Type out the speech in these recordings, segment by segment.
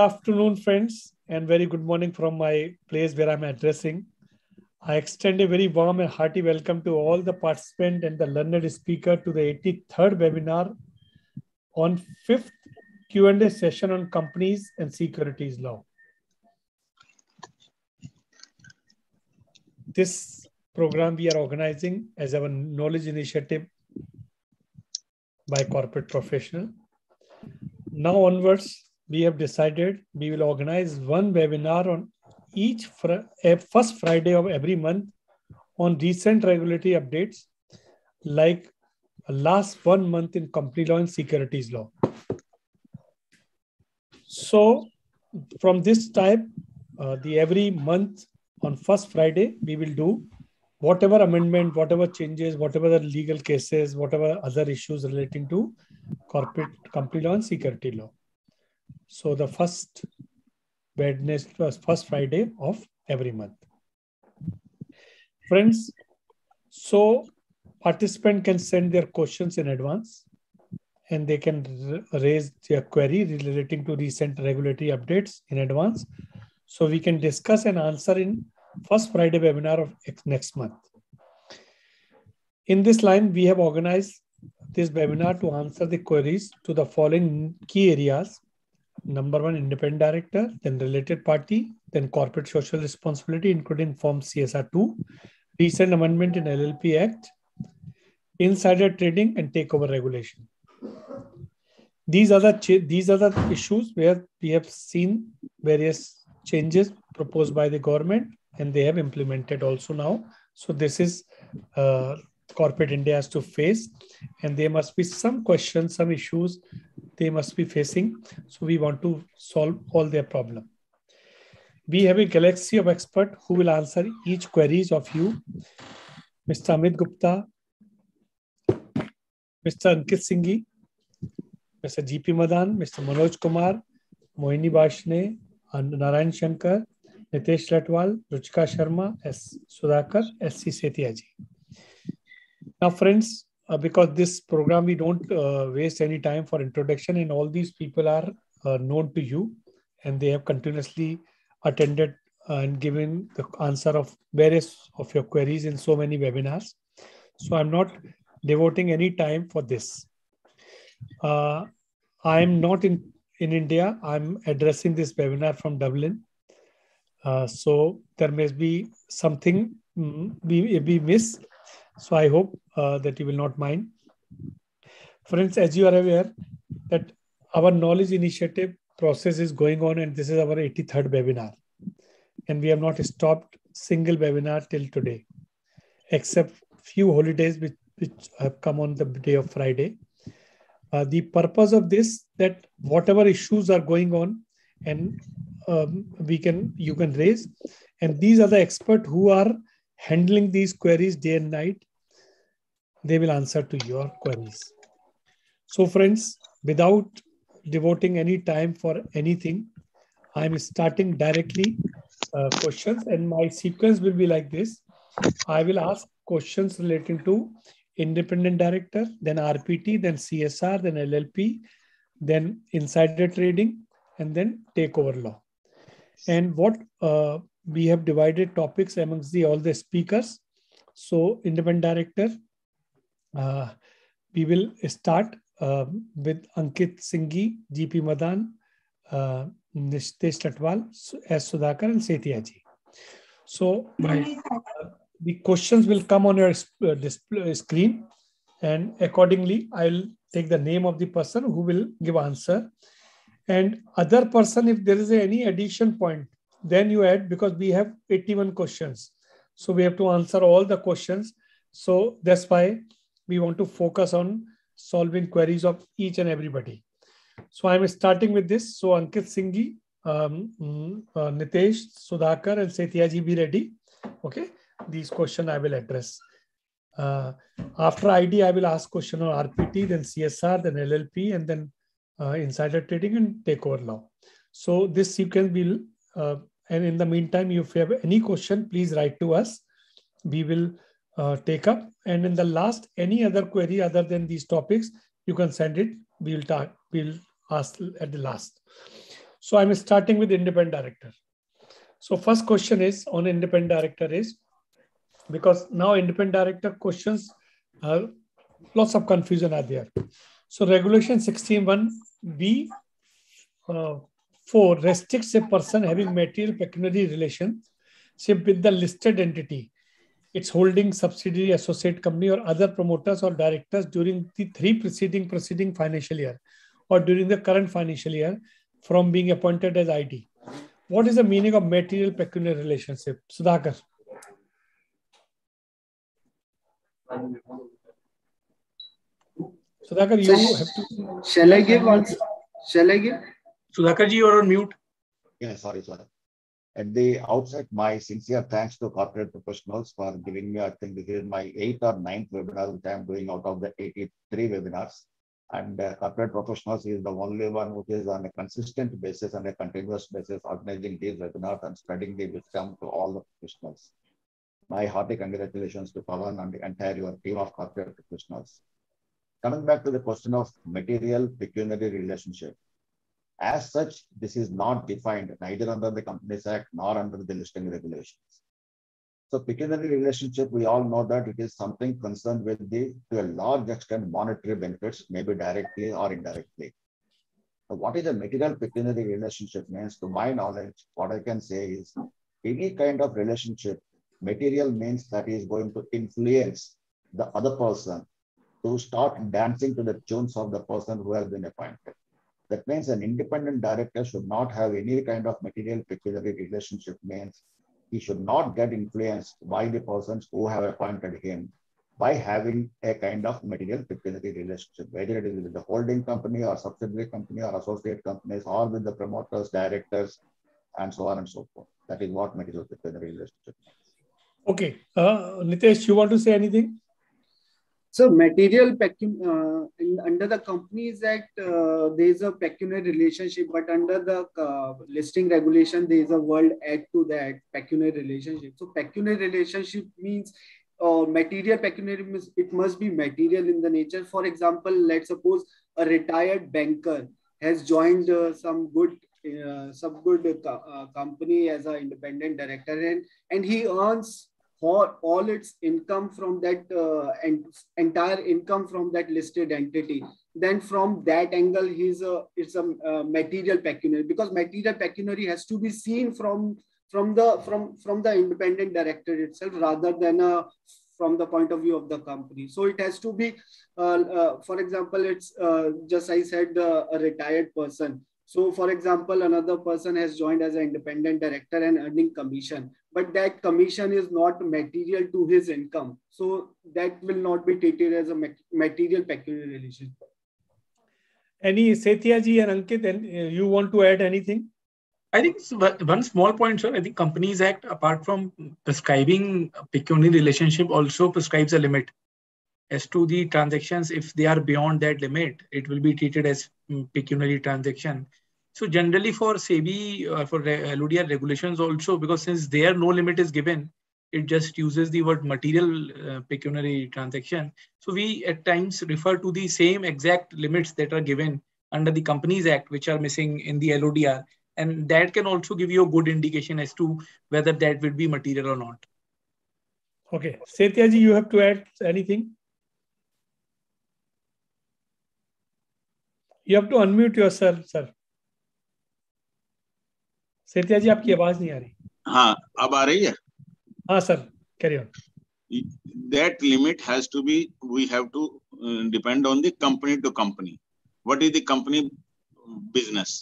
afternoon, friends, and very good morning from my place where I'm addressing. I extend a very warm and hearty welcome to all the participants and the learned speaker to the 83rd webinar on fifth Q&A session on companies and securities law. This program we are organizing as our knowledge initiative by corporate professional. Now onwards, we have decided we will organize one webinar on each fr first Friday of every month on recent regulatory updates like last one month in company law and securities law. So from this type, uh, the every month on first Friday, we will do whatever amendment, whatever changes, whatever the legal cases, whatever other issues relating to corporate company law and security law. So the first Wednesday, first Friday of every month. Friends, so participant can send their questions in advance and they can raise their query relating to recent regulatory updates in advance. So we can discuss and answer in first Friday webinar of next month. In this line, we have organized this webinar to answer the queries to the following key areas number one, independent director, then related party, then corporate social responsibility, including Form CSR2, recent amendment in LLP Act, insider trading, and takeover regulation. These are the these are the issues where we have seen various changes proposed by the government, and they have implemented also now. So this is uh, corporate India has to face, and there must be some questions, some issues they must be facing. So we want to solve all their problem. We have a galaxy of experts who will answer each queries of you. Mr. Amit Gupta, Mr. Ankit Singhi, Mr. GP Madan, Mr. Manoj Kumar, Mohini Bashne, Narayan Shankar, Nitesh Latwal, Ruchika Sharma, S. Sudhakar, S.C. Setiaji. Now, friends, uh, because this program we don't uh, waste any time for introduction and all these people are uh, known to you and they have continuously attended and given the answer of various of your queries in so many webinars. So i'm not devoting any time for this. Uh, i'm not in in india. I'm addressing this webinar from dublin. Uh, so there may be something mm, we, we miss so I hope uh, that you will not mind. Friends, as you are aware, that our knowledge initiative process is going on and this is our 83rd webinar. And we have not stopped single webinar till today, except few holidays which, which have come on the day of Friday. Uh, the purpose of this that whatever issues are going on and um, we can you can raise and these are the experts who are handling these queries day and night they will answer to your queries. So friends, without devoting any time for anything, I'm starting directly uh, questions and my sequence will be like this. I will ask questions relating to independent director, then RPT, then CSR, then LLP, then insider trading, and then takeover law. And what uh, we have divided topics amongst the all the speakers. So independent director, uh, we will start uh, with Ankit Singhi, GP Madan, uh, Nitesh Latwal, S. Sudhakar, and Setiaji. So uh, the questions will come on your uh, display screen, and accordingly, I'll take the name of the person who will give answer. And other person, if there is any addition point, then you add because we have 81 questions. So we have to answer all the questions. So that's why we want to focus on solving queries of each and everybody. So I'm starting with this. So Ankit Singhi, um, mm, uh, Nitesh, Sudhakar, and Setiaji be ready. Okay, these questions I will address. Uh, after ID, I will ask question on RPT, then CSR, then LLP, and then uh, insider trading and takeover law. So this sequence will, uh, and in the meantime, if you have any question, please write to us. We will uh, take up. And in the last, any other query other than these topics, you can send it. We will talk, we'll ask at the last. So I'm starting with independent director. So first question is on independent director is because now independent director questions are lots of confusion are there. So regulation 16.1b uh, 4 restricts a person having material pecuniary relationship with the listed entity, its holding subsidiary, associate company, or other promoters or directors during the three preceding preceding financial year or during the current financial year from being appointed as ID. What is the meaning of material pecuniary relationship? Sudhakar. Sudhakar, you so have to. Shall I give also? Shall I give? Sudhakar ji, you are on mute. Yeah, sorry, sorry. At the outset, my sincere thanks to corporate professionals for giving me, I think this is my eighth or ninth webinar which I am doing out of the 83 webinars. And uh, corporate professionals is the only one which is on a consistent basis and a continuous basis organizing these webinars and spreading the wisdom to all the professionals. My hearty congratulations to Pawan and the entire your team of corporate professionals. Coming back to the question of material pecuniary relationship. As such, this is not defined neither under the Companies Act nor under the listing regulations. So pecuniary relationship, we all know that it is something concerned with the, to a large extent, monetary benefits, maybe directly or indirectly. So what is a material pecuniary relationship means, to my knowledge, what I can say is any kind of relationship, material means that is going to influence the other person to start dancing to the tunes of the person who has been appointed. That means an independent director should not have any kind of material pecuniary relationship means he should not get influenced by the persons who have appointed him by having a kind of material pecuniary relationship, whether it is with the holding company or subsidiary company or associate companies or with the promoters, directors, and so on and so forth. That is what material pecuniary relationship means. Okay. Uh, Nitesh, you want to say anything? So material uh, in, under the Companies Act, uh, there is a pecuniary relationship, but under the uh, listing regulation, there is a word add to that pecuniary relationship. So pecuniary relationship means uh, material pecuniary means it must be material in the nature. For example, let's suppose a retired banker has joined uh, some good uh, some good uh, company as an independent director and, and he earns all its income from that uh, and entire income from that listed entity. Then from that angle he's a it's a uh, material pecuniary because material pecuniary has to be seen from from the from from the independent director itself rather than a from the point of view of the company. So it has to be uh, uh for example it's uh, just i said uh, a retired person so, for example, another person has joined as an independent director and earning commission, but that commission is not material to his income. So, that will not be treated as a material pecuniary relationship. Any Setia ji and Ankit, and you want to add anything? I think one small point, sir. I think Companies Act, apart from prescribing pecuniary relationship, also prescribes a limit as to the transactions. If they are beyond that limit, it will be treated as mm, pecuniary transaction. So generally for SEBI, uh, for LODR regulations also, because since there no limit is given, it just uses the word material uh, pecuniary transaction. So we at times refer to the same exact limits that are given under the Companies Act, which are missing in the LODR. And that can also give you a good indication as to whether that would be material or not. Okay. Setiaji, you have to add anything? You have to unmute yourself, sir. Setia ji आपकी आवाज़ नहीं आ रही हाँ अब आ रही है हाँ sir carry on that limit has to be we have to uh, depend on the company to company what is the company business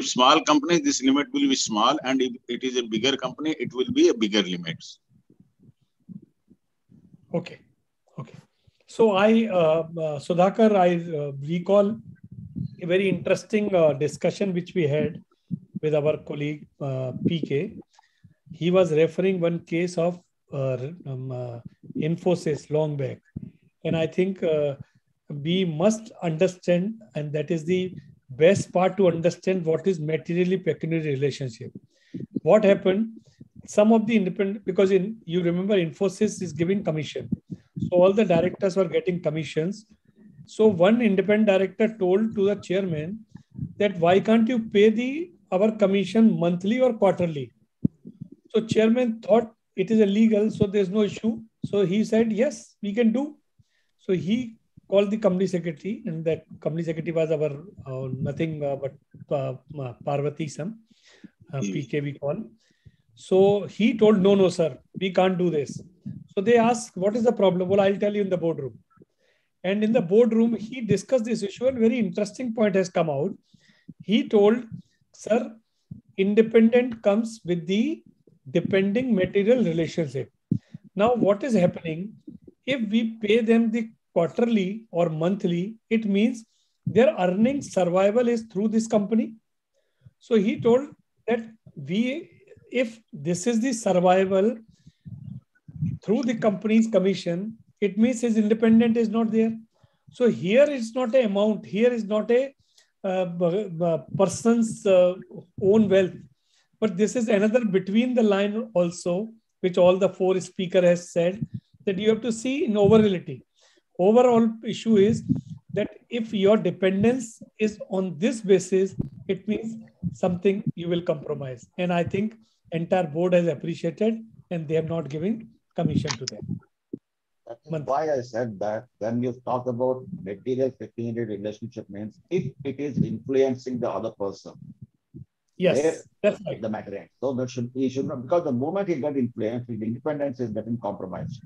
if small company this limit will be small and if it is a bigger company it will be a bigger limits okay okay so i uh, uh, sudhakar i uh, recall a very interesting uh, discussion which we had with our colleague uh, PK, he was referring one case of uh, um, uh, Infosys long back, and I think uh, we must understand, and that is the best part to understand what is materially pecuniary relationship. What happened? Some of the independent because in you remember Infosys is giving commission, so all the directors were getting commissions. So one independent director told to the chairman that why can't you pay the our commission monthly or quarterly? So chairman thought it is illegal, so there's no issue. So he said, yes, we can do. So he called the company secretary, and that company secretary was our uh, nothing uh, but uh, Parvatheesam, uh, PK we call. So he told, no, no, sir, we can't do this. So they asked, what is the problem? Well, I'll tell you in the boardroom. And in the boardroom, he discussed this issue, and very interesting point has come out. He told, sir, independent comes with the depending material relationship. Now, what is happening? If we pay them the quarterly or monthly, it means their earning survival is through this company. So he told that we, if this is the survival through the company's commission, it means his independent is not there. So here it's not a amount. Here is not a uh, person's uh, own wealth, but this is another between the line also, which all the four speaker has said that you have to see in overality. Overall issue is that if your dependence is on this basis, it means something you will compromise. And I think entire board has appreciated and they have not given commission to them. Why I said that when you talk about material pecuniary relationship means if it is influencing the other person. Yes, that's right. The matter ends. So that should he should not because the moment he got influenced, his independence is getting compromised.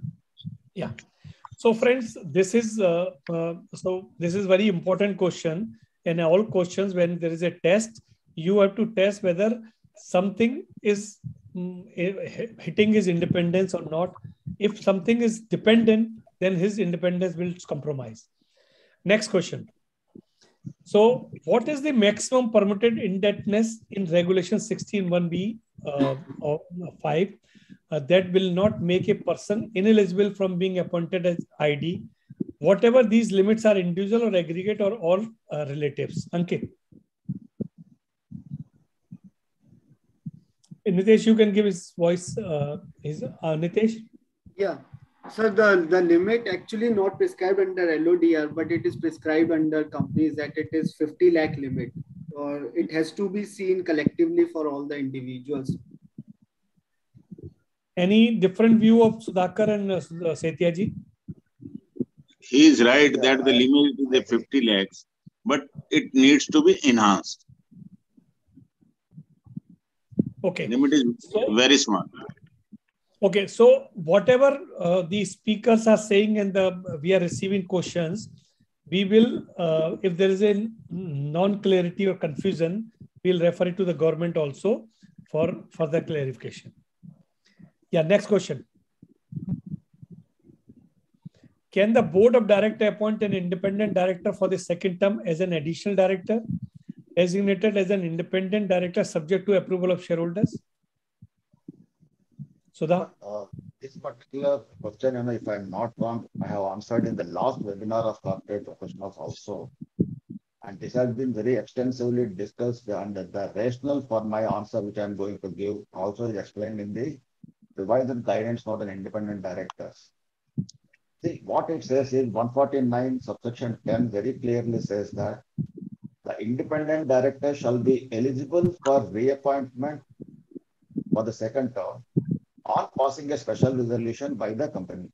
Yeah. So friends, this is uh, uh, so this is very important question. In all questions, when there is a test, you have to test whether something is mm, hitting his independence or not if something is dependent, then his independence will compromise. Next question. So, what is the maximum permitted indebtedness in Regulation 16.1b uh, of 5 uh, that will not make a person ineligible from being appointed as ID, whatever these limits are individual or aggregate or all uh, relatives? Ankit. Nitesh, you can give his voice. Uh, his, uh, Nitesh. Yeah. So the, the limit actually not prescribed under LODR, but it is prescribed under companies that it is 50 lakh limit or it has to be seen collectively for all the individuals. Any different view of Sudhakar and uh, uh Sethia He is right that the limit is the 50 lakhs, but it needs to be enhanced. Okay. Limit is so, very small. Okay, so whatever uh, the speakers are saying and the we are receiving questions, we will, uh, if there is a non-clarity or confusion, we'll refer it to the government also for further clarification. Yeah, next question. Can the board of director appoint an independent director for the second term as an additional director, designated as an independent director subject to approval of shareholders? Sudha? Uh, this particular question, if I'm not wrong, I have answered in the last webinar of corporate professionals also. And this has been very extensively discussed and the rationale for my answer, which I'm going to give, also is explained in the revised guidance for the independent directors. See, what it says is 149 subsection 10 very clearly says that the independent director shall be eligible for reappointment for the second term on passing a special resolution by the company.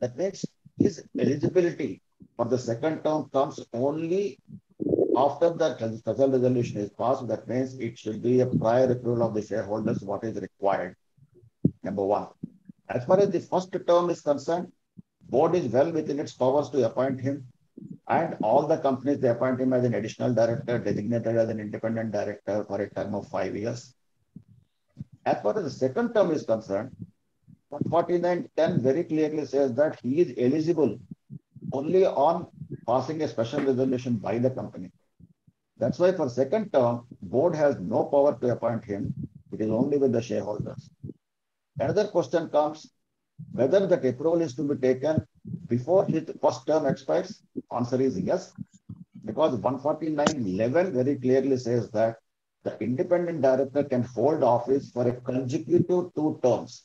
That means his eligibility for the second term comes only after the special resolution is passed. That means it should be a prior approval of the shareholders, what is required. Number one. As far as the first term is concerned, board is well within its powers to appoint him and all the companies they appoint him as an additional director designated as an independent director for a term of five years as far as the second term is concerned, 149.10 very clearly says that he is eligible only on passing a special resolution by the company. That's why for second term, board has no power to appoint him. It is only with the shareholders. Another question comes, whether that approval is to be taken before his first term expires. Answer is yes, because 149.11 very clearly says that the independent director can hold office for a consecutive two terms.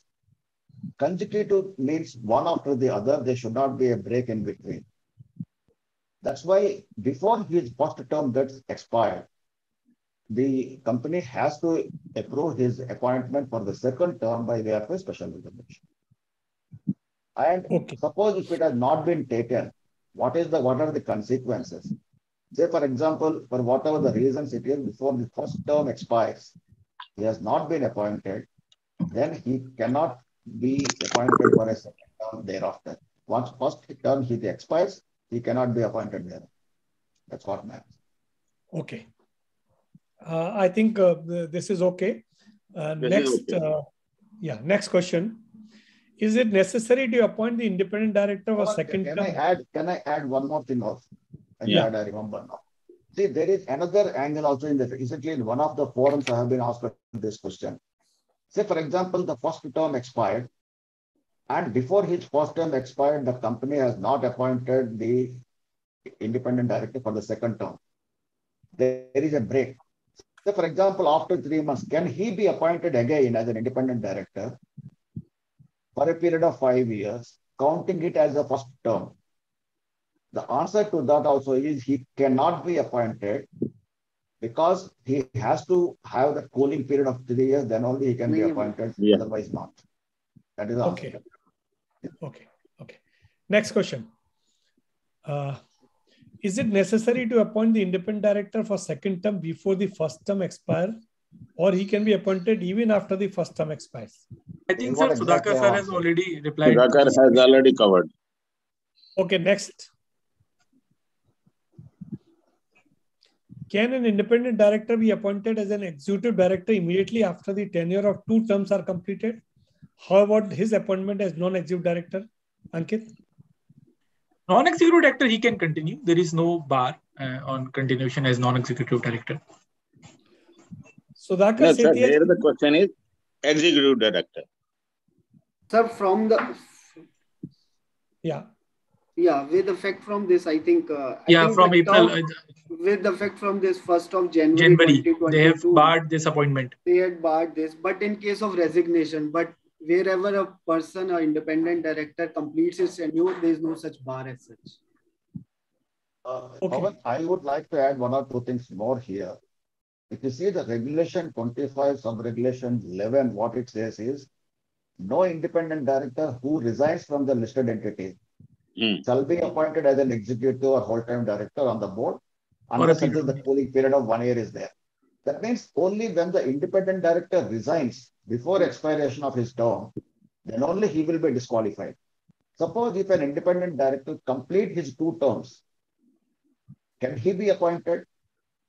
Consecutive means one after the other, there should not be a break in between. That's why before his first term gets expired, the company has to approve his appointment for the second term by way of a special resolution. And Okay. suppose if it has not been taken, what is the what are the consequences? Say, for example, for whatever the reasons it is, before the first term expires, he has not been appointed, then he cannot be appointed for a second term thereafter. Once first term he expires, he cannot be appointed there. That's what matters. Okay. Uh, I think uh, this is okay. Uh, This is next, okay. uh, yeah, next question. Is it necessary to appoint the independent director for Okay, second Can term? I add, can I add one more thing also? And Yeah. that I remember now. See, there is another angle also in the, recently in one of the forums I have been asked this question. Say, for example, the first term expired. And before his first term expired, the company has not appointed the independent director for the second term. There is a break. So for example, after three months, can he be appointed again as an independent director for a period of five years, counting it as a first term? The answer to that also is he cannot be appointed because he has to have the cooling period of three years, then only he can be appointed, Yeah. otherwise not. That is the Okay. answer. Okay, okay. Next question. Uh, is it necessary to appoint the independent director for second term before the first term expires? Or he can be appointed even after the first term expires? I think, sir, Sudhakar I sir has already replied. Sudhakar has already covered. Okay, next. Can an independent director be appointed as an executive director immediately after the tenure of two terms are completed? How about his appointment as non-executive director? Ankit? Non-executive director, he can continue. There is no bar uh, on continuation as non-executive director. Sudhakar No, sir, Sethi has- here the question is executive director. Sir, from the yeah, yeah, with effect from this, I think. Uh, I Yeah, think from the April, term- uh, with effect from this first of January, January, they have barred this appointment. they had barred this. But in case of resignation, but wherever a person or independent director completes his tenure, there is no such bar as such. Uh, Okay. Pawan, I would like to add one or two things more here. If you see the regulation twenty-five, sub-regulation eleven, what it says is no independent director who resigns from the listed entity Hmm. shall be appointed as an executive or whole-time director on the board a unless period until the cooling period of one year is there. That means only when the independent director resigns before expiration of his term, then only he will be disqualified. Suppose if an independent director complete his two terms, can he be appointed?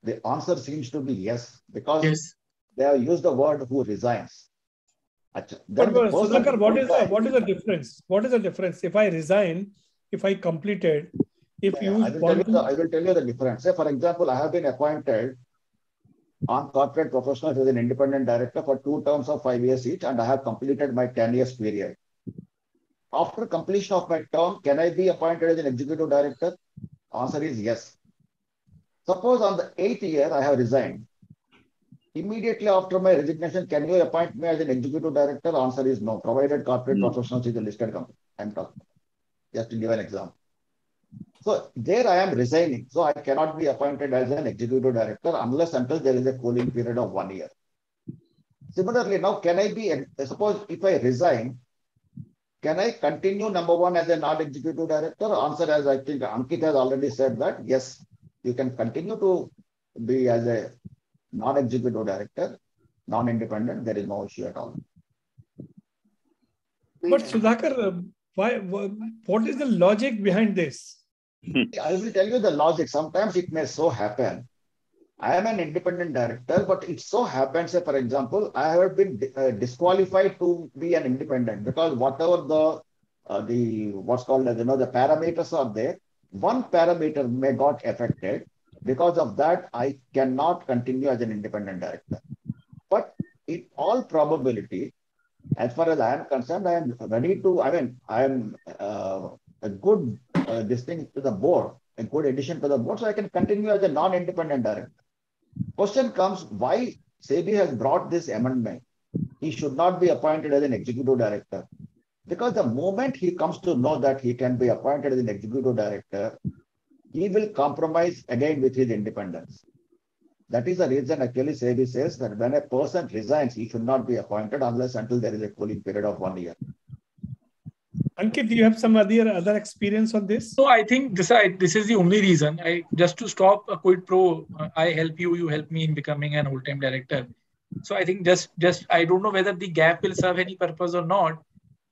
The answer seems to be yes, because Yes. they have used the word who resigns. Acha, but the uh, Sudhakar, what is the resigns- what is the difference? What is the difference if I resign, if I completed, if Yeah, you I will, tell want you to- the, I will tell you the difference. Say, for example, I have been appointed on corporate professionals as an independent director for two terms of five years each, and I have completed my 10 years period. After completion of my term, can I be appointed as an executive director? Answer is yes. Suppose on the eighth year, I have resigned. Immediately after my resignation, can you appoint me as an executive director? Answer is no, provided corporate No. professionals is a listed company. I'm talking. Just to give an example. So there I am resigning. So I cannot be appointed as an executive director unless until there is a cooling period of one year. Similarly, now can I be, suppose if I resign, can I continue number one as a non-executive director? Answer as I think Ankit has already said that, yes, you can continue to be as a non-executive director, non-independent, there is no issue at all. But Sudhakar, why, what is the logic behind this? I will tell you the logic. Sometimes it may so happen. I am an independent director, but it so happens, say, for example, I have been uh, disqualified to be an independent because whatever the uh, the what's called as you know the parameters are there, one parameter may got affected. Because of that, I cannot continue as an independent director. But in all probability, as far as I am concerned, I am ready to. I mean, I am uh, a good uh, thing to the board, a good addition to the board, so I can continue as a non-independent director. Question comes, why SEBI has brought this amendment? He should not be appointed as an executive director. Because the moment he comes to know that he can be appointed as an executive director, he will compromise again with his independence. That is the reason actually SEBI says that when a person resigns, he should not be appointed unless until there is a cooling period of one year. Ankit, do you have some other other experience on this? So I think this I, this is the only reason. I just to stop a quid pro. Uh, I help you, you help me in becoming an whole-time director. So I think just just I don't know whether the gap will serve any purpose or not,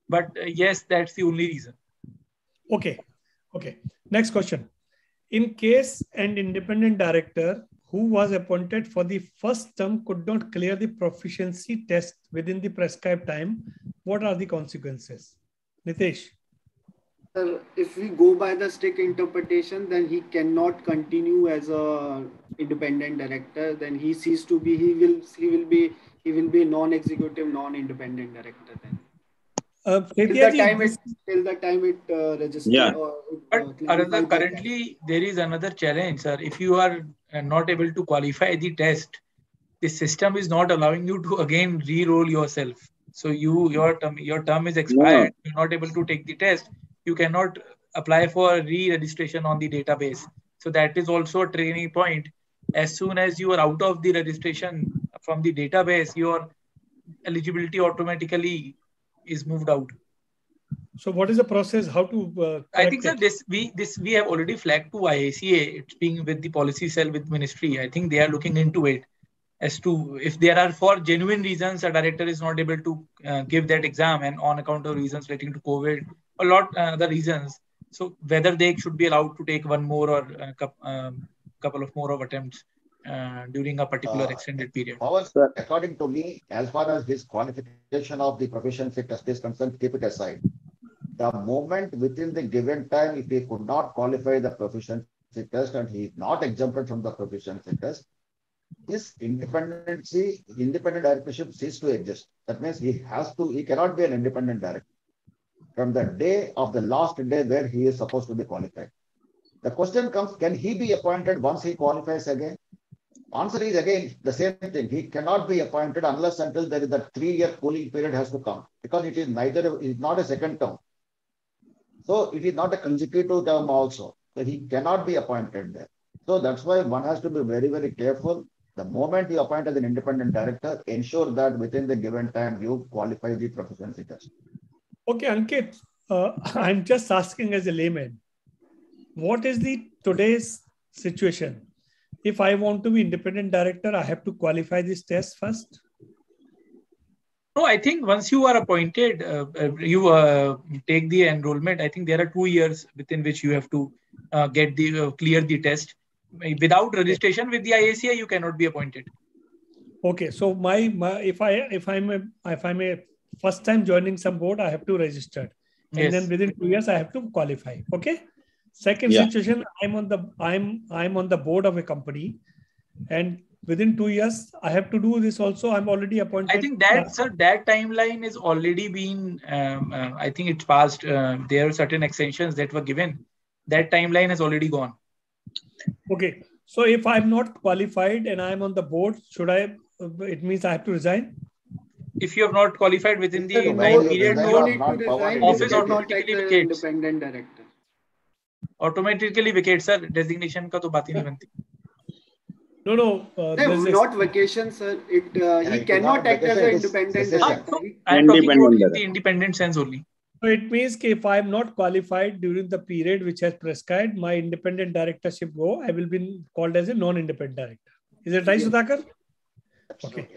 but uh, yes, that's the only reason. Okay, okay. Next question. In case an independent director who was appointed for the first term could not clear the proficiency test within the prescribed time, what are the consequences? Nitesh. Sir, if we go by the strict interpretation, then he cannot continue as a independent director. Then he ceases to be. He will. He will be. He will be non-executive, non-independent director. Then. Uh, till the time it till the time it uh, registers. Yeah. Or, But uh, Aranda, currently there is another challenge, sir. If you are uh, not able to qualify the test, the system is not allowing you to again re-roll yourself. So you your term your term is expired. You're not able to take the test. You cannot apply for re-registration on the database. So that is also a training point. As soon as you are out of the registration from the database, your eligibility automatically is moved out. So what is the process? How to? Uh, I think correct that this we this we have already flagged to IICA. It's being with the policy cell with ministry. I think they are looking into it as to if there are for genuine reasons a director is not able to uh, give that exam and on account of reasons relating to COVID, a lot uh, other reasons. So whether they should be allowed to take one more or a coup- um, couple of more of attempts uh, during a particular Uh, extended period. Pawan, according to me, as far as this qualification of the proficiency test is concerned, keep it aside. The moment within the given time, if he could not qualify the proficiency test and he is not exempted from the proficiency test, his independency, independent directorship cease to exist. That means he has to, he cannot be an independent director from the day of the last day where he is supposed to be qualified. The question comes, can he be appointed once he qualifies again? Answer is again the same thing. He cannot be appointed unless until there is a three-year cooling period has to come because it is neither, it is not a second term. So it is not a consecutive term also. So he cannot be appointed there. So that's why one has to be very, very careful. The moment you appoint as an independent director, ensure that within the given time you qualify the proficiency test. Okay, Ankit, uh, I'm just asking as a layman, what is the today's situation? If I want to be independent director, I have to qualify this test first. No, I think once you are appointed, uh, uh, you uh, take the enrollment. I think there are two years within which you have to uh, get the uh, clear the test. Without registration with the IICA, you cannot be appointed. Okay, so my, my if I if I'm a if I'm a first time joining some board, I have to register, and Yes. then within two years I have to qualify. Okay. Second Yeah. situation, I'm on the I'm I'm on the board of a company, and within two years i have to do this also. I'm already appointed. I think that sir that timeline is already been um, uh, i think it's passed uh, there are certain extensions that were given. That timeline has already gone. Okay. So if i'm not qualified and i'm on the board should i uh, it means i have to resign? If you have not qualified within the no, nine period no need to resign. office automatically vacates. independent director. Automatically vacates sir. Designation ka to baat hi nahi banti no, no. Uh, No, there's a- not vacation, sir. It uh, Yeah, he it is cannot not act as an vacation, it is independent cessation. director. He- I am talking about Independent the independent sense only. So it means that if I'm not qualified during the period which has prescribed, my independent directorship go, I will be called as a non-independent director. Is it right, Yes. Sudhakar? Okay.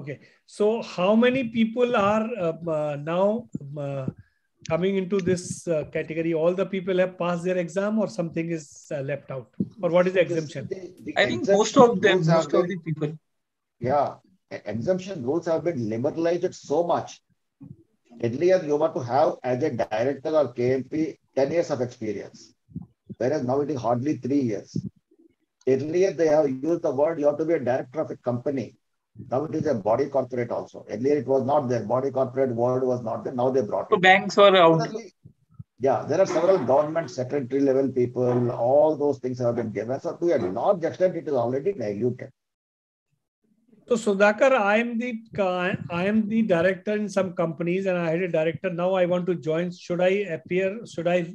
Okay. So how many people are uh, uh, now uh, coming into this uh, category? All the people have passed their exam or something is uh, left out? Or what is the exemption? The- the I think exemption most of them, rules have most of the people. Yeah, exemption rules have been liberalized so much. Earlier, you were to have as a director or KMP 10 years of experience, whereas now it is hardly three years. Earlier, they have used the word you have to be a director of a company. Now it is a body corporate also. Earlier, it was not there. Body corporate word was not there. Now they brought So it. banks are out. Yeah, there are several government secretary level people, all those things have been given. So to a large extent, it is already diluted. So Sudhakar, I am the I am the director in some companies, and I had a director. Now I want to join. Should I appear? Should I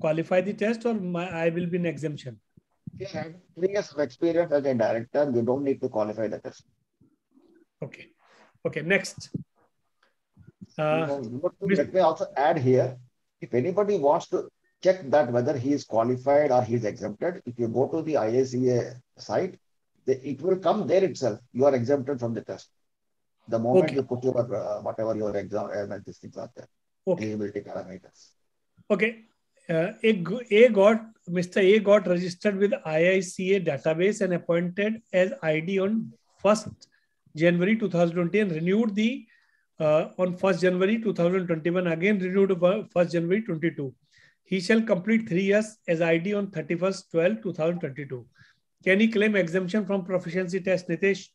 qualify the test, or my, I will be an exemption? If you three years of experience as a director, you don't need to qualify the test. Okay. Okay. Next. Uh, let me also add here. If anybody wants to check that whether he is qualified or he is exempted, if you go to the IICA site, it will come there itself. You are exempted from the test. The moment okay. you put your uh, whatever your exam and uh, these things are there. Okay. Eligibility parameters. Okay. Uh, a, a got Mr. A got registered with IICA database and appointed as ID on 1st January 2020 and renewed the uh, on 1st January 2021 again renewed 1st January 22. He shall complete three years as ID on 31st 12 2022. Can he claim exemption from proficiency test, Nitesh?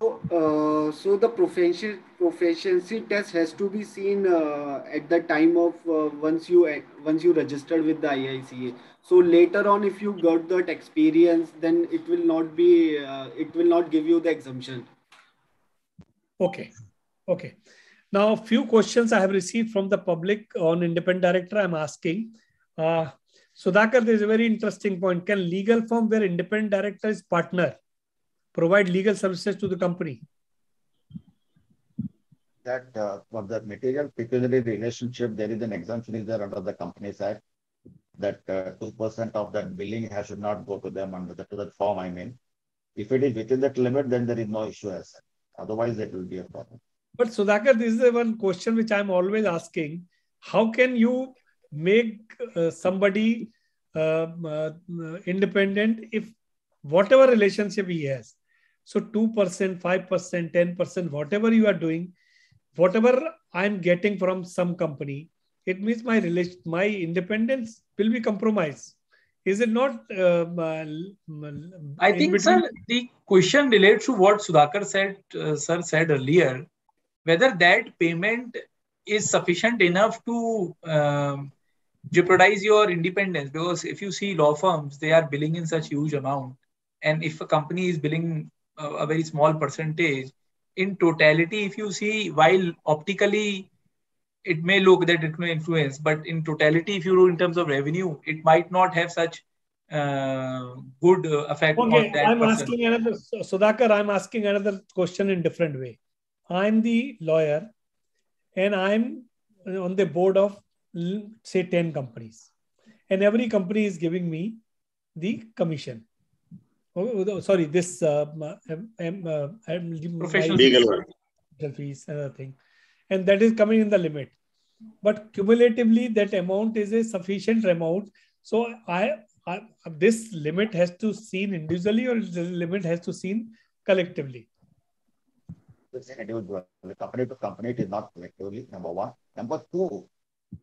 So, uh, so the proficiency proficiency test has to be seen uh, at the time of uh, once you once you registered with the IICA. So later on, if you got that experience, then it will not be uh, it will not give you the exemption. Okay, okay. Now, a few questions I have received from the public on independent director. I'm asking. Uh, Sudhakar, there's a very interesting point. Can legal firm where independent director is partner provide legal services to the company? That uh, for the material pecuniary relationship, there is an exemption is there under the Companies Act that uh, 2% of that billing has, should not go to them under the, to that form, I mean. If it is within that limit, then there is no issue as. Otherwise, it will be a problem. But Sudhakar, this is the one question which I'm always asking. How can you make uh, somebody um, uh, independent if whatever relationship he has so 2% 5% 10% whatever you are doing whatever i'm getting from some company it means my relation my independence will be compromised. Is it not uh, i think sir the question relates to what sudhakar said uh, sir said earlier whether that payment is sufficient enough to um, jeopardize your independence. Because if you see law firms they are billing in such huge amount. And if a company is billing a, a very small percentage in totality if you see while optically it may look that it may influence but in totality if you do in terms of revenue it might not have such uh, good uh, effect okay, on that i'm person. asking another sudhakar i'm asking another question in different way. I'm the lawyer and i'm on the board of say 10 companies. And every company is giving me the commission. Oh, oh sorry this uh, um, uh, professional legal fees another thing and that is coming in the limit but cumulatively that amount is a sufficient amount so I, I this limit has to seen individually or the limit has to seen collectively company to company it is not collectively number one number two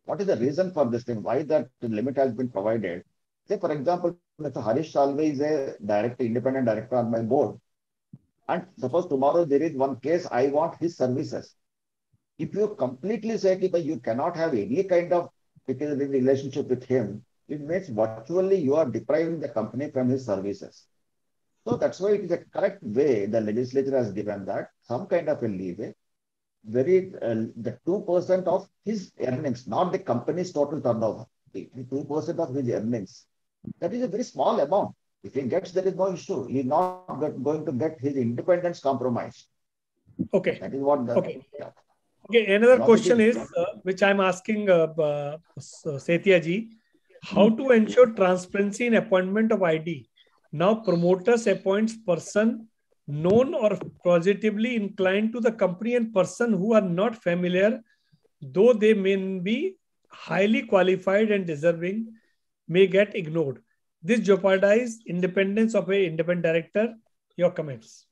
what is the reason for this thing? Why that limit has been provided? Say, for example, Mr. Harish Salve is a director, independent director on my board. And suppose tomorrow there is one case, I want his services. If you completely say that you cannot have any kind of relationship with him, it means virtually you are depriving the company from his services. So that's why it is a correct way the legislature has given that some kind of a leeway very uh, the two percent of his earnings, not the company's total turnover. The two percent of his earnings. That is a very small amount. If he gets, there is no issue. He's not going to get his independence compromised. Okay. That is what. The, okay. Yeah. Okay. Another question is, uh, which I'm asking uh, uh, Setia ji, how to ensure transparency in appointment of ID? Now promoters appoints person known or positively inclined to the company and person who are not familiar, though they may be highly qualified and deserving, may get ignored. This jeopardizes independence of a independent director. Your comments.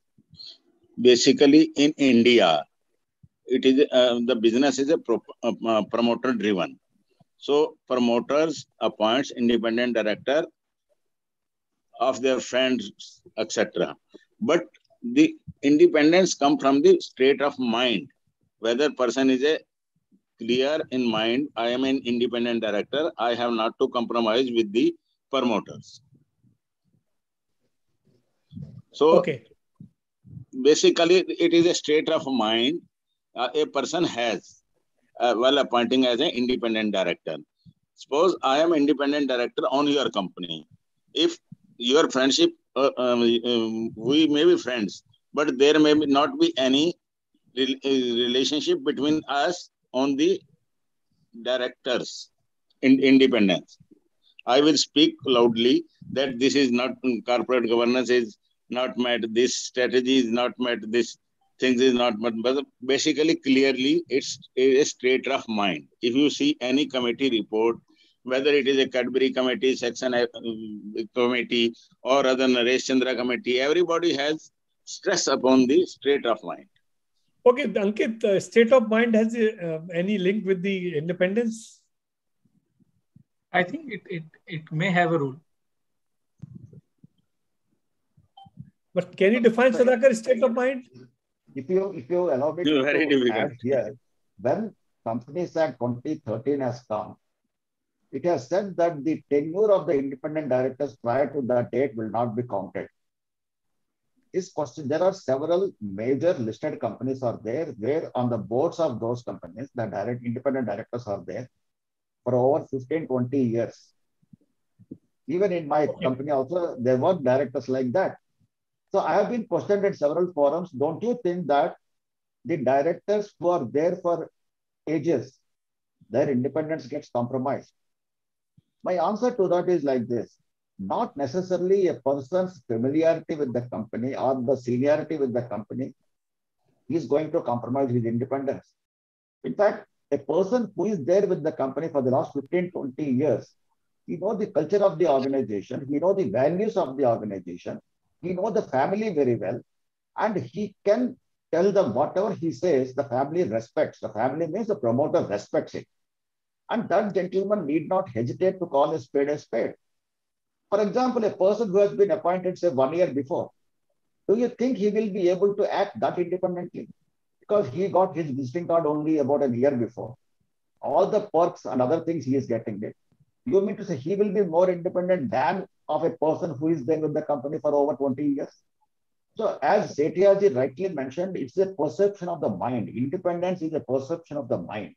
Basically, in India, it is uh, the business is a pro, uh, uh promoter driven. So promoters appoints independent director of their friends, etc. But the independence come from the state of mind whether person is a clear in mind i am an independent director i have not to compromise with the promoters so okay basically it is a state of mind uh, a person has uh, while appointing as an independent director Suppose I am independent director on your company. If your friendship, uh, um, um, we may be friends, but there may not be any relationship between us on the directors in independence. I will speak loudly that this is not corporate governance is not met, this strategy is not met, this things is not met. But basically, clearly, it's a state of mind. If you see any committee report, whether it is a Cadbury committee, section uh, committee, or other Naresh Chandra committee, everybody has stress upon the state of mind. Okay, Ankit, uh, state of mind has uh, any link with the independence? I think it, it, it may have a role. But can you define Sudhakar state of mind? If you if you allow me to very difficult. here, when Companies Act 2013 has come, it has said that the tenure of the independent directors prior to that date will not be counted is question. There are several major listed companies are there where on the boards of those companies, the direct independent directors are there for over 15, 20 years. Even in my company also, there were directors like that. So I have been questioned in several forums. Don't you think that the directors who are there for ages, their independence gets compromised? My answer to that is like this not necessarily a person's familiarity with the company or the seniority with the company is going to compromise his independence. In fact, a person who is there with the company for the last 15, 20 years, he knows the culture of the organization, he knows the values of the organization, he knows the family very well, and he can tell them whatever he says, the family respects. The family means the promoter respects it. And that gentleman need not hesitate to call a spade a spade. For example, a person who has been appointed, say, one year before, do you think he will be able to act that independently? Because he got his visiting card only about a year before. All the perks and other things he is getting it. You mean to say he will be more independent than of a person who is there with the company for over 20 years? So as Setiaji rightly mentioned, it's a perception of the mind. Independence is a perception of the mind.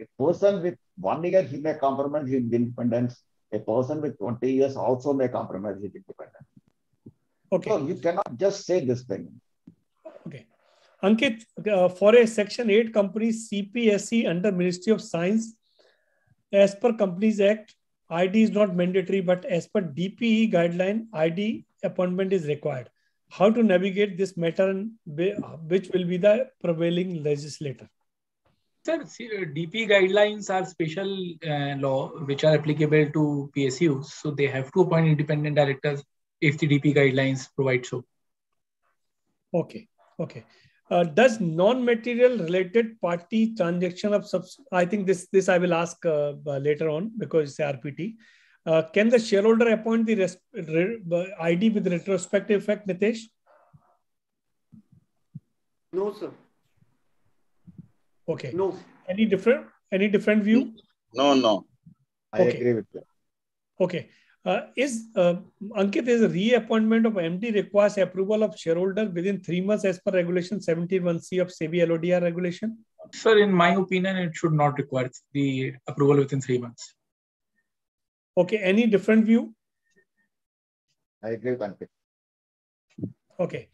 A person with one year, he may compromise his independence a person with 20 years also may compromise his independence. Okay. So you cannot just say this thing. Okay. Ankit, uh, for a Section 8 company, CPSE under Ministry of Science, as per Companies Act, ID is not mandatory, but as per DPE guideline, ID appointment is required. How to navigate this matter and which will be the prevailing legislator? Sir, see, uh, DP guidelines are special uh, law which are applicable to PSUs. So they have to appoint independent directors if the DP guidelines provide so. Okay, okay. Uh, does non-material related party transaction of subs I think this this I will ask uh, uh later on because it's RPT. Uh, can the shareholder appoint the ID with retrospective effect, Nitesh? No, sir. Okay. No. Any different? Any different view? No, no. I okay. agree with that. Okay. Uh, is uh, Ankit is a reappointment of MD requires approval of shareholder within three months as per regulation 71C of SEBI LODR regulation? Sir, in my opinion, it should not require the approval within three months. Okay. Any different view? I agree with Ankit. Okay.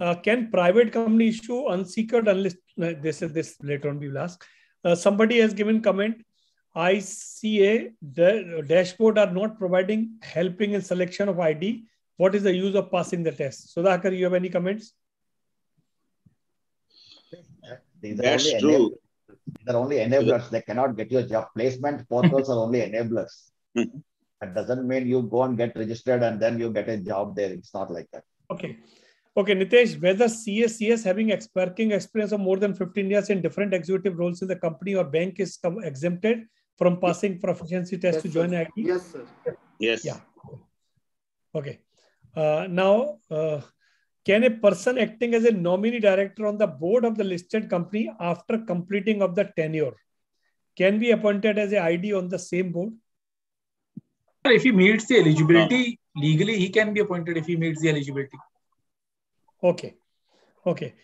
Uh, can private company issue unsecured unlisted? Uh, this is this later on we will ask. Uh, somebody has given comment. IICA the dashboard are not providing helping in selection of ID. What is the use of passing the test? Sudhakar, you have any comments? That's true. They're only enablers. They cannot get your job. Placement portals are only enablers. that doesn't mean you go and get registered and then you get a job there. It's not like that. Okay. Okay, Nitesh, whether CSCS having working experience of more than 15 years in different executive roles in the company or bank is exempted from passing proficiency test yes, to join IT? Yes, sir. Yes. Yeah. Okay. Uh, now, uh, can a person acting as a nominee director on the board of the listed company after completing of the tenure can be appointed as a ID on the same board? If he meets the eligibility, legally he can be appointed if he meets the eligibility. Okay. Okay.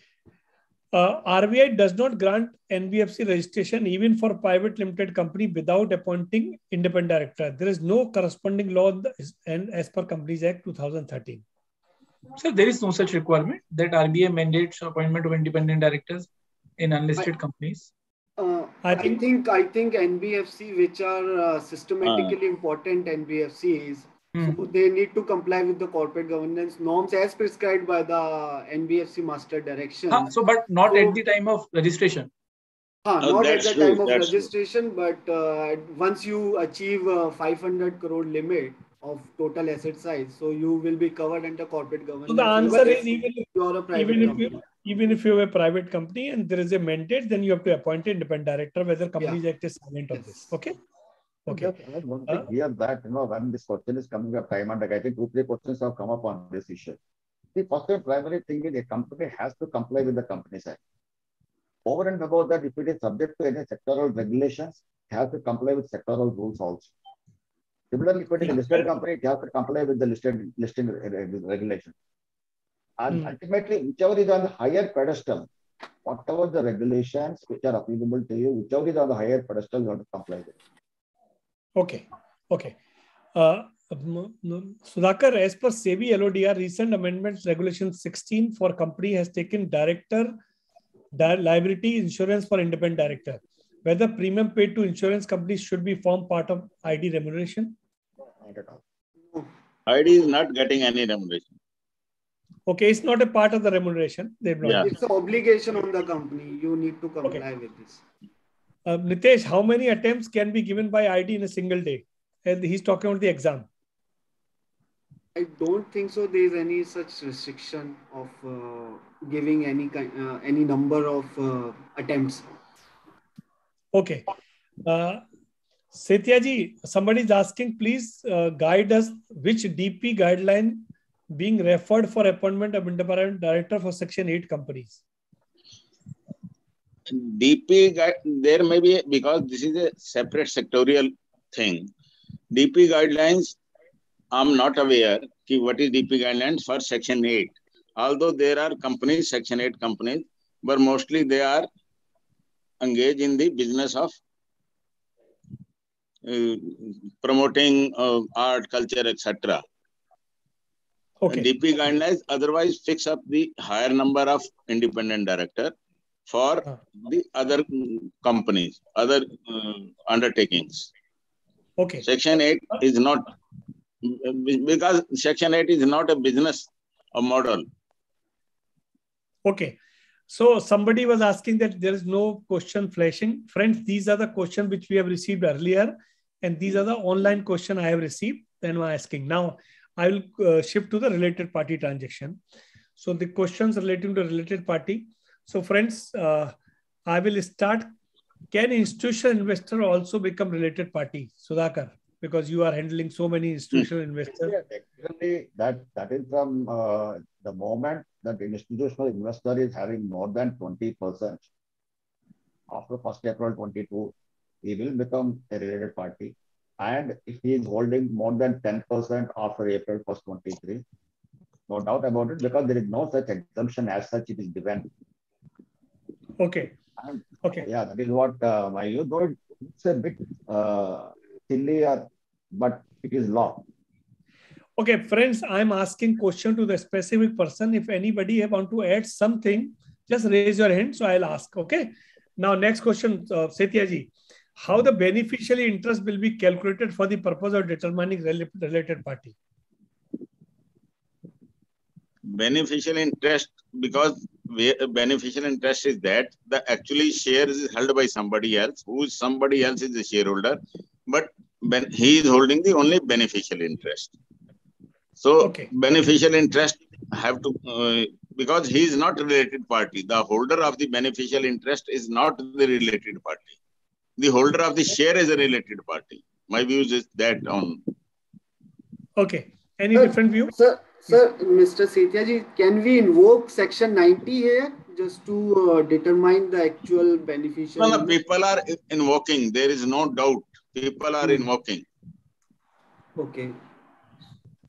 Uh, RBI does not grant NBFC registration even for private limited company without appointing independent director. There is no corresponding law and as per Companies Act 2013. So there is no such requirement that RBI mandates appointment of independent directors in unlisted I, companies. Uh, I, think, I think I think NBFC, which are uh, systematically uh, important NBFCs, Mm. So they need to comply with the corporate governance norms as prescribed by the NBFC master direction. Huh, so, but not so, at the time of registration. Huh, oh, not at the true, time of registration, true. but uh, once you achieve a 500 crore limit of total asset size, so you will be covered under corporate governance. So the answer is even if you are a private even company. if you even if you have a private company and there is a mandate, then you have to appoint an independent director. Whether Companies yeah. Act is silent yes. on this. Okay. Okay. one thing uh, here that, you know, when this question is coming up time and like, I think two, three questions have come up on this issue. The first and primary thing is a company has to comply with the Companies Act. Over and above that, if it is subject to any sectoral regulations, it has to comply with sectoral rules also. Similarly, if it is a listed company, it has to comply with the listed listing regulations. And mm. ultimately, whichever is on the higher pedestal, whatever the regulations which are applicable to you, whichever is on the higher pedestal, you have to comply with. Okay. Okay. Uh, Sudhakar, as per SEBI LODR, recent amendments regulation 16 for company has taken director liability insurance for independent director. Whether premium paid to insurance companies should be form part of ID remuneration? No, at all. ID is not getting any remuneration. Okay, it's not a part of the remuneration. Yeah. It's an obligation on the company. You need to comply okay. with this. Uh, Nitesh, how many attempts can be given by ID in a single day? And he's talking about the exam. I don't think so. There is any such restriction of uh, giving any kind, uh, any number of uh, attempts. Okay. Uh, Setiaji, somebody is asking, please uh, guide us which DP guideline being referred for appointment of independent director for Section 8 companies. DP, there may be, because this is a separate sectorial thing, DP guidelines, I'm not aware what is DP guidelines for Section 8. Although there are companies, Section 8 companies, but mostly they are engaged in the business of uh, promoting uh, art, culture, etc. Okay. DP guidelines otherwise fix up the higher number of independent director for uh. the other companies, other uh, undertakings. Okay. Section 8 is not, because Section 8 is not a business a model. Okay. So somebody was asking that there is no question flashing. Friends, these are the questions which we have received earlier. And these are the online question I have received. Then I'm asking. Now, I will uh, shift to the related party transaction. So the questions relating to related party. So friends, uh, I will start. Can institutional investor also become related party? Sudhakar, because you are handling so many institutional hmm. investors. Yeah, actually, that, that is from uh, the moment that institutional investor is having more than 20% after 1st April 22, he will become a related party. And if he is holding more than 10% after April 1st, 23, no doubt about it, because there is no such exemption as such it is given Okay. okay. Yeah, that is what uh, my you though it's a bit uh, silly, or, but it is law. Okay, friends, I'm asking question to the specific person. If anybody want to add something, just raise your hand. So I'll ask. Okay. Now, next question, uh, Setiaji. How the beneficial interest will be calculated for the purpose of determining related party? Beneficial interest because beneficial interest is that the actually share is held by somebody else, who is somebody else is the shareholder, but ben, he is holding the only beneficial interest. So okay. beneficial interest have to uh, because he is not related party. The holder of the beneficial interest is not the related party. The holder of the share is a related party. My views is that on. Okay. Any sir, different view? Sir, Sir, Mr. Setyaji, can we invoke section 90 here just to uh, determine the actual beneficial? No, no, people are invoking. There is no doubt. People are hmm. invoking. Okay.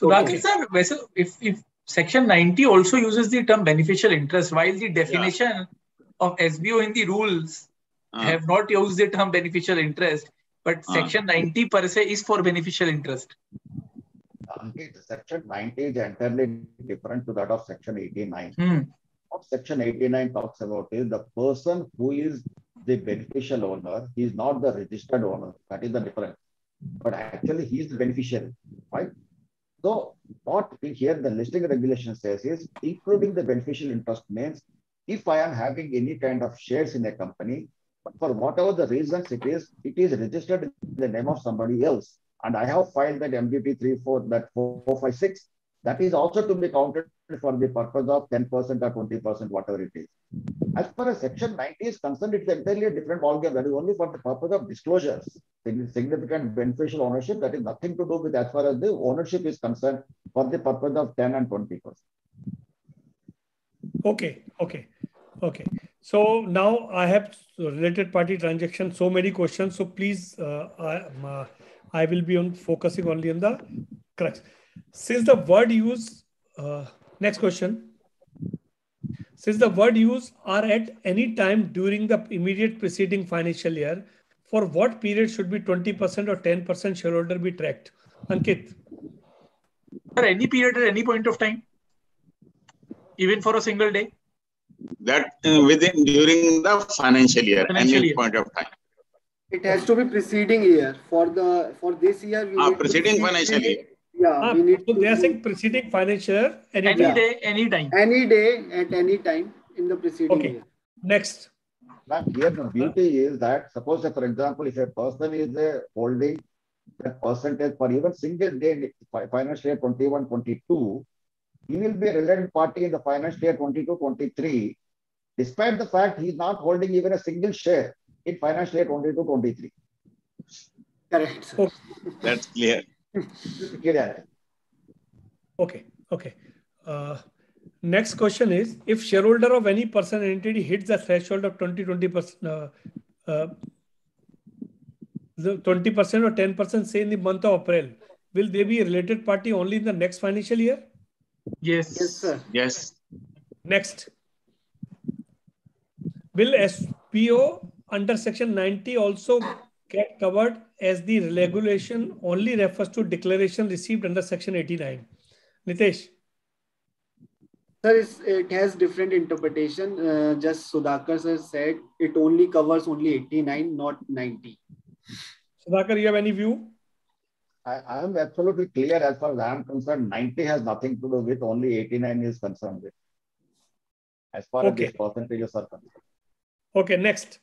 So, okay. sir, if, if section 90 also uses the term beneficial interest, while the definition yeah. of SBO in the rules uh, -huh. have not used the term beneficial interest, but uh, -huh. section 90 per se is for beneficial interest. Section 90 is entirely different to that of section 89. Hmm. What section 89 talks about is the person who is the beneficial owner, he is not the registered owner. That is the difference. But actually, he is the beneficiary, right? So, what here the listing regulation says is, including the beneficial interest means, if I am having any kind of shares in a company, for whatever the reasons it is, it is registered in the name of somebody else. And I have filed that MDT 34, that 456, that is also to be counted for the purpose of 10% or 20%, whatever it is. As far as Section 90 is concerned, it's entirely a different ballgame. That is only for the purpose of disclosures. Significant beneficial ownership, that is nothing to do with as far as the ownership is concerned for the purpose of 10 and 20%. Okay, okay, okay. So now I have related party transaction, so many questions. So please, uh, I, uh, I will be on focusing only on the crux. Since the word use, uh, next question. Since the word use are at any time during the immediate preceding financial year, for what period should be 20% or 10% shareholder be tracked? Ankit. For any period at any point of time, even for a single day? That uh, within during the financial year, financial any year. point of time. It has to be preceding year. For the for this year, we ah, preceding financial year. Yeah, ah, we need so they are saying preceding financial year any, any day, any time. Any day at any time in the preceding okay. year. Next. Now here the beauty is that suppose that for example, if a person is uh, holding that percentage for even single day in financial year 21, 22, he will be a relevant party in the financial year 22, 23, despite the fact he is not holding even a single share in financial year 22, 23. Correct. Okay. That's clear. okay, okay. Uh, next question is, if shareholder of any person entity hits the threshold of 20, 20%, uh, uh, the 20% or 10% say in the month of April, will they be a related party only in the next financial year? Yes. Yes, sir. Yes. Next. Will SBO under section 90 also get covered as the regulation only refers to declaration received under section 89? Nitesh. Sir, it has different interpretation. Uh, just Sudhakar sir said it only covers only 89, not 90. Sudhakar, you have any view? I, I am absolutely clear as far as I am concerned. 90 has nothing to do with only 89 is concerned with. As far okay. as these percentages are concerned. Okay, next.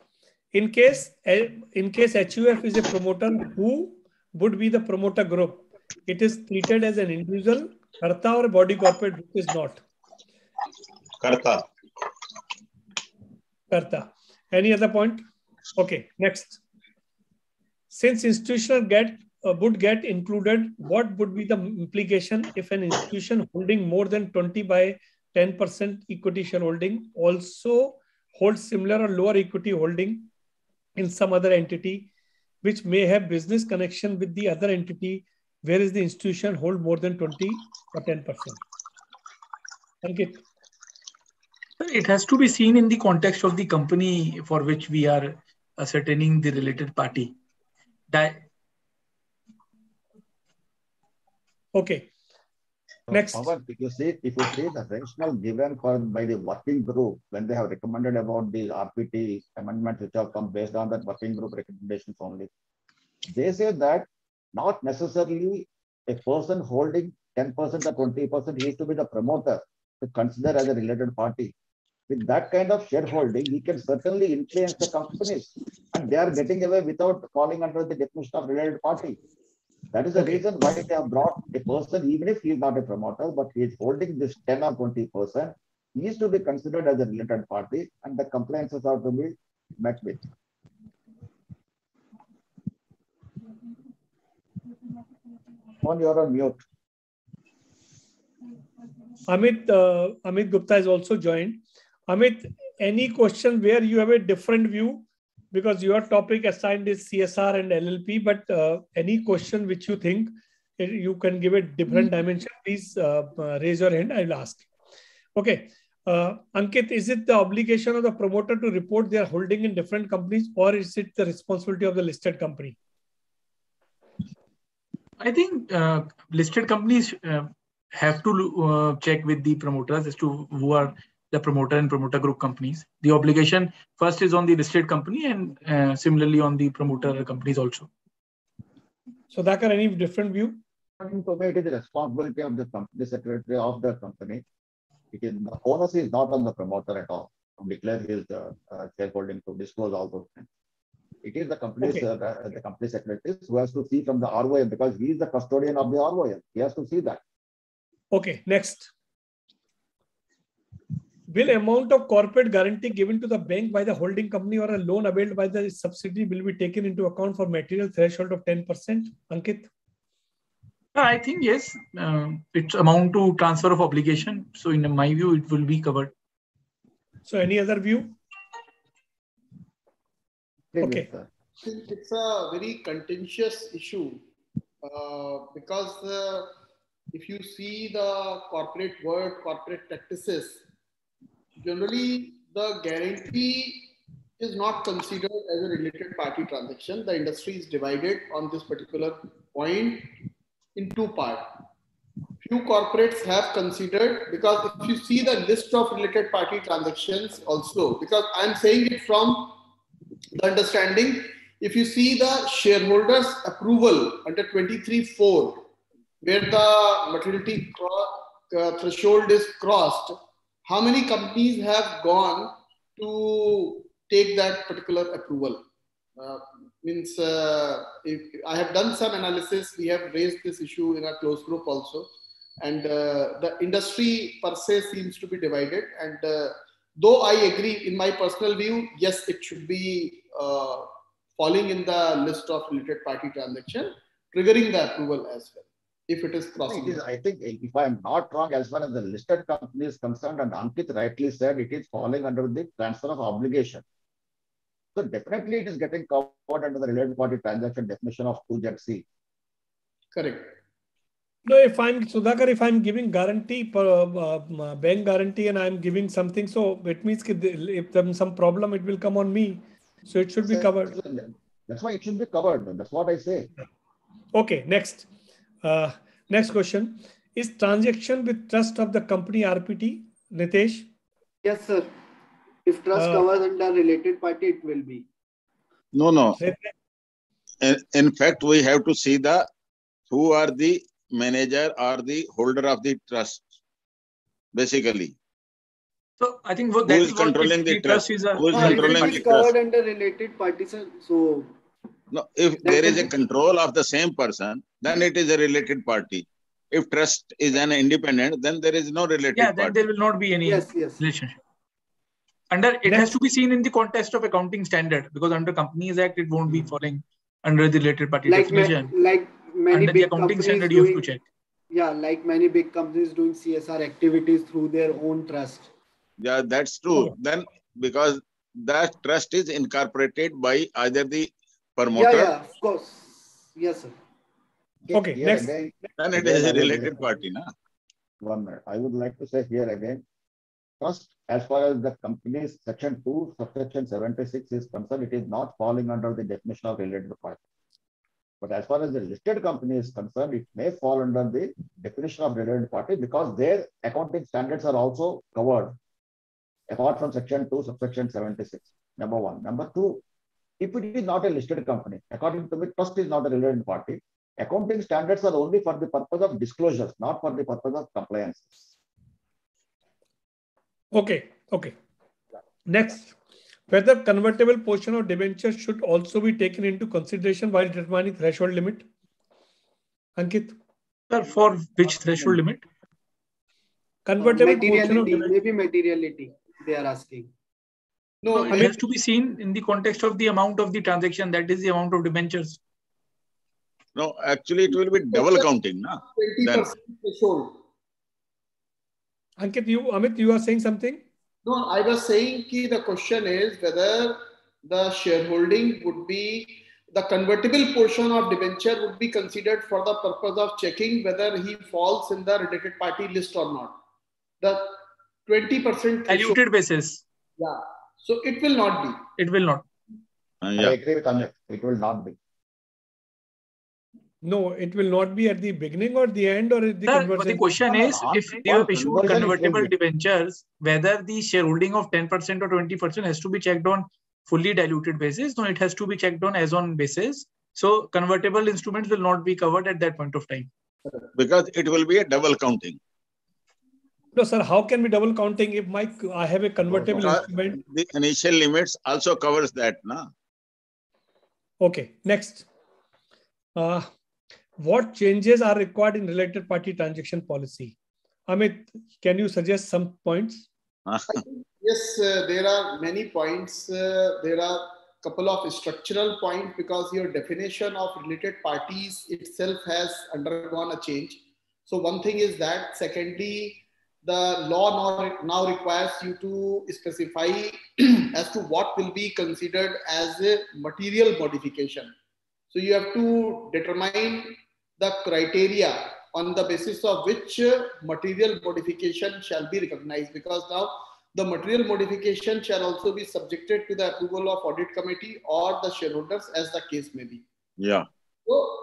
In case in case HUF is a promoter, who would be the promoter group? It is treated as an individual, Karta or body corporate, which is not. Karta. Karta. Any other point? Okay, next. Since institutional get uh, would get included, what would be the implication if an institution holding more than 20 by 10% equity shareholding also holds similar or lower equity holding in some other entity, which may have business connection with the other entity, whereas the institution hold more than 20 or 10%. Ankit. It has to be seen in the context of the company for which we are ascertaining the related party. That Okay. Next. However, if you see, if you see the rationale given for by the working group when they have recommended about the RPT amendments which have come based on that working group recommendations only, they say that not necessarily a person holding 10% or 20% needs to be the promoter to consider as a related party. With that kind of shareholding, he can certainly influence the companies and they are getting away without falling under the definition of related party. That is the reason why they have brought a person, even if he is not a promoter, but he is holding this 10 or 20 percent, he is to be considered as a related party and the compliances are to be met with. On your on mute. Amit, uh, Amit Gupta has also joined. Amit, any question where you have a different view because your topic assigned is CSR and LLP, but uh, any question which you think you can give it different mm-hmm. dimension, please uh, uh, raise your hand. I'll ask. Okay. Uh, Ankit, is it the obligation of the promoter to report their holding in different companies or is it the responsibility of the listed company? I think uh, listed companies uh, have to uh, check with the promoters as to who are the promoter and promoter group companies. The obligation first is on the listed company and uh, similarly on the promoter companies also. Sudhakar, any different view? According to me, it is the responsibility of the company secretary of the company. It is the onus is not on the promoter at all to declare his uh, uh, shareholding to disclose all those things. It is the company's Okay. uh, the, the company secretary who has to see from the ROM because he is the custodian of the ROM. He has to see that. Okay, next. Will amount of corporate guarantee given to the bank by the holding company or a loan availed by the subsidiary will be taken into account for material threshold of 10%? Ankit? I think yes, uh, it's amount to transfer of obligation. So in my view, it will be covered. So, any other view? Please, Okay. Mr. it's a very contentious issue uh, because uh, if you see the corporate world, corporate practices, generally the guarantee is not considered as a related party transaction. The industry is divided on this particular point in two parts. Few corporates have considered because if you see the list of related party transactions also, because I'm saying it from the understanding if you see the shareholders approval under 23.4 where the materiality uh, threshold is crossed how many companies have gone to take that particular approval? Uh, means uh, i have done some analysis. We have raised this issue in a close group also. And uh, the industry per se seems to be divided. And uh, though i agree in my personal view yes it should be uh, falling in the list of related party transaction, triggering the approval as well, if it is crossing. It is, I think, if I am not wrong, as far as the listed company is concerned, and Ankit rightly said, it is falling under the transfer of obligation. So definitely it is getting covered under the related party transaction definition of 2ZC. Correct. No, if I'm Sudhakar, if I'm giving guarantee, per, uh, bank guarantee, and I'm giving something, so it means कि if there's some problem, it will come on me. So it should be covered. That's why it should be covered. That's what I say. Okay, next. Uh, next question. Is transaction with trust of the company RPT? Nitesh? Yes, sir. If trust Uh, covers under related party, it will be. No, no. In, in fact, we have to see the who are the manager or the holder of the trust, basically. So I think what Who that is is controlling if the trust? is a Who is No, controlling it the trust? covered under related party, sir. So No, if there is a control of the same person, then it is a related party. If trust is an independent, then there is no related yeah, then there will not be any yes, yes. relationship. Under it has to be seen in the context of accounting standard because under Companies Act it won't be hmm. falling under the related party Like ma- like many Under the big accounting companies standard, you have to doing, check. yeah, like many big companies doing CSR activities through their own trust. Yeah, that's true. Oh. Then because that trust is incorporated by either the Yeah, promoter, yeah, of course. Yes, sir. Okay, Here next. again, then it Again, is I a will- related party. Na? one minute. I would like to say here again, First, as far as the company's section two, subsection seventy-six is concerned, it is not falling under the definition of related party. But as far as the listed company is concerned, it may fall under the definition of related party because their accounting standards are also covered. Apart from section two, subsection seventy-six, number one. Number two, if it is not a listed company, according to me, trust is not a relevant party. Accounting standards are only for the purpose of disclosures, not for the purpose of compliance. Okay, okay. Next, whether convertible portion of debenture should also be taken into consideration while determining threshold limit? Ankit, Sir, for which threshold limit? convertible portion of materiality, debenture. maybe materiality, they are asking. No, No, it like- has to be seen in the context of the amount of the transaction. That is the amount of debentures. No, actually it will be double counting. Na? 20% threshold. Ankit, you, Amit, you are saying something? No, I was saying ki the question is whether the shareholding would be the convertible portion of debenture would be considered for the purpose of checking whether he falls in the related party list or not. The 20% diluted basis. Yeah. So it will not be. It will not. Uh, I agree with Amit. It will not be. No, it will not be at the beginning or the end or at the Sir, but the question No, no, is, on- if they have issued conversion, convertible debentures, whether the shareholding of 10% or 20% has to be checked on fully diluted basis. No, it has to be checked on as on basis. So convertible instruments will not be covered at that point of time. Because it will be a double counting. No, sir, how can we double counting if my I have a convertible instrument? The initial limits also covers that, na? Okay, next. Uh, what changes are required in related party transaction policy? Amit, can you suggest some points? Yes, uh, there are many points. Uh, there are couple of structural points because your definition of related parties itself has undergone a change. So one thing is that. Secondly, the law now, now requires you to specify as to what will be considered as a material modification. So you have to determine the criteria on the basis of which material modification shall be recognized because now the material modification shall also be subjected to the approval of audit committee or the shareholders as the case may be. Yeah. So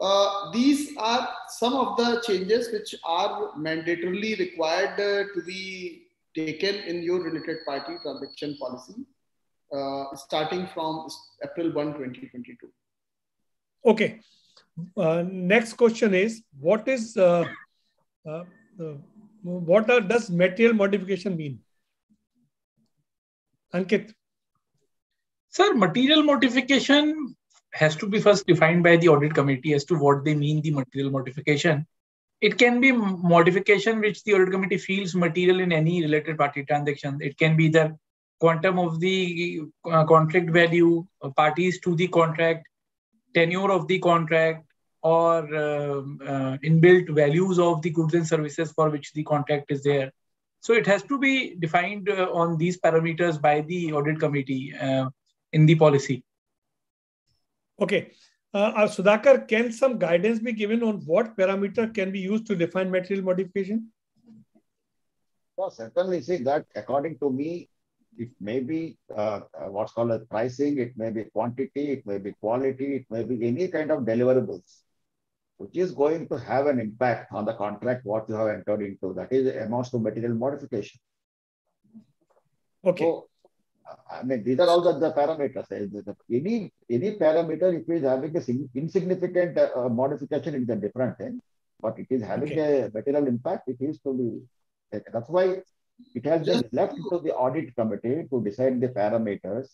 uh, these are some of the changes which are mandatorily required uh, to be taken in your related party transaction policy uh, starting from April 1, 2022. Okay. Uh, next question is what is uh, uh, uh, what are, does material modification mean? Ankit, Sir, material modification has to be first defined by the audit committee as to what they mean the material modification. It can be modification which the audit committee feels material in any related party transaction. It can be the quantum of the uh, contract value, uh, parties to the contract, tenure of the contract, or um, uh, inbuilt values of the goods and services for which the contract is there. So it has to be defined uh, on these parameters by the audit committee in the policy. Okay. Uh, uh, Sudhakar, can some guidance be given on what parameter can be used to define material modification? So certainly, see that according to me, it may be uh, uh, what's called as pricing, it may be quantity, it may be quality, it may be any kind of deliverables, which is going to have an impact on the contract what you have entered into. That is amounts to material modification. Okay. So, I mean, these are all the, the parameters. Any any parameter, if it is having a insignificant uh, modification, it is a different thing. But it is having okay. a material impact, it is to be taken. That's why it has been left to the audit committee to decide the parameters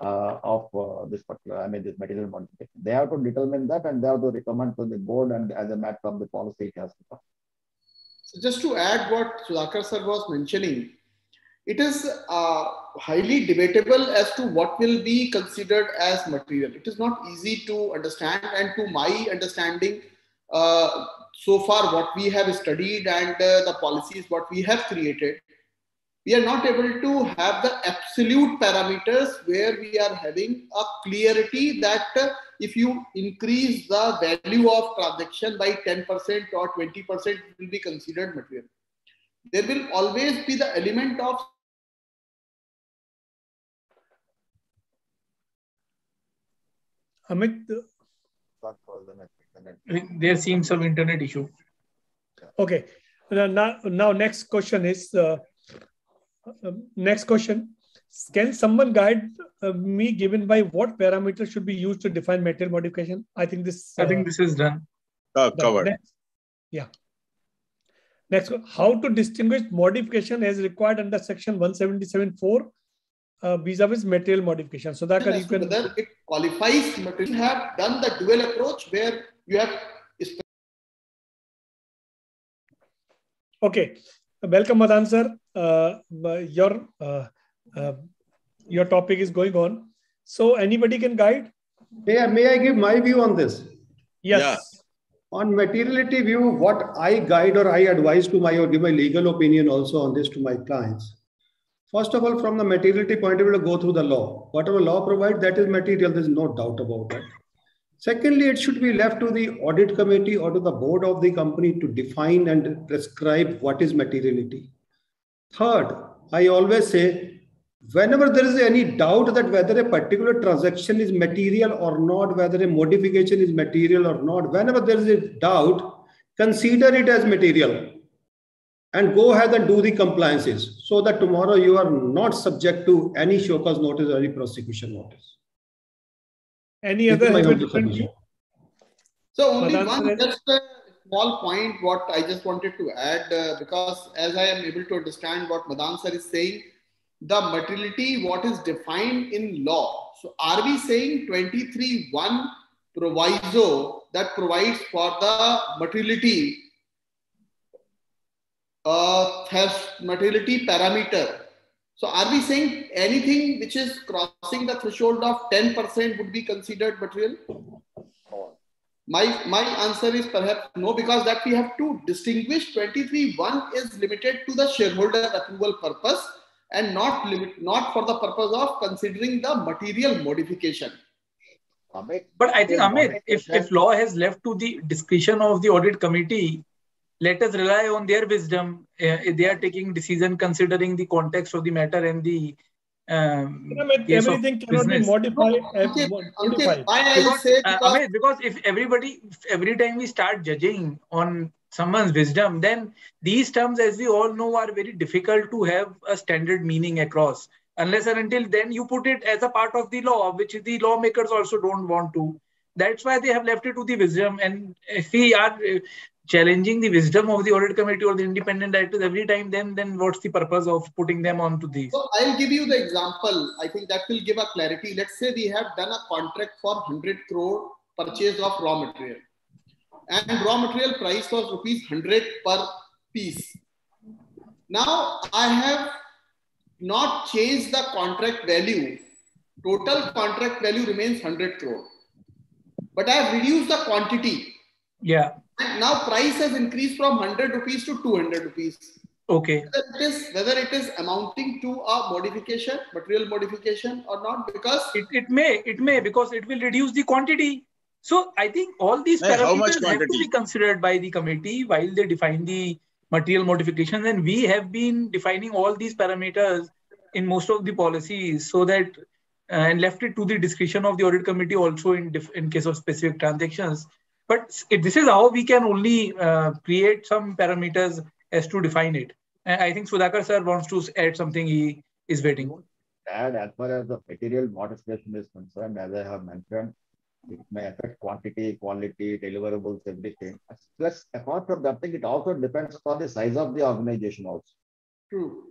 uh, of uh, this particular, I mean, this material modification. They have to determine that and they have to recommend to the board and as a matter of the policy, it has to come. So just to add what Sudhakar sir was mentioning, it is uh, highly debatable as to what will be considered as material. It is not easy to understand and to my understanding, uh, so far what we have studied and uh, the policies what we have created, we are not able to have the absolute parameters where we are having a clarity that uh, if you increase the value of transaction by 10% or 20% it will be considered material. There will always be the element of Amit, there seems some internet issue. Okay. Now, now next question is uh, uh, next question. Can someone guide uh, me given by what parameters should be used to define material modification? I think this. I think this is done. Uh, covered. Next. Yeah. Next, how to distinguish modification as required under section 177.4 uh, vis-a-vis material modification. So that you can whether it qualifies material have done the dual approach where you have okay. Welcome madan sir. Uh, your uh, your topic is going on. So anybody can guide? May I, may I give my view on this? Yes. Yeah. on materiality view what i guide or i advise to my or give my legal opinion also on this to my clients First of all, from the materiality point of view, go through the law. Whatever law provides, that is material. There's no doubt about that. Secondly, it should be left to the audit committee or to the board of the company to define and prescribe what is materiality. Third, I always say, whenever there is any doubt that whether a particular transaction is material or not, whether a modification is material or not, whenever there is a doubt, consider it as material and go ahead and do the compliances so that tomorrow you are not subject to any show cause notice or any prosecution notice. Any other different? So only one just a small point what I just wanted to add uh, because as I am able to understand what Madan sir is saying, the materiality what is defined in law. So are we saying 23.1 proviso that provides for the materiality uh, has materiality parameter. So are we saying anything which is crossing the threshold of 10% would be considered material? My, my answer is perhaps no, because that we have to distinguish 23.1 is limited to the shareholder approval purpose and not limit, not for the purpose of considering the material modification. But I think, Amit, if, if law has left to the discretion of the audit committee, let us rely on their wisdom. Uh, they are taking decision considering the context of the matter and the um, everything cannot business. be modified. Okay, okay. Why I because, say because, uh, Amit, because if everybody, if every time we start judging on someone's wisdom, then these terms, as we all know, are very difficult to have a standard meaning across. Unless and until then you put it as a part of the law, which the lawmakers also don't want to. That's why they have left it to the wisdom. And if we are uh, challenging the wisdom of the audit committee or the independent directors every time, then then what's the purpose of putting them onto these? So I'll give you the example. I think that will give a clarity. Let's say we have done a contract for 100 crore purchase of raw material and raw material price was rupees 100 per piece. Now I have not changed the contract value. Total contract value remains 100 crore. But I have reduced the quantity. Yeah. And now price has increased from 100 rupees to 200 rupees. Okay. Whether it is, whether it is amounting to a modification, material modification or not, because it, it may, it may, because it will reduce the quantity. So I think all these hey, parameters have to be considered by the committee while they define the material modifications. And we have been defining all these parameters in most of the policies so that uh, and left it to the discretion of the audit committee also in in case of specific transactions. But it, this is how we can only uh, create some parameters as to define it. And I think Sudhakar sir wants to add something. He is waiting. And as far as the material modification is concerned, as I have mentioned, it may affect quantity, quality, deliverables, everything. Plus, apart from that thing, it also depends upon the size of the organization also. True.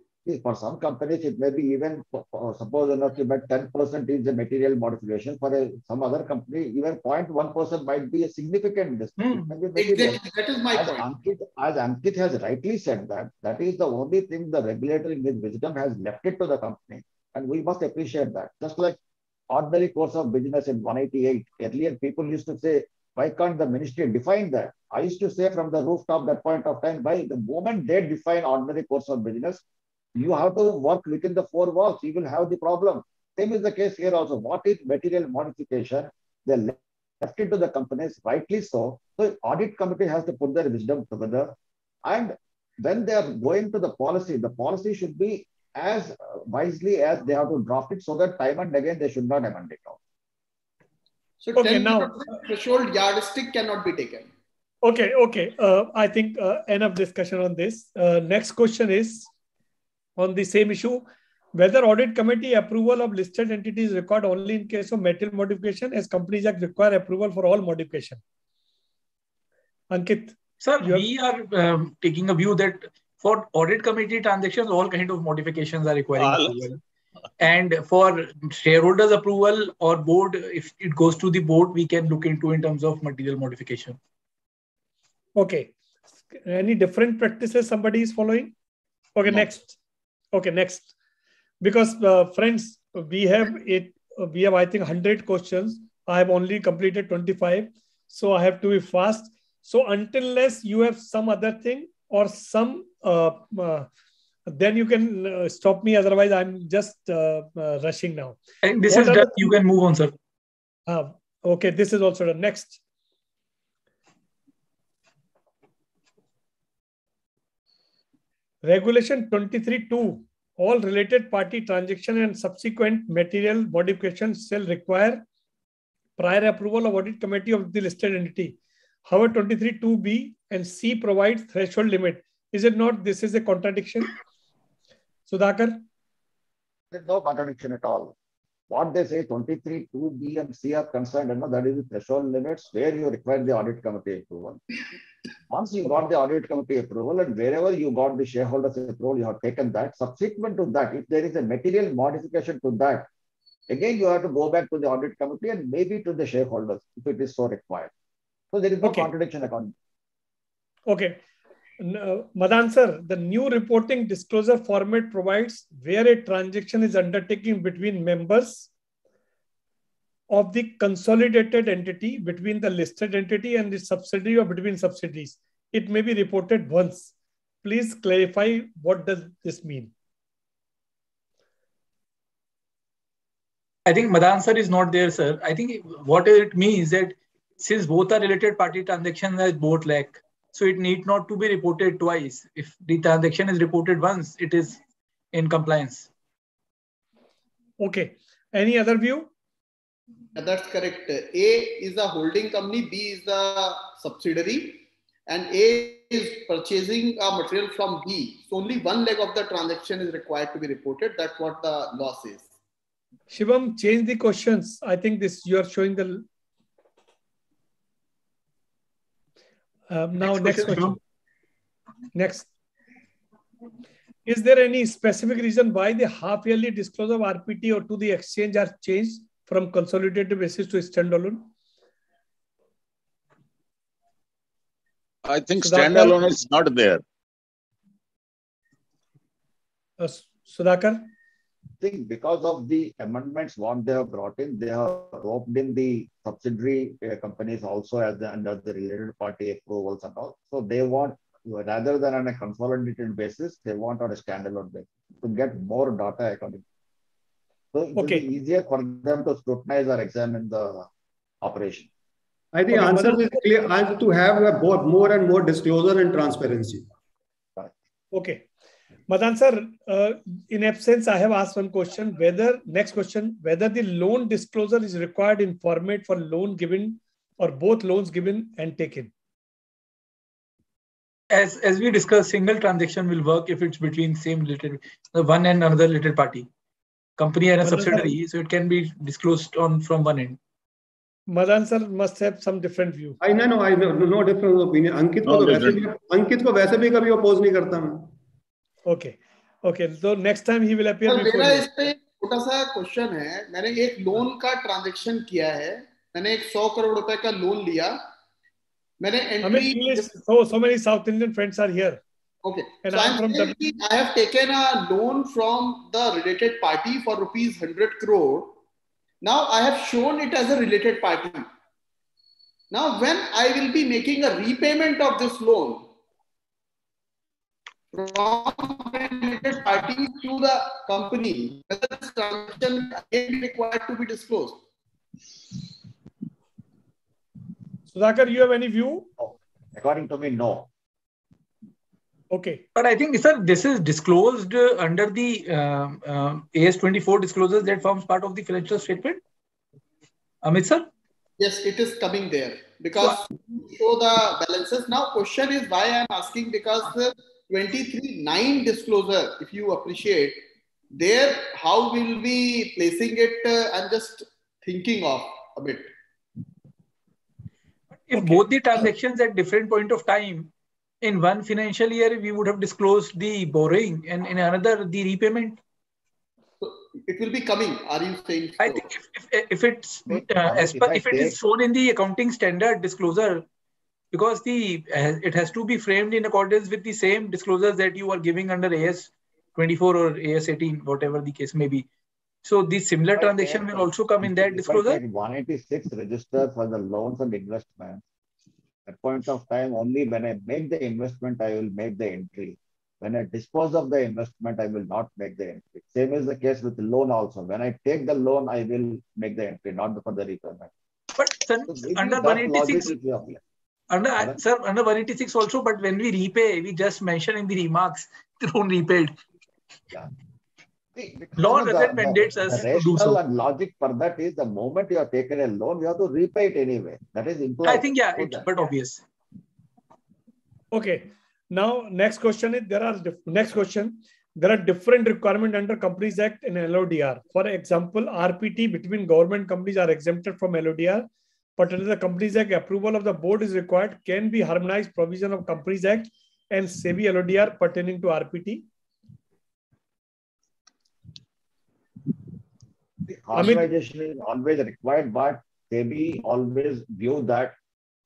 For some companies, it may be even, suppose enough, but 10% is a material modification. For a, some other company, even 0.1% might be a significant distance. Mm. Exactly. That is my as point. Ankit, as Ankit has rightly said that, that is the only thing the regulator in his wisdom has left it to the company. And we must appreciate that. Just like ordinary course of business in 188. Earlier, people used to say, why can't the ministry define that? I used to say from the rooftop that point of time, by the moment they define ordinary course of business, you have to work within the four walls. You will have the problem. Same is the case here also. What is material modification? They left it to the companies, rightly so. So audit committee has to put their wisdom together. And when they are going to the policy, the policy should be as wisely as they have to draft it so that time and again they should not amend it out. So okay, now threshold yardstick cannot be taken. Okay, okay. Uh, I think uh, enough discussion on this. Uh, next question is on the same issue. Whether audit committee approval of listed entities required only in case of material modification as Companies Act require approval for all modification. Ankit. Sir, we are um, taking a view that for audit committee transactions, all kind of modifications are requiring approval. And for shareholders approval or board, if it goes to the board, we can look into in terms of material modification. Okay. Any different practices somebody is following? Okay, no. next. Okay, next. Because uh, friends, we have it. We have I think hundred questions. I have only completed twenty five, so I have to be fast. So until unless you have some other thing, or some uh, uh, then you can uh, stop me otherwise i'm just rushing now and this what is done you can move on sir okay this is also the next Regulation 23.2 all related party transaction and subsequent material modifications shall require prior approval of audit committee of the listed entity. However, 23.2b and C provides threshold limit. Is it not? This is a contradiction. Sudhakar? There's no contradiction at all. What they say, 23, 2B and C are concerned, you know, that is the threshold limits where you require the audit committee approval. Once you got the audit committee approval and wherever you got the shareholders approval, you have taken that. Subsequent to that, if there is a material modification to that, again, you have to go back to the audit committee and maybe to the shareholders if it is so required. So there is no Okay. contradiction according. Okay. Uh, Madan sir, the new reporting disclosure format provides where a transaction is undertaken between members of the consolidated entity between the listed entity and the subsidiary or between subsidiaries. It may be reported once. Please clarify what does this mean? I think Madan sir is not there, sir. I think what it means is that since both are related party transactions as both lack, so it need not to be reported twice. If the transaction is reported once, it is in compliance. Okay. Any other view? Yeah, that's correct. A is the holding company, B is the subsidiary, and A is purchasing a material from B. So only one leg of the transaction is required to be reported. That's what the law says. Shivam, change the questions. I think this you are showing the. Um, now, next Next question. question, Next. Is there any specific reason why the half yearly disclosure of RPT or to the exchange are changed from consolidated basis to standalone? I think Sudhakar? standalone is not there. Uh, Sudhakar? Think because of the amendments what they have brought in, they have roped in the subsidiary uh, companies also as the, under the related party approvals and all. So they want, rather than on a consolidated basis, they want on a standalone basis to get more data according. So it will be easier for them to scrutinize or examine the operation. I think Okay, answer is clear. Answer to have a more, more and more disclosure and transparency. Okay. Madan sir, uh, in absence, I have asked one question whether, next question, whether the loan disclosure is required in format for loan given or both loans given and taken. As as we discussed, single transaction will work if it's between same related, the one and another related party, company and a Madan sir- subsidiary. So it can be disclosed on from one end. Madan sir must have some different view. I know, no, I know, no different opinion. अंकित को No तो वैसे भी different. अंकित को वैसे भी कभी oppose नहीं करता मैं. ओके ओके तो next time he will appear मेरा इस पे छोटा सा क्वेश्चन है। मैंने एक लोन का ट्रांजैक्शन किया है। मैंने एक सौ करोड़ रुपए का लोन लिया। मैंने entry so so many South Indian friends are here okay so I am from I have taken a loan from the related party for ₹100 crore now I have shown it as a related party now when i will be making a repayment of this loan from the related party to the company, whether this transaction again required to be disclosed. Sudhakar, you have any view? According to me, no. Okay. But I think, sir, this is disclosed uh, under the um, um, AS24 disclosures that forms part of the financial statement. Amit sir? Yes, it is coming there because show the balances. Now, question is why I am asking because the 23.9 disclosure, if you appreciate, there how will be placing it? Uh, I'm just thinking of a bit. If Okay. both the transactions at different point of time, in one financial year, we would have disclosed the borrowing and in another, the repayment. So it will be coming. Are you saying? So? I think if, if, if it's uh, as per, if it take- is shown in the accounting standard disclosure, because the uh, it has to be framed in accordance with the same disclosures that you are giving under AS 24 or AS 18, whatever the case may be. So the similar transaction will also come in that disclosure. 186 register for the loans and investments. At point of time, only when I make the investment, I will make the entry. When I dispose of the investment, I will not make the entry. Same is the case with the loan also. When I take the loan, I will make the entry, not for the repayment. But So under 186, will be applied. Under, uh, sir, under 186 also, but when we repay, we just mention in the remarks, loan repaid. Yeah. See, Law the- doesn't the- mandate us to do so. and logic for that is the moment you have taken a loan, you have to repay it anyway. That is implied. I think, yeah, So it's that- but obvious. Okay. Now, next question is there are next question. There are different requirement under Companies Act and LODR. For example, RPT between government companies are exempted from LODR, but under the Companies Act, approval of the board is required. Can be harmonized provision of Companies Act and SEBI LODR pertaining to RPT. The Harmonization is always required, but SEBI always view that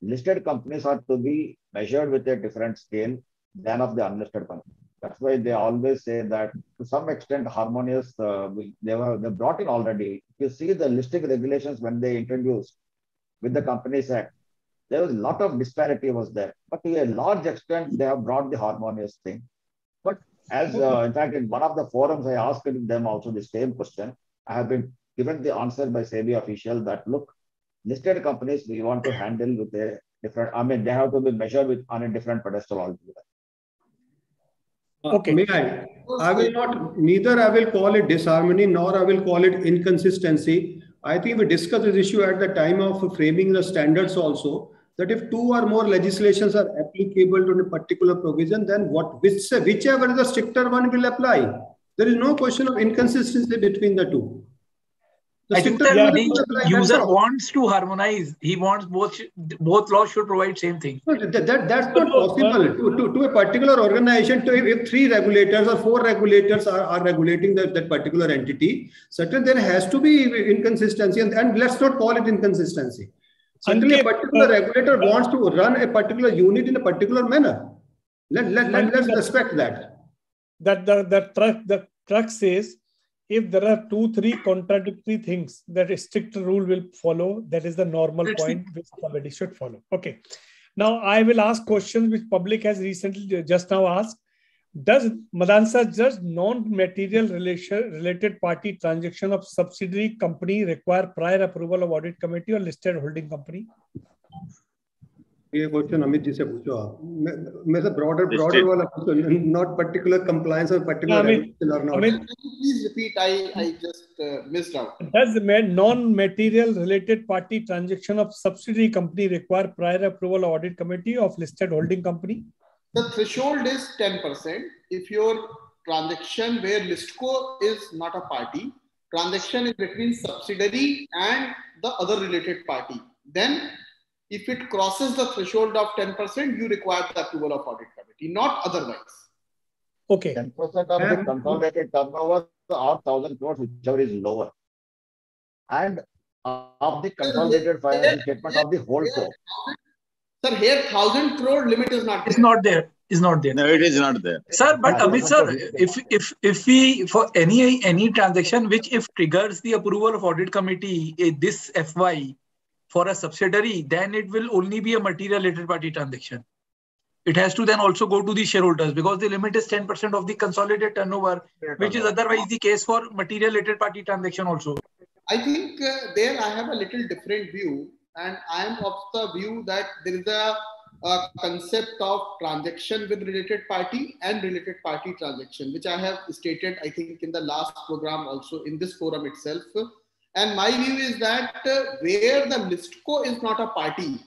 listed companies are to be measured with a different scale than of the unlisted company. That's why they always say that to some extent harmonious, uh, they were they brought in already. You see the listing regulations when they introduced with the Companies Act, there was a lot of disparity was there. But to a large extent, they have brought the harmonious thing. But as uh, in fact, in one of the forums, I asked them also the same question. I have been given the answer by SEBI official that look, listed companies we want to handle with a different. I mean, they have to be measured with on a different pedestal altogether. Uh, Okay. May I? I will not, neither I will call it disharmony nor I will call it inconsistency. I think we discussed this issue at the time of framing the standards also, that if two or more legislations are applicable to a particular provision, then what, which, whichever is the stricter one will apply. There is no question of inconsistency between the two. The I think that one the will apply, that's user wants to harmonize. He wants both both laws should provide same thing. No, that, that, that's not possible to, to, to a particular organization. To if, three regulators or four regulators are, are regulating that, that particular entity, certainly there has to be inconsistency, and, and let's not call it inconsistency. Certainly, a particular regulator wants to run a particular unit in a particular manner. Let, let, let, let's respect that. That the, the truck the truck says if there are two, three contradictory things that a strict rule will follow, that is the normal see. point which somebody should follow. Okay. Now I will ask questions which public has recently just now asked. Does Madansa does non-material relation related party transaction of subsidiary company require prior approval of audit committee or listed holding company? ये question Amit ji से पूछो आप मैं मैं broader Listed. Broader वाला पूछो not particular compliance और Yeah, particular Amit, और not Amit, Please repeat. I I just uh, missed out. Does the ma- non-material related party transaction of subsidiary company require prior approval of audit committee of listed holding company? The threshold is 10%. If your transaction where Listco is not a party, transaction is between subsidiary and the other related party, then if it crosses the threshold of 10%, you require the approval of audit committee, not otherwise. Okay. 10% of the And- consolidated turnover or 1000 crores, whichever is lower. And of the consolidated financial statement of the whole co. Sir, here 1000 crore limit is not It's there. not there. Is not there. No, it is not there. Sir, but Yeah, Amit sir, if if if we for any any transaction which if triggers the approval of audit committee this FY for a subsidiary, then it will only be a material related party transaction. It has to then also go to the shareholders because the limit is 10% of the consolidated turnover, which is otherwise the case for material related party transaction also. I think uh, there I have a little different view, and I am of the view that there is a, a concept of transaction with related party and related party transaction, which I have stated, I think, in the last program also in this forum itself. And my view is that uh, where the listco is not a party,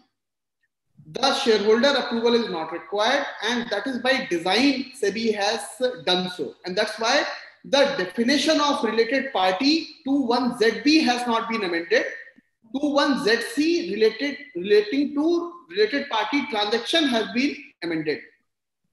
the shareholder approval is not required, and that is by design SEBI has uh, done so, and that's why the definition of related party to one ZB has not been amended. To one ZC related relating to related party transaction has been amended.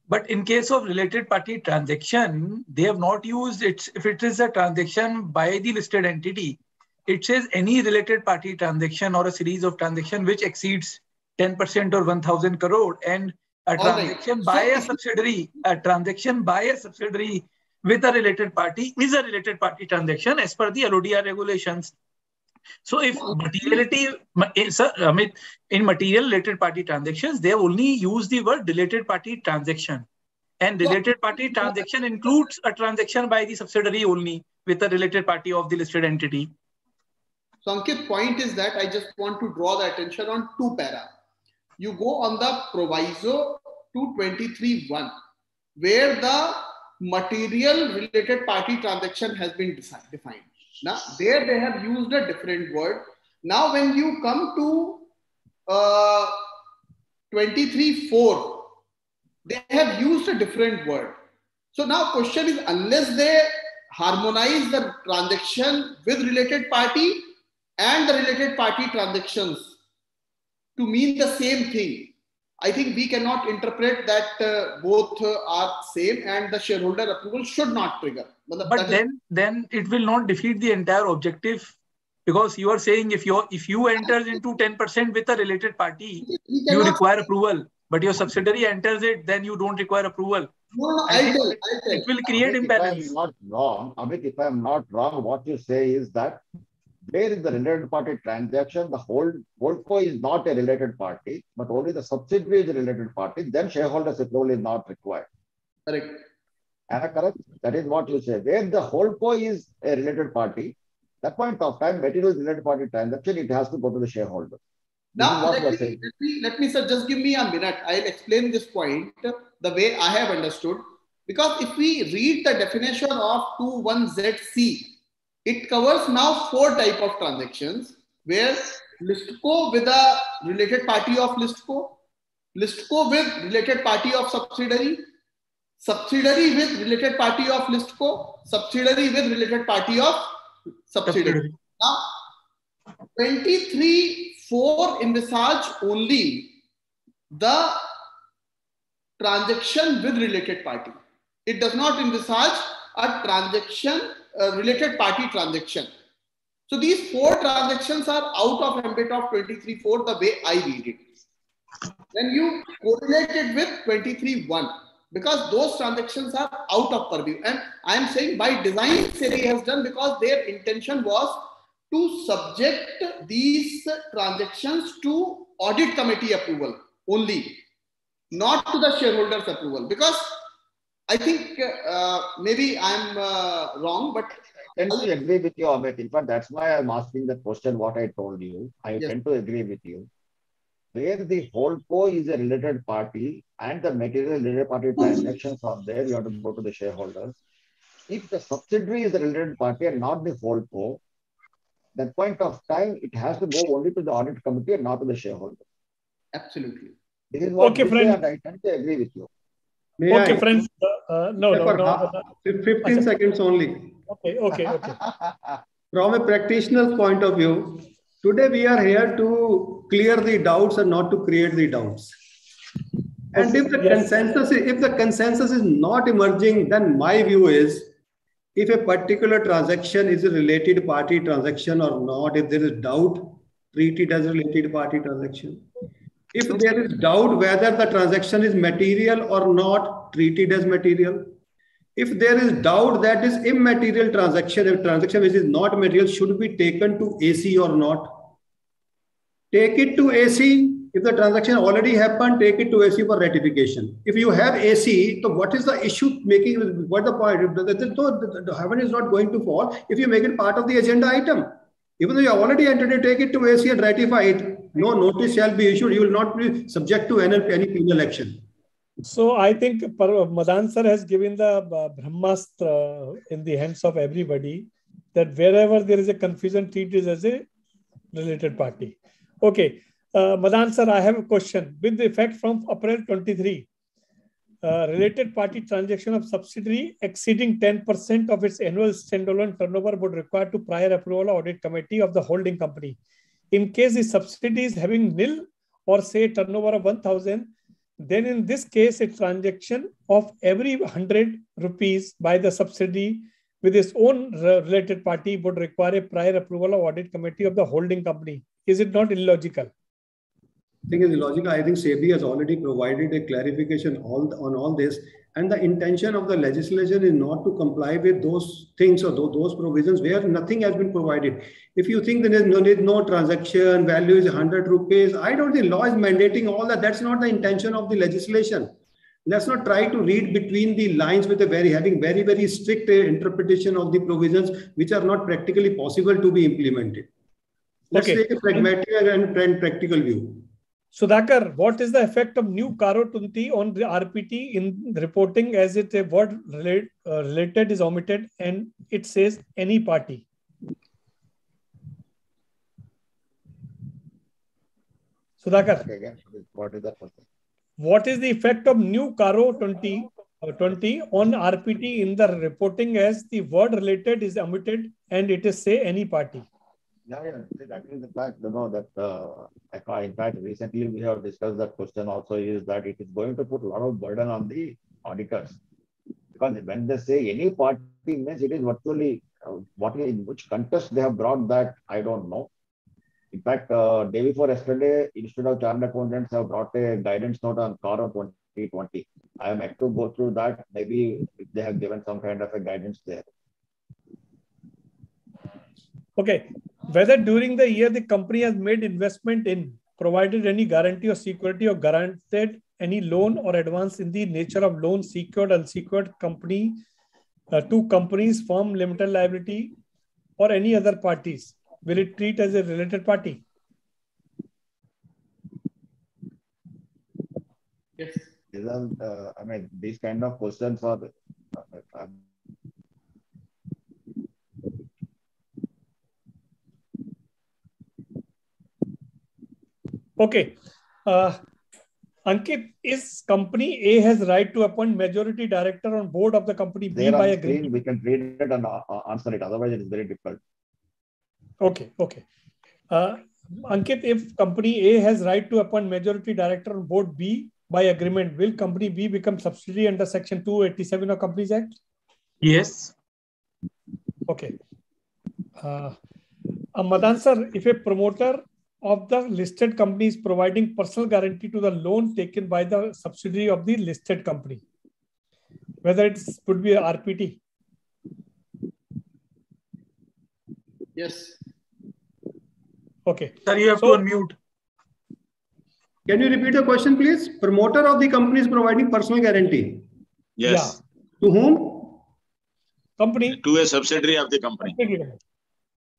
But in case of related party transaction, they have not used it. If it is a transaction by the listed entity, it says any related party transaction or a series of transaction which exceeds 10% or 1000 crore and a transaction So by a subsidiary, a transaction by a subsidiary with a related party is a related party transaction as per the LODR regulations. So if materiality, ma- eh, sir, Amit, in material related party transactions, they only use the word related party transaction. And related party transaction includes a transaction by the subsidiary only with a related party of the listed entity. So Ankit, point is that I just want to draw the attention on two para. you go on the proviso 223.1, where the material related party transaction has been defined. Now, there they have used a different word. Now, when you come to uh, 23.4, they have used a different word. So now question is, unless they harmonize the transaction with related party and the related party transactions to mean the same thing, I think we cannot interpret that uh, both uh, are same and the shareholder approval should not trigger. But then, then it will not defeat the entire objective because you are saying if you if you enters into 10% with a related party, you require approval. But your subsidiary enters it, then you don't require approval. No, no, I'll tell, I'll tell. It will create Amit, imbalance. If I'm not wrong, Amit, if I'm not wrong, what you say is that where is the related party transaction, the whole holdco is not a related party, but only the subsidiary is a related party, then shareholders approval is not required. Correct. Am I correct? That is what you say. Where the holdco is a related party, that point of time, material related party transaction, it has to go to the shareholder. Now, let me, let me, let me, sir, just give me a minute. I'll explain this point the way I have understood. Because if we read the definition of 21ZC, it covers now four type of transactions where listco with a related party of listco, listco with related party of subsidiary, subsidiary with related party of listco, subsidiary with related party of subsidiary. Now, 23 4 envisage only the transaction with related party. It does not envisage a transaction, a related party transaction. So these four transactions are out of ambit of 23.4 the way I read it. Then you correlate it with 23.1 because those transactions are out of purview. And I am saying by design SEBI has done because their intention was to subject these transactions to audit committee approval only, not to the shareholders approval. Because I think uh, maybe I'm uh, wrong, but I tend to agree with you, Amit. In fact, that's why I'm asking the question what I told you. I Yes. tend to agree with you. Where the holdco is a related party and the material related party transactions are there, you have to go to the shareholders. If the subsidiary is a related party and not the holdco, that point of time, it has to go only to the audit committee and not to the shareholder. absolutely. This is what Okay, we friend. and I tend to agree with you. May Okay, I? friends. Uh, uh, no, no, no. half- uh, 15 seconds only. Okay, okay, okay. From a practitioner's point of view, today we are here to clear the doubts and not to create the doubts. And if the Yes. consensus, if the consensus is not emerging, then my view is if a particular transaction is a related party transaction or not, if there is doubt, treat it as a related party transaction. If there is doubt whether the transaction is material or not, treated as material. If there is doubt that is immaterial transaction, a transaction which is not material should be taken to AC or not, take it to AC. If the transaction already happened, take it to AC for ratification. If you have AC, so what is the issue making? What the point? If the, heaven is not going to fall if you make it part of the agenda item. Even though you already entered it, take it to AC and ratify it. No notice shall be issued. You will not be subject to any, penal action. So I think Madan sir has given the uh, Brahmastra in the hands of everybody that wherever there is a confusion, treat it as a related party. Okay, uh, Madan sir, I have a question. With the effect from April 23, uh, related party transaction of subsidiary exceeding 10% of its annual standalone turnover would require to prior approval audit committee of the holding company. In case the subsidiary is having nil or say turnover of 1000, then in this case, a transaction of every 100 rupees by the subsidy with its own related party would require a prior approval of audit committee of the holding company. Is it not illogical? thing is illogical. I think SEBI has already provided a clarification on all this. And the intention of the legislation is not to comply with those things or those provisions where nothing has been provided. If you think there is no, there is no transaction, value is 100 rupees, I don't think law is mandating all that. That's not the intention of the legislation. Let's not try to read between the lines with a very having very, very strict uh, interpretation of the provisions which are not practically possible to be implemented. Let's Okay. take a pragmatic and and practical view. Sudhakar, what is the effect of new CARO 20 on the RPT in reporting as it a word relate, uh, related is omitted and it says any party? Sudhakar. Again, what is question? What is the effect of new CARO 20, uh, 20 on RPT in the reporting as the word related is omitted and it is say any party? Yeah, yeah. That is the fact, you know, that uh, in fact, recently we have discussed that question also is that it is going to put a lot of burden on the auditors. Because when they say any party means it is virtually uh, what in which context they have brought that, I don't know. In fact, uh, day before yesterday, Institute of Chartered Accountants have brought a guidance note on CARO 2020. I am yet to go through that. Maybe they have given some kind of a guidance there. Okay. Whether during the year the company has made investment in, provided any guarantee or security or granted any loan or advance in the nature of loan secured, unsecured company uh, to companies, firm, limited liability, or any other parties will it treat as a related party? Yes. Isn't, uh, I mean, these kind of questions are. Uh, okay. Uh, Ankit, is company A has right to appoint majority director on board of the company B by agreement? We can read it and uh, answer it. Otherwise, it is very difficult. Okay, okay. Uh, Ankit, if company A has right to appoint majority director on board B by agreement, will company B become subsidiary under section 287 of Companies Act? Yes. Okay. Uh, uh, Madan sir, if a promoter of the listed company is providing personal guarantee to the loan taken by the subsidiary of the listed company, whether it could be a RPT. Yes. Okay. Sir, you have so, to unmute. Can you repeat the question, please? Promoter of the company is providing personal guarantee. Yes. Yeah. To whom? Company. To a subsidiary of the company.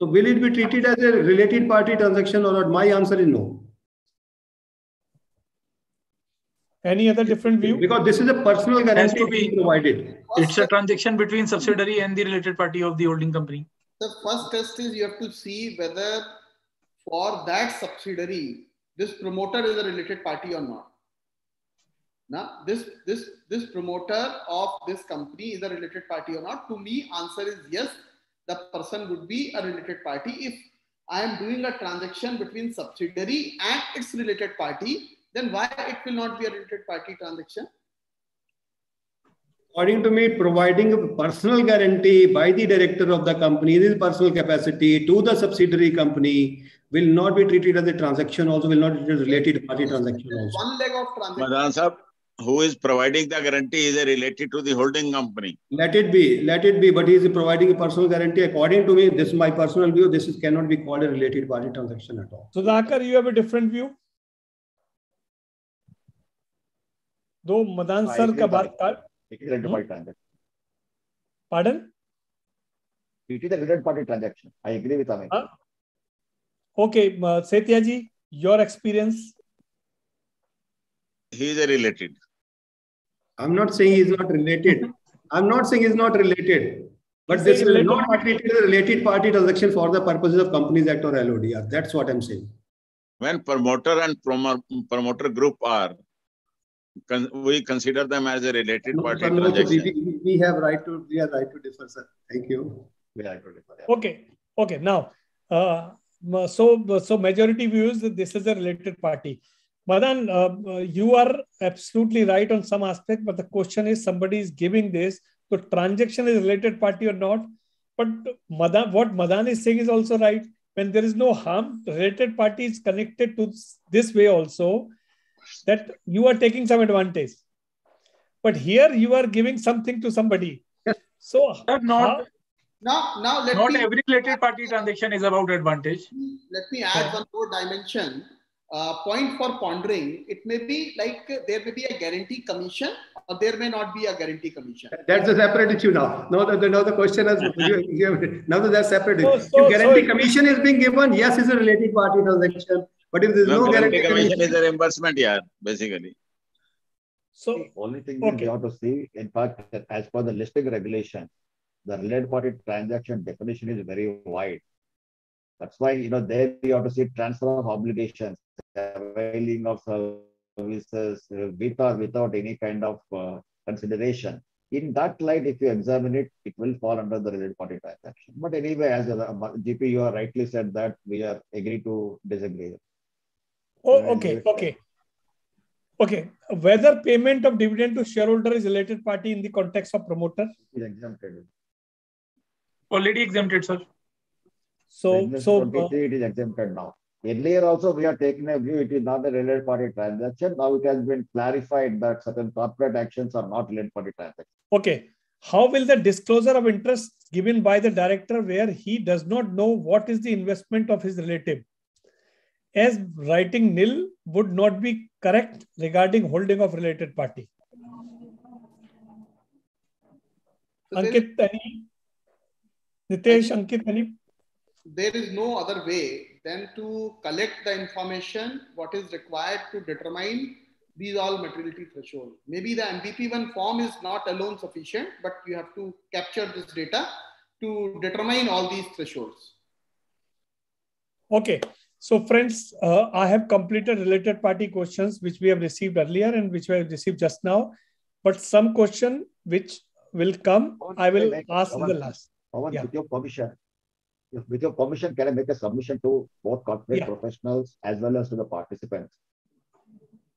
So will it be treated as a related party transaction or not? My answer is no. Any other different view? Because this is a personal guarantee to be provided. It's a transaction between subsidiary and the related party of the holding company. The first test is you have to see whether for that subsidiary, this promoter is a related party or not. Now, this, this, this promoter of this company is a related party or not? To me, answer is yes, the person would be a related party. If I am doing a transaction between subsidiary and its related party, then why it will not be a related party transaction? according to me, providing a personal guarantee by the director of the company in his personal capacity to the subsidiary company will not be treated as a transaction, also will not be treated related party transaction. Also. One leg of transaction who is providing the guarantee is related to the holding company. Let it be, let it be. But he is providing a personal guarantee. According to me, this is my personal view. This is, cannot be called a related party transaction at all. So, Zakar, you have a different view. Though Madan sir ka baat? Hmm? Pardon? It is a related party transaction. I agree with Amit. Huh? Okay, uh, Setiaji, your experience. He is a related. I'm not saying he's not related. I'm not saying he's not related. But he's this will not be treated as a related party transaction for the purposes of Companies Act or LODR. That's what I'm saying. When promoter and promoter group are con we consider them as a related no, party no, transaction. We, we, have right to we have right to differ, sir. Thank you. We have to. Yeah. Okay. Okay. Now, uh, so so majority views that this is a related party. Madan, uh, you are absolutely right on some aspect, but the question is somebody is giving this. So transaction is related party or not? But Madan, what Madan is saying is also right. When there is no harm, related party is connected to this way also that you are taking some advantage. But here you are giving something to somebody. So not how, now, now let not me, every related party transaction is about advantage. Let me add one more dimension. Uh, point for pondering. It may be like uh, there may be a guarantee commission or there may not be a guarantee commission. That's a separate issue now. Now the, now the question is, now that that's separate. So, so, if guarantee so commission is being given, yes, it's a related party transaction But if there's no, no guarantee commission is a reimbursement, yeah, basically. So The only thing okay. is you have to see, in fact, that as per the listing regulation, the related party transaction definition is very wide. That's why, you know, there you have to see transfer of obligations, availing of services uh, with or without any kind of uh, consideration. In that light, if you examine it, it will fall under the related party transaction. But anyway, as a, GP, you have rightly said that we are agree to disagree. Oh, Yeah, okay, okay. Okay, whether payment of dividend to shareholder is related party in the context of promoter. It is exempted. Already exempted, sir. So, so uh, 23, it is exempted now. Earlier also, we are taking a view, it is not a related party transaction. Now it has been clarified that certain corporate actions are not related party transactions. okay. How will the disclosure of interest given by the director where he does not know what is the investment of his relative? As writing nil would not be correct regarding holding of related party. So Ankit, any? Nitesh, Ankit, any? There is no other way than to collect the information what is required to determine these all materiality threshold. Maybe the MBP1 form is not alone sufficient, but you have to capture this data to determine all these thresholds. Okay. So friends, uh, I have completed related party questions which we have received earlier and which we have received just now. But some question which will come, I will ask in the last. Pawan, Yeah. with your permission, if with your permission, can I make a submission to both corporate Yeah. professionals as well as to the participants?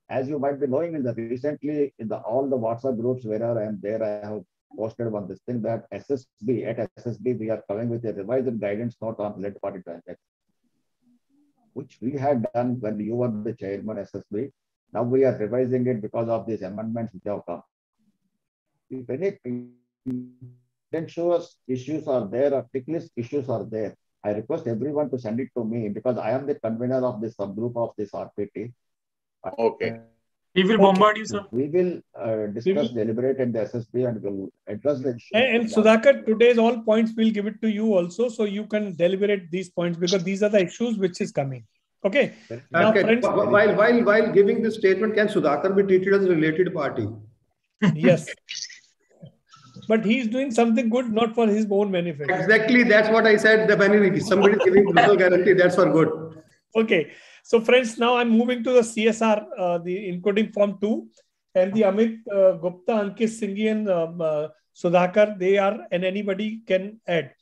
As you might be knowing, in the recently in the all the WhatsApp groups wherever I am there, I have posted one this thing that SSB at SSB we are coming with a revised guidance note on related party transactions, which we had done when you were the chairman SSB. Now we are revising it because of these amendments which have come. If any contentious issues are there or tick list issues are there, I request everyone to send it to me because I am the convener of this subgroup of this RPT. Okay. We will Okay. bombard you, sir. We will uh, discuss, deliberate in the SSB and we'll address the issue. And, and Sudhakar, today's all points we'll give it to you also, so you can deliberate these points because these are the issues which is coming. Okay. Now, Okay, friends- while, while, while giving this statement, can Sudhakar be treated as a related party? Yes. But he is doing something good, not for his own benefit. Exactly, that's what I said. The when somebody is giving personal guarantee, that's for good. Okay. So, friends, now I'm moving to the CSR, uh, the encoding form two, and the Amit uh, Gupta, Ankit Singhi, and um, uh, Sudhakar, they are, and anybody can add.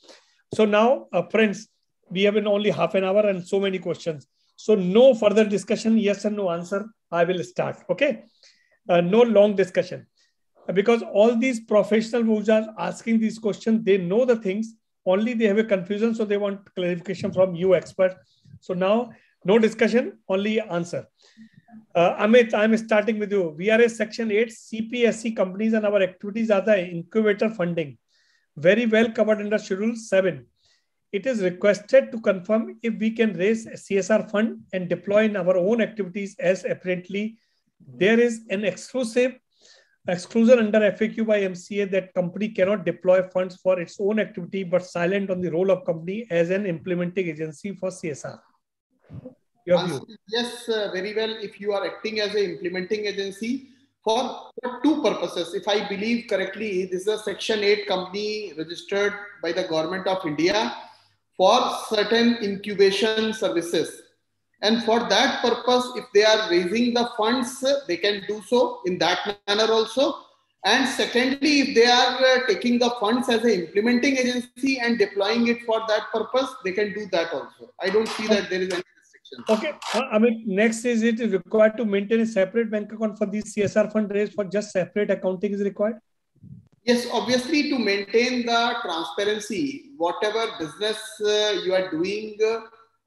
So, now, uh, friends, we have in only half an hour and so many questions. So, no further discussion, yes and no answer. I will start. Okay. Uh, no long discussion. Because all these professionals who are asking these questions, they know the things, only they have a confusion. So, they want clarification from you, expert. So, now, no discussion, only answer. Uh, Amit, I'm starting with you. We are a Section 8 CPSC companies and our activities are the incubator funding. Very well covered under Schedule 7. It is requested to confirm if we can raise CSR fund and deploy in our own activities as apparently there is an exclusive exclusion under FAQ by MCA that company cannot deploy funds for its own activity but silent on the role of company as an implementing agency for CSR. Your view. Yes, uh, very well. If you are acting as an implementing agency for, for two purposes, if I believe correctly, this is a Section 8 company registered by the Government of India for certain incubation services. And for that purpose, if they are raising the funds, they can do so in that manner also. And secondly, if they are uh, taking the funds as an implementing agency and deploying it for that purpose, they can do that also. I don't see that there is any restriction. Okay, uh, I mean, next is it required to maintain a separate bank account for these CSR fund raised for just separate accounting is required? Yes, obviously, to maintain the transparency, whatever business uh, you are doing uh,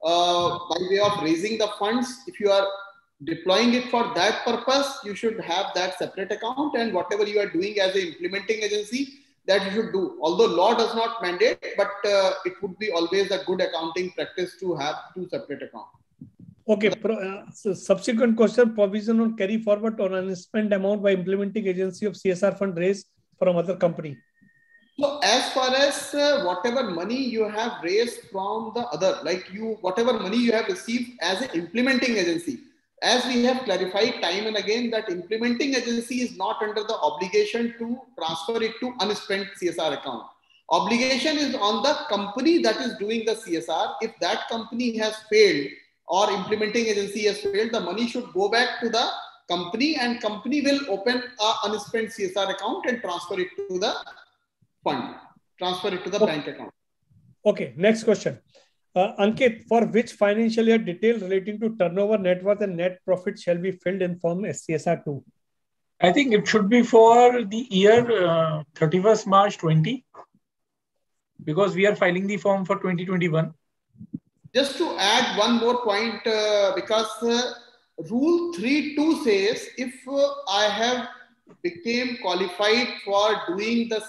by way of raising the funds, if you are deploying it for that purpose, you should have that separate account. And whatever you are doing as an implementing agency, that you should do. Although law does not mandate, but uh, it would be always a good accounting practice to have two separate accounts. Okay, uh, so subsequent question, provision on carry forward on unspent amount by implementing agency of CSR fund raised from other company. So as far as uh, whatever money you have raised from the other, like you, whatever money you have received as an implementing agency, as we have clarified time and again that implementing agency is not under the obligation to transfer it to unspent CSR account. Obligation is on the company that is doing the CSR. If that company has failed or implementing agency has failed, the money should go back to the company and company will open a unspent CSR account and transfer it to the fund, transfer it to the okay. bank account. Okay, next question. Uh, Ankit, for which financial year detail relating to turnover, net worth, and net profit shall be filled in Form SCSR2? I think it should be for the year uh, 31st March 20 because we are filing the form for 2021. Just to add one more point, uh, because uh, Rule 3.2 says if uh, I have became qualified for doing the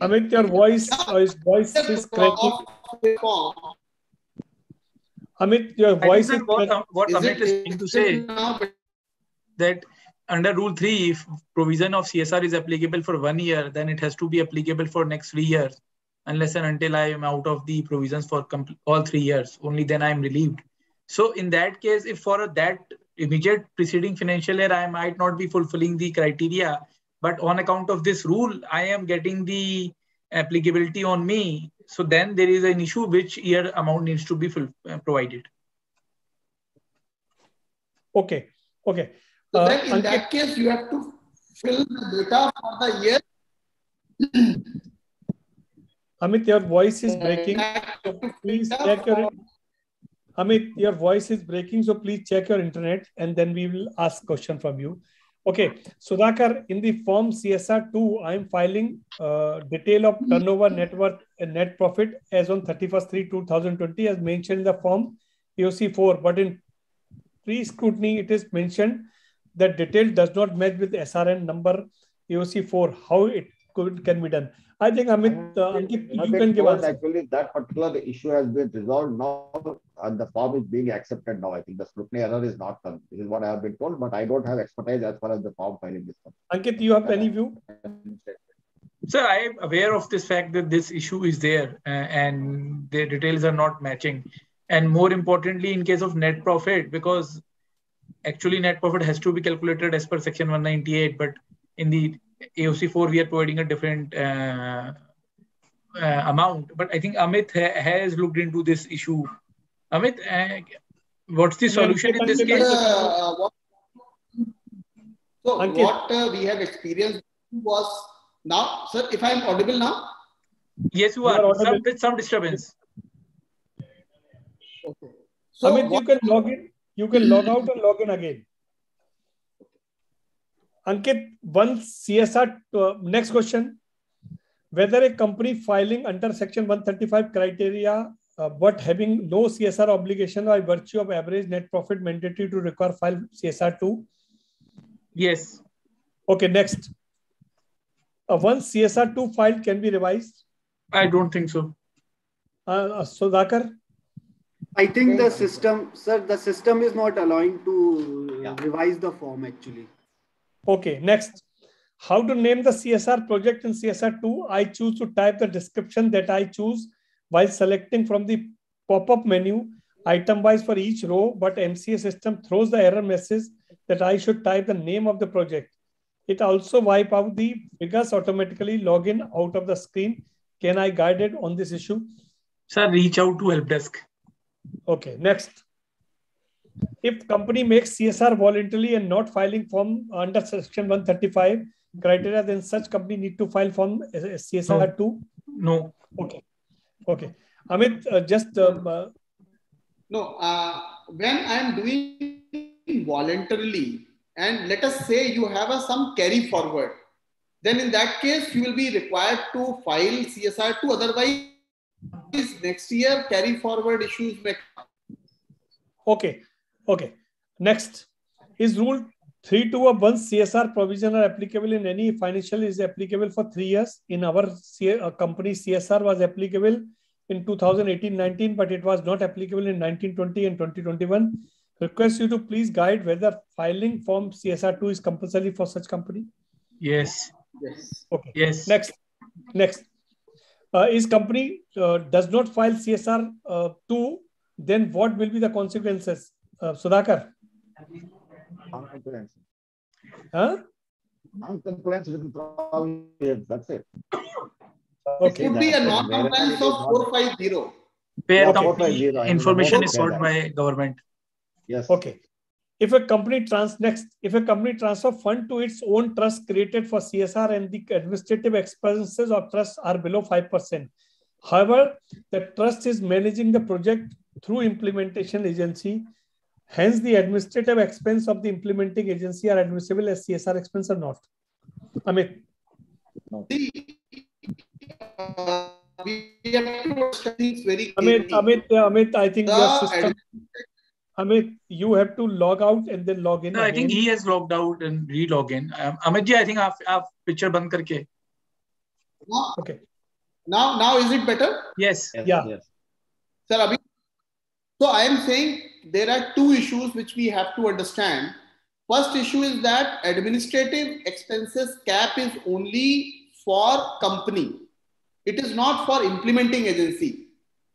Amit, your voice, uh, voice is cracking. Amit, your voice is what, cracking. what Is Amit it- is trying to say now, that under Rule 3, if provision of CSR is applicable for one year, then it has to be applicable for next three years, unless and until I am out of the provisions for compl- all three years. Only then I am relieved. So in that case, if for that immediate preceding financial year, I might not be fulfilling the criteria, but on account of this rule, I am getting the applicability on me. So then there is an issue which year amount needs to be full, uh, provided. Okay, okay. So Uh, then in Ankit, that case, you have to fill the data for the year. Amit, your voice is breaking. So please check your Amit, your voice is breaking, so please check your internet and then we will ask question from you. Okay, Sudhakar, in the form CSR 2, I am filing uh, detail of turnover, net worth, and net profit as on 31st 3 2020 as mentioned in the form AOC 4. But in pre scrutiny, it is mentioned that detail does not match with SRN number AOC 4. How it could can be done? I think Amit, uh, Ankit, I you can give us. Actually, that particular issue has been resolved now, and the form is being accepted now. I think the scrutiny error is not done. This is what I have been told, but I don't have expertise as far as the form filing is concerned. Ankit, you have any view? concerned. Sir, I am aware of this fact that this issue is there uh, and the details are not matching. And more importantly, in case of net profit, because actually net profit has to be calculated as per section 198, but in the AOC 4, we are providing a different uh, uh, amount. But I think Amit ha- has looked into this issue. Amit, uh, what's the solution in this case? Uh, what, so Ankit. what uh, we have experienced was now, sir, if I am audible now, Yes, you You are are. Some, with some disturbance. okay. So Amit, you can log in. You can log out and log in again. Ankit, one CSR. Uh, next question: Whether a company filing under Section 135 criteria, uh, but having no CSR obligation by virtue of average net profit mandatory to require file CSR two. Yes. Okay, next. Uh, once CSR two filed can be revised. I don't think so. Uh, uh, Sudhakar, I think the system, sir, the system is not allowing to Yeah. revise the form actually. Okay, next. How to name the CSR project in CSR2? I choose to type the description that I choose while selecting from the pop-up menu item wise for each row, but MCA system throws the error message that I should type the name of the project. It also wipe out the figures automatically login out of the screen. Can I guide it on this issue? Sir, reach out to help desk. Okay, next. If company makes CSR voluntarily and not filing form under section 135 criteria, then such company need to file form CSR two. No. Okay, okay. Amit, uh, just um, uh, no, uh, when I am doing voluntarily, and let us say you have a, some carry forward, then in that case you will be required to file CSR two. Otherwise, next year carry forward issues may okay, okay. Next is rule three two of one CSR provision are applicable in any financial is applicable for three years. In our C- uh, company, CSR was applicable in 2018-19, but it was not applicable in 1920 and 2021. Request you to please guide whether filing form CSR2 is compulsory for such company. Yes. Yes. Okay. Yes. Next, next. Uh, is company uh, does not file CSR uh, two, then what will be the consequences? Uh, Sudhakar. Non-compliance. Huh? Non-compliance with all, yes, that's it. Okay. It would be a That- non-compliance of 450. Where Okay. company information is about sought by government. Yes. Okay. If a company trans next, if a company transfer fund to its own trust created for CSR and the administrative expenses of trust are below 5%. However, the trust is managing the project through implementation agency. Hence, the administrative expense of the implementing agency are admissible as CSR expense or not. Amit, See, uh, we have to study this very Amit, carefully. Amit, uh, Amit, I think your The system, Amit, you have to log out and then log in. No, I think again. he has logged out and re-log in. Um, Amit ji, I think आप आप picture बंद करके. Now, Okay. now, now is it better? Yes. Yes, Yeah. yes. Sir, Abhi, so I am saying there are two issues which we have to understand. First issue is that administrative expenses cap is only for company. It is not for implementing agency.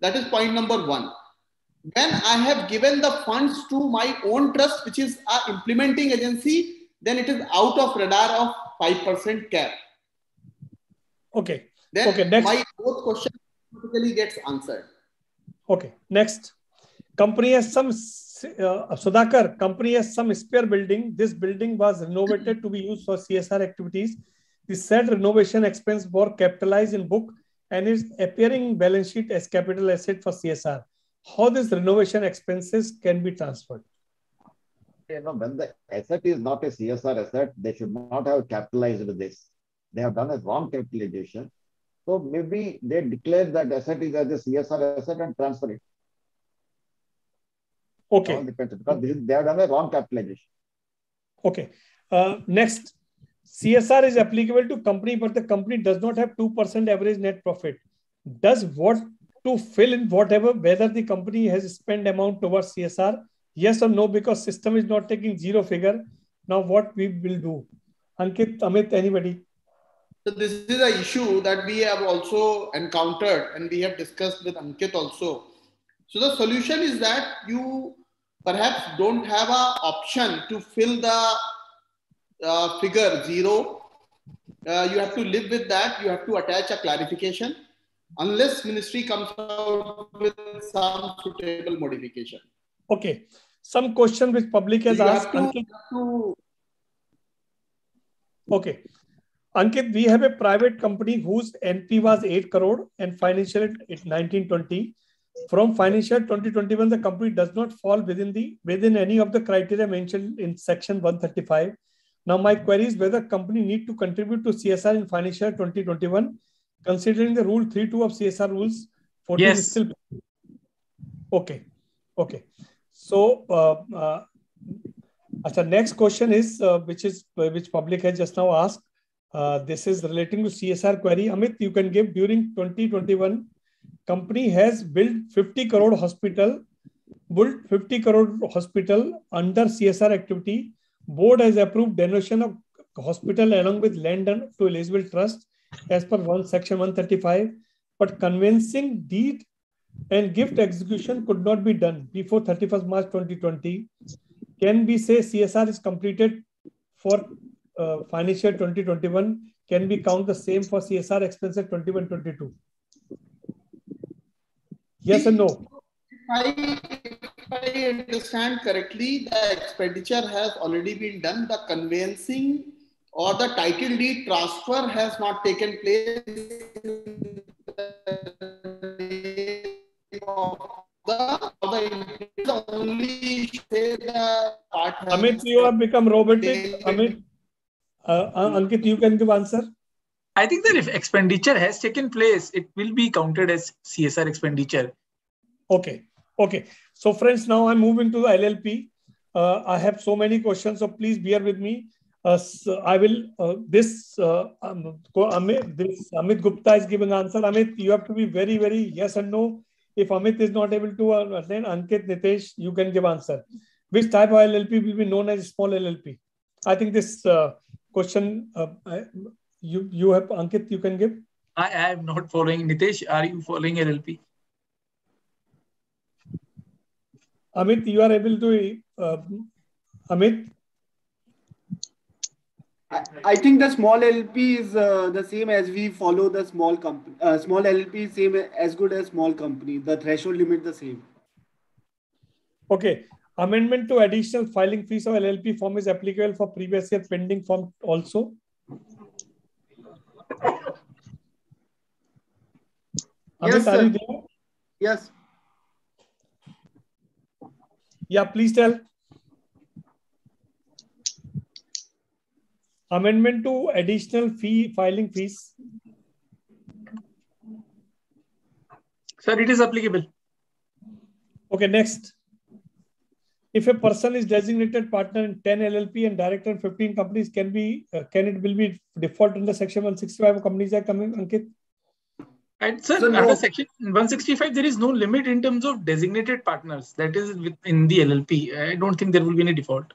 That is point number one. When I have given the funds to my own trust, which is a implementing agency, then it is out of radar of 5% cap. Okay. Then Okay, next. my fourth question automatically gets answered. Okay, next. Company has some, uh, Sudhakar, company has some spare building. This building was renovated to be used for CSR activities. The said renovation expense were capitalized in book and is appearing in balance sheet as capital asset for CSR. How this renovation expenses can be transferred? You know, when the asset is not a CSR asset, they should not have capitalized this. They have done a wrong capitalization. So maybe they declare that asset is as a CSR asset and transfer it. All Okay, depends because this is, they have done a wrong capitalization. okay. Uh, next, CSR is applicable to company, but the company does not have 2% average net profit. Does what to fill in whatever, whether the company has spent amount towards CSR, yes or no, because system is not taking zero figure. Now what we will do? Ankit, Amit, anybody? So this is an issue that we have also encountered and we have discussed with Ankit also. So the solution is that you perhaps don't have a option to fill the uh, figure zero. Uh, you have to live with that. You have to attach a clarification unless ministry comes out with some suitable modification. Okay. Some question which public has You asked. to- Ankit, To Okay. Ankit, we have a private company whose NP was 8 crore and financial at 1920. From financial 2021, the company does not fall within the within any of the criteria mentioned in section 135. Now, my query is whether company need to contribute to CSR in financial 2021, considering the rule 3.2 of CSR rules 14 Yes. is still okay. Okay. So, uh, uh, next question is, uh, which is which public has just now asked. Uh, this is relating to CSR query. Amit, you can give during 2021, company has built 50 crore hospital, built 50 crore hospital under CSR activity. Board has approved donation of hospital along with land and- to Elizabeth Trust as per one section 135. But convincing deed and gift execution could not be done before 31st March 2020 can we say CSR is completed for uh, financial 2021? Can we count the same for CSR expenses 21 22? Yes and no? If I, if I understand correctly, the expenditure has already been done. The conveyancing or the title deed transfer has not taken place. The, the only say the part Amit, you have become robotic. Amit, uh, uh, Ankit, you can give answer. I think that if expenditure has taken place, it will be counted as CSR expenditure. Okay. Okay. So, friends, now I'm moving to the LLP. Uh, I have so many questions, so please bear with me. Uh, so I will uh, this uh, um, Amit this Amit Gupta is giving answer. Amit, you have to be very very yes and no. If Amit is not able to uh, attend, Ankit Nitesh, you can give answer. Which type of LLP will be known as small LLP? I think this uh, question you you have Ankit. You can give. I am not following. Nitesh, are you following LLP? Amit, you are able to. Uh, Amit. I, think the small LP is uh, the same as we follow the small company. Uh, small LP is same as good as small company. The threshold limit the same. Okay. Amendment to additional filing fees of LLP form is applicable for previous year pending form also. Yes, Amit, sir. Yes. Yeah, please tell. Amendment to additional fee filing fees. Sir, it is applicable. Okay, next. If a person is designated partner in 10 LLP and director in 15 companies, can be uh, can it will be default under Section 165 of Companies Act, Ankit? And sir, so under no. Section 165, there is no limit in terms of designated partners. That is within the LLP. I don't think there will be any default.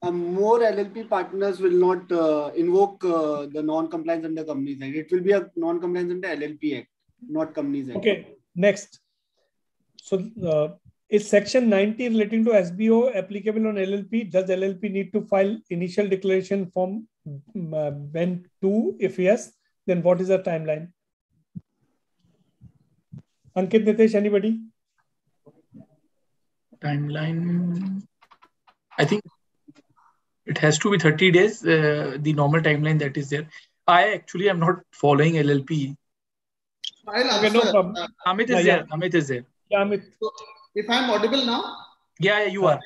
Uh, more LLP partners will not uh, invoke uh, the non-compliance under Companies Act. It will be a non-compliance under LLP Act, not Companies Act. Okay, next. So, uh, is Section 90 relating to SBO applicable on LLP? Does LLP need to file initial declaration form uh, when two? If yes, then what is the timeline? Ankit, Nitesh, anybody? Timeline. I think it has to be 30 days, uh, the normal timeline that is there. I actually am not following LLP. I'll okay, no problem. Uh, Amit is yeah, there. Yeah. Amit is there. Yeah, Amit. So, if I'm audible now? Yeah, you are.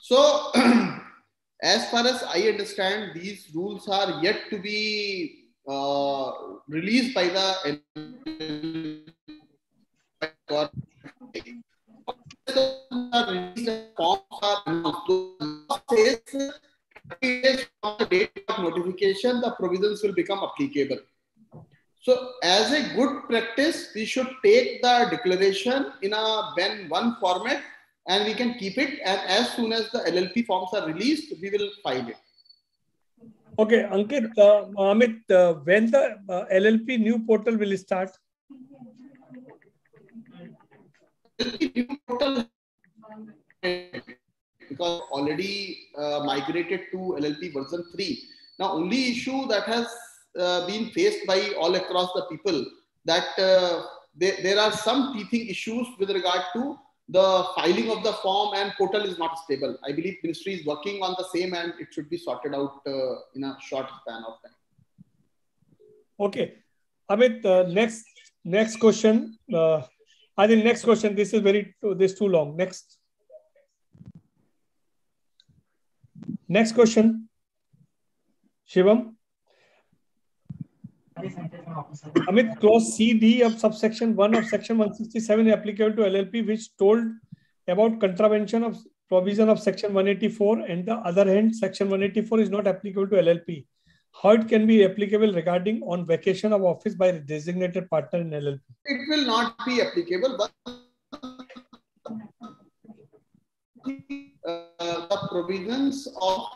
So, as far as I understand, these rules are yet to be uh, released by the of notification, the provisions will become applicable. So, as a good practice, we should take the declaration in a BEN-1 format and we can keep it. And as soon as the LLP forms are released, we will file it. Okay, Ankit, uh, Amit, uh, when the uh, LLP new portal will start? Because already uh, migrated to LLP version 3. Now, only issue that has uh, been faced by all across the people that uh, there, are some teething issues with regard to the filing of the form and portal is not stable. I believe ministry is working on the same and it should be sorted out uh, in a short span of time. Okay. Amit, uh, next next question. I think next question. This is very this too long. Next. Next question. Shivam. Amit, clause CD of subsection 1 of section 167 applicable to LLP, which told about contravention of provision of section 184, and the other hand, section 184 is not applicable to LLP. How it can be applicable regarding on vacation of office by a designated partner in LLP? It will not be applicable, but uh, the provisions of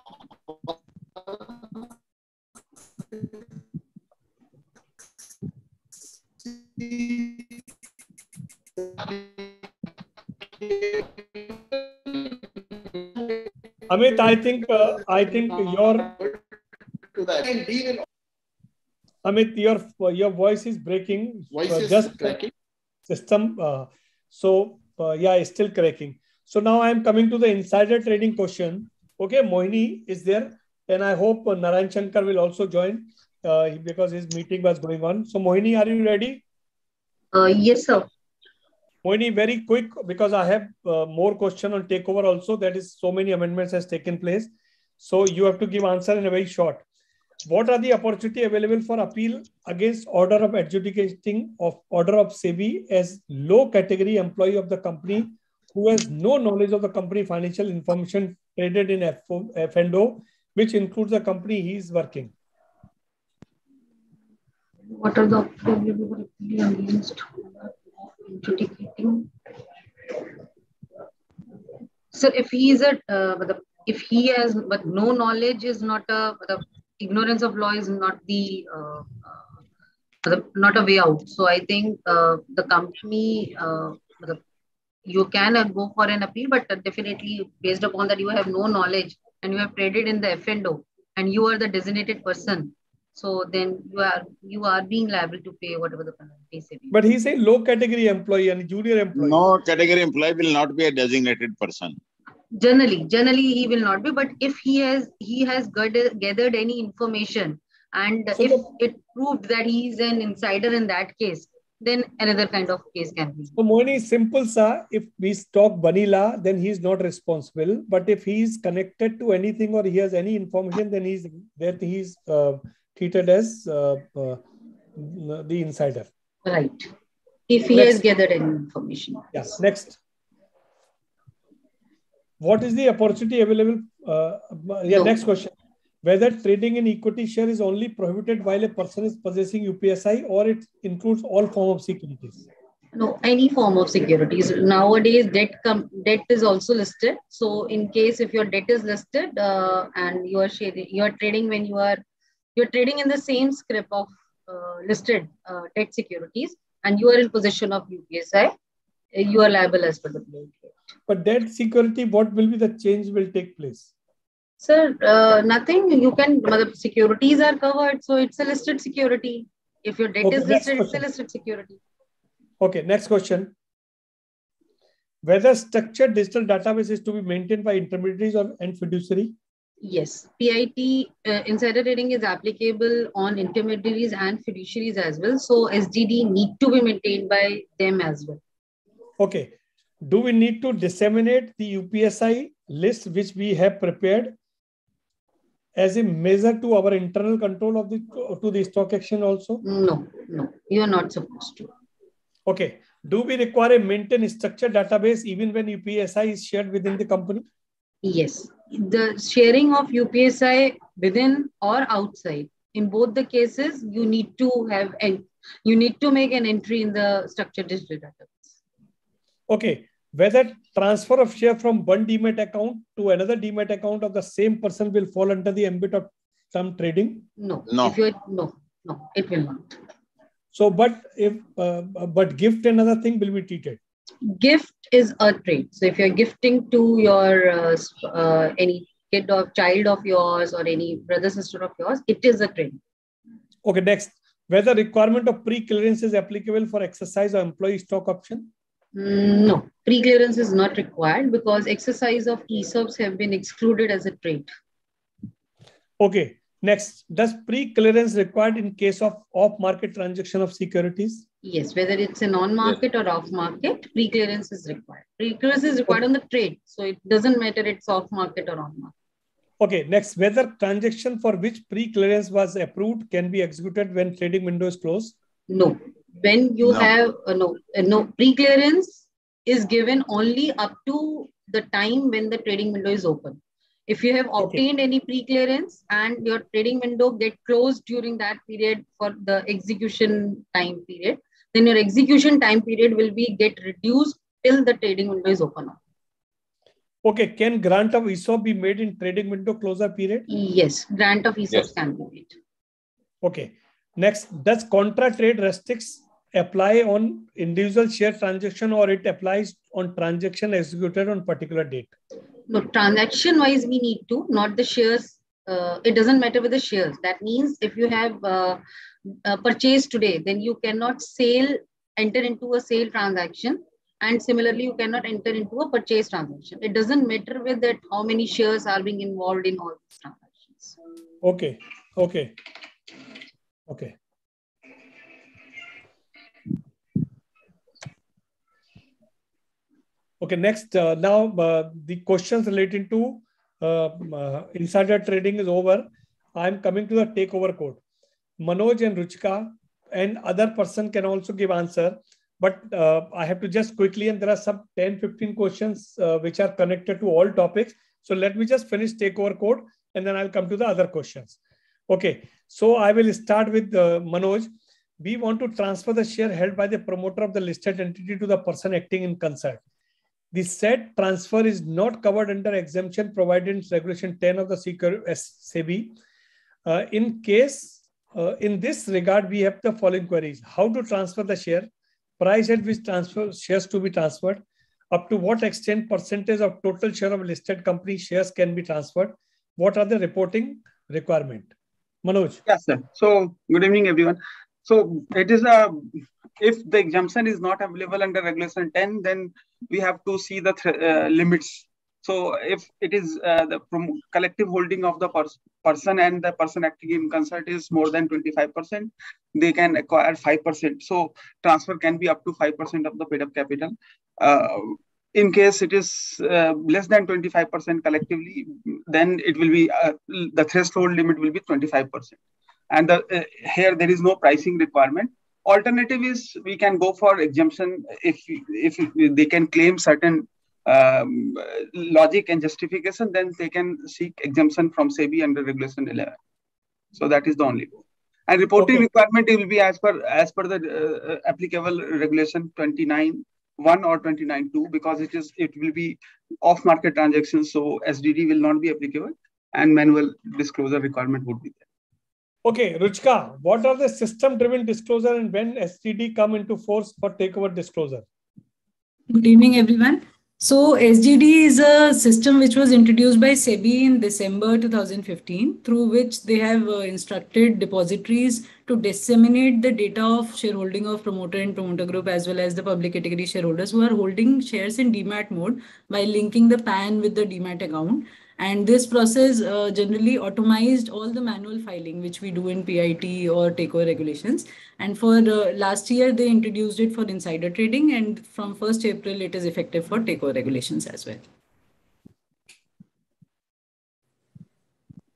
Amit, I think uh, I think your Amit, your your voice is breaking. Voice uh, just cracking. System. Uh, so uh, yeah, it's still cracking. So now I am coming to the insider trading question. Okay, Mohini is there, and I hope uh, Narayan Shankar will also join uh, because his meeting was going on. So Mohini, are you ready? Uh, yes, sir. Mohini, very quick because I have uh, more question on takeover also. That is, so many amendments has taken place. So you have to give answer in a very short what are the opportunity available for appeal against order of adjudicating of order of SEBI as low category employee of the company who has no knowledge of the company financial information traded in FFO, which includes the company he is working? What are the available against adjudicating? So if he is a, uh, if he has but no knowledge is not a, ignorance of law is not uh, uh, the not a way out. So I think uh, the company you can go for an appeal, but definitely based upon that you have no knowledge and you have traded in the FNO and you are the designated person. So then you are you are being liable to pay whatever the penalty But he a low category employee and junior employee. No category employee will not be a designated person. Generally, generally he will not be. But if he has he has gathered, gathered any information and So if the- it proved that he is an insider in that case, then another kind of case can be. So Mohini, simple sa, if we talk vanilla, then he is not responsible. But if he is connected to anything or he has any information, then he's that he's uh, treated as uh, uh, the insider. Right. If he Next. has gathered any information. Yeah. Next. What is the opportunity available? Uh, yeah. No. Next question. Whether trading in equity share is only prohibited while a person is possessing UPSI or it includes all form of securities. No, any form of securities. Nowadays, debt com- debt is also listed. So, in case if your debt is listed uh, and you are sharing, you are trading when you are you're trading in the same script of uh, listed uh, debt securities, and you are in possession of UPSI, you are liable as per the rate. But that security, what will be the change will take place? Sir, uh, nothing. You can. Securities are covered, so it's a listed security. If your debt Okay, is listed, it's a listed security. Okay, next question. Whether structured digital database is to be maintained by intermediaries or and fiduciary? Yes, PIT uh, insider trading is applicable on intermediaries and fiduciaries as well. So SDD need to be maintained by them as well. Okay. Do we need to disseminate the UPSI list which we have prepared as a measure to our internal control of the to the stock exchange also? No, no, you are not supposed to. Okay. Do we require a maintain structured database even when UPSI is shared within the company? Yes, the sharing of UPSI within or outside. In both the cases, you need to have and you need to make an entry in the structured digital database. Okay. Whether transfer of share from one demat account to another demat account of the same person will fall under the ambit of some trading. No, No. if you're no, no, it will not. So, but if uh, but gift and other thing will be treated. gift is a trade so if you're gifting to your uh, uh, any kid or child of yours or any brother sister of yours it is a trade Okay, next. Whether requirement of pre-clearance is applicable for exercise or employee stock option? Mm, no pre-clearance is not required because exercise of ESOPs have been excluded as a trade Okay, next. Does pre-clearance required in case of off-market transaction of securities? yes whether it's a non-market or off-market pre-clearance is required pre-clearance is required on the trade so it doesn't matter it's off-market or on-market Okay, next. Whether transaction for which pre-clearance was approved can be executed when trading window is closed? No, when you No. have uh, no uh, no pre-clearance is given only up to the time when the trading window is open. If you have Okay. obtained any pre-clearance and your trading window get closed during that period for the execution time period, then your execution time period will be get reduced till the trading window is open. Okay, can grant of ESOP be made in trading window closure period? Yes, grant of ESOPs Yes. can be made. Okay. Next, does contra trade restricts apply on individual share transaction or it applies on transaction executed on particular date? No, transaction wise, we need to, not the shares. Uh, it doesn't matter with the shares. That means if you have uh, uh, purchased today, then you cannot sell, enter into a sale transaction. And similarly, you cannot enter into a purchase transaction. It doesn't matter with that how many shares are being involved in all these transactions. Okay. Okay. Okay. Okay, next, uh, now uh, the questions relating to uh, uh, insider trading is over. I'm coming to the takeover code. Manoj and Ruchika and other person can also give answer, but uh, I have to just quickly, and there are some 10, 15 questions uh, which are connected to all topics. So let me just finish takeover code and then I'll come to the other questions. Okay, so I will start with uh, Manoj. We want to transfer the share held by the promoter of the listed entity to the person acting in concert. The said transfer is not covered under exemption provided in Regulation 10 of the SEBI. Uh, in case, uh, in this regard, we have the following queries. How to transfer the share, price at which transfer shares to be transferred, up to what extent percentage of total share of listed company shares can be transferred, what are the reporting requirement? Manoj. Yes, sir. So good evening, everyone. So it is a, if the exemption is not available under regulation 10, then we have to see the uh, limits. So if it is uh, the collective holding of the pers person and the person acting in concert is more than 25%, they can acquire 5%. So transfer can be up to 5% of the paid up capital. Uh, in case it is uh, less than 25% collectively, then it will be, uh, the threshold limit will be 25%. And the, uh, here there is no pricing requirement. Alternative is we can go for exemption if, if they can claim certain um, logic and justification, then they can seek exemption from SEBI under regulation 11. So that is the only. And reporting okay. requirement will be as per as per the uh, applicable regulation 29 1 or 29 2 because it is it will be off market transactions so sdd will not be applicable and manual disclosure requirement would be there. Okay ruchka what are the system driven disclosure and when sdd come into force for takeover disclosure? Good evening everyone. So SDD is a system which was introduced by SEBI in December 2015, through which they have uh, instructed depositories to disseminate the data of shareholding of promoter and promoter group as well as the public category shareholders who are holding shares in demat mode by linking the PAN with the demat account and this process uh, generally automized all the manual filing, which we do in PIT or takeover regulations. And for uh, last year, they introduced it for insider trading. And from 1st April, it is effective for takeover regulations as well.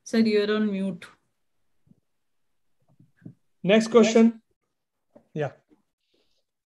Sir, you're on mute. Next question. Yeah.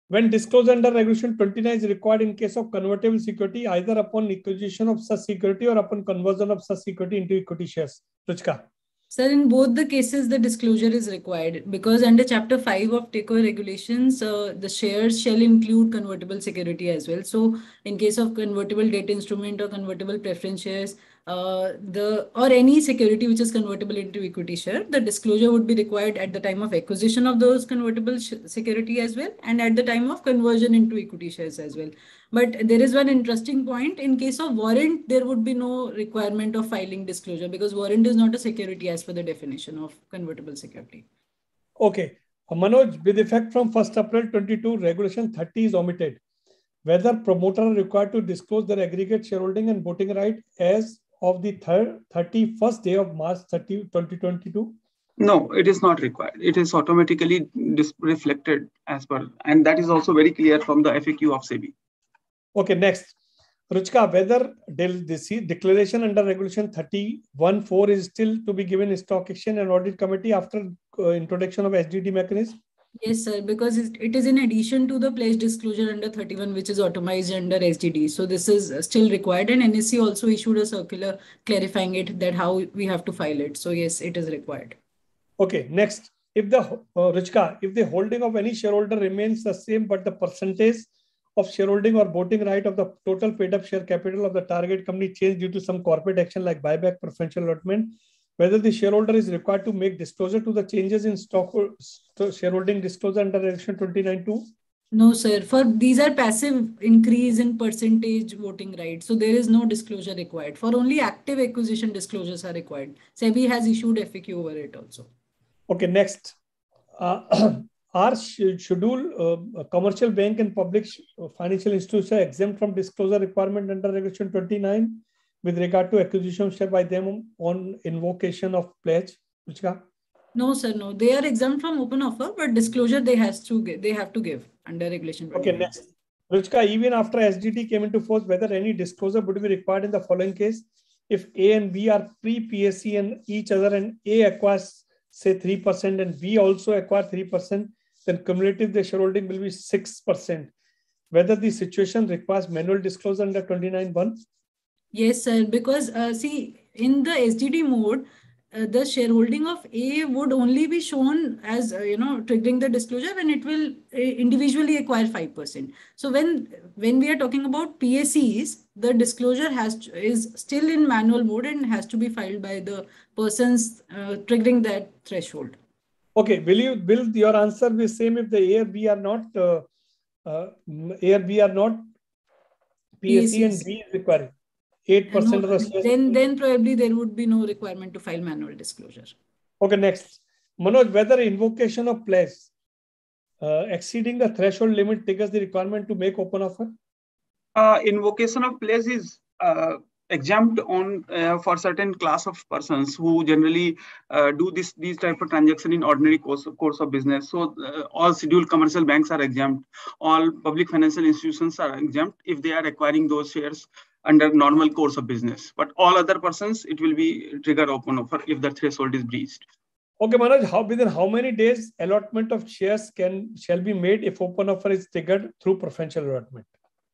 When disclosure under Regulation 29 is required in case of convertible security, either upon acquisition of such security or upon conversion of such security into equity shares. Ruchka. Sir, in both the cases, the disclosure is required because under Chapter 5 of takeover regulations, uh, the shares shall include convertible security as well. So, in case of convertible debt instrument or convertible preference shares, uh, the or any security which is convertible into equity share, the disclosure would be required at the time of acquisition of those convertible security as well, and at the time of conversion into equity shares as well. But there is one interesting point. In case of warrant, there would be no requirement of filing disclosure because warrant is not a security as per the definition of convertible security. Okay. Manoj, with effect from 1st April 22, Regulation 30 is omitted. Whether promoter are required to disclose their aggregate shareholding and voting right as of the third 31st day of March 30, 2022? No, it is not required. It is automatically reflected as per, and that is also very clear from the FAQ of SEBI. Okay, next. Ruchka, whether the declaration under Regulation 31.4 is still to be given in Stock Exchange and Audit Committee after uh, introduction of SDD mechanism? Yes, sir, because it is in addition to the pledge disclosure under 31, which is automized under SDD. So this is still required. And NSE also issued a circular clarifying it that how we have to file it. So yes, it is required. Okay, next. If the, uh, Ruchka, if the holding of any shareholder remains the same, but the percentage of shareholding or voting right of the total paid up share capital of the target company changed due to some corporate action like buyback, preferential allotment, whether the shareholder is required to make disclosure to the changes in stock or shareholding disclosure under Regulation 29.2? No, sir. For these are passive increase in percentage voting rights. So there is no disclosure required. For only active acquisition disclosures are required. SEBI has issued FAQ over it also. Okay, next. Uh, are schedule uh, commercial bank and public financial institutions exempt from disclosure requirement under Regulation 29? With regard to acquisition share by them on invocation of pledge? Ruchika? No, sir, no. They are exempt from open offer, but disclosure they has to give, they have to give under regulation. Okay, next. Ruchika, even after SDD came into force, whether any disclosure would be required in the following case? If A and B are pre-PSC and each other and A acquires say 3% and B also acquire 3%, then cumulative the shareholding will be 6%. Whether the situation requires manual disclosure under 29.1? Yes, sir. Because uh, see, in the SDD mode, uh, the shareholding of A would only be shown as, uh, you know, triggering the disclosure when it will uh, individually acquire 5%. So when, when we are talking about PSEs, the disclosure has to, is still in manual mode and has to be filed by the persons uh, triggering that threshold. Okay, will you, will your answer be same if the A or B are not, uh, uh, A or B are not PSE and B is requiring? 8% no, of the shares. Then, then probably there would be no requirement to file manual disclosure. Okay, next. Manoj, whether invocation of pledge uh, exceeding the threshold limit triggers the requirement to make open offer? Uh, invocation of pledge is uh, exempt on uh, for certain class of persons who generally uh, do this these type of transaction in ordinary course of, course of business so uh, all scheduled commercial banks are exempt all public financial institutions are exempt if they are acquiring those shares under normal course of business. But all other persons, it will be trigger open offer if the threshold is breached. Okay, Manoj, how within how many days allotment of shares can shall be made if open offer is triggered through preferential allotment?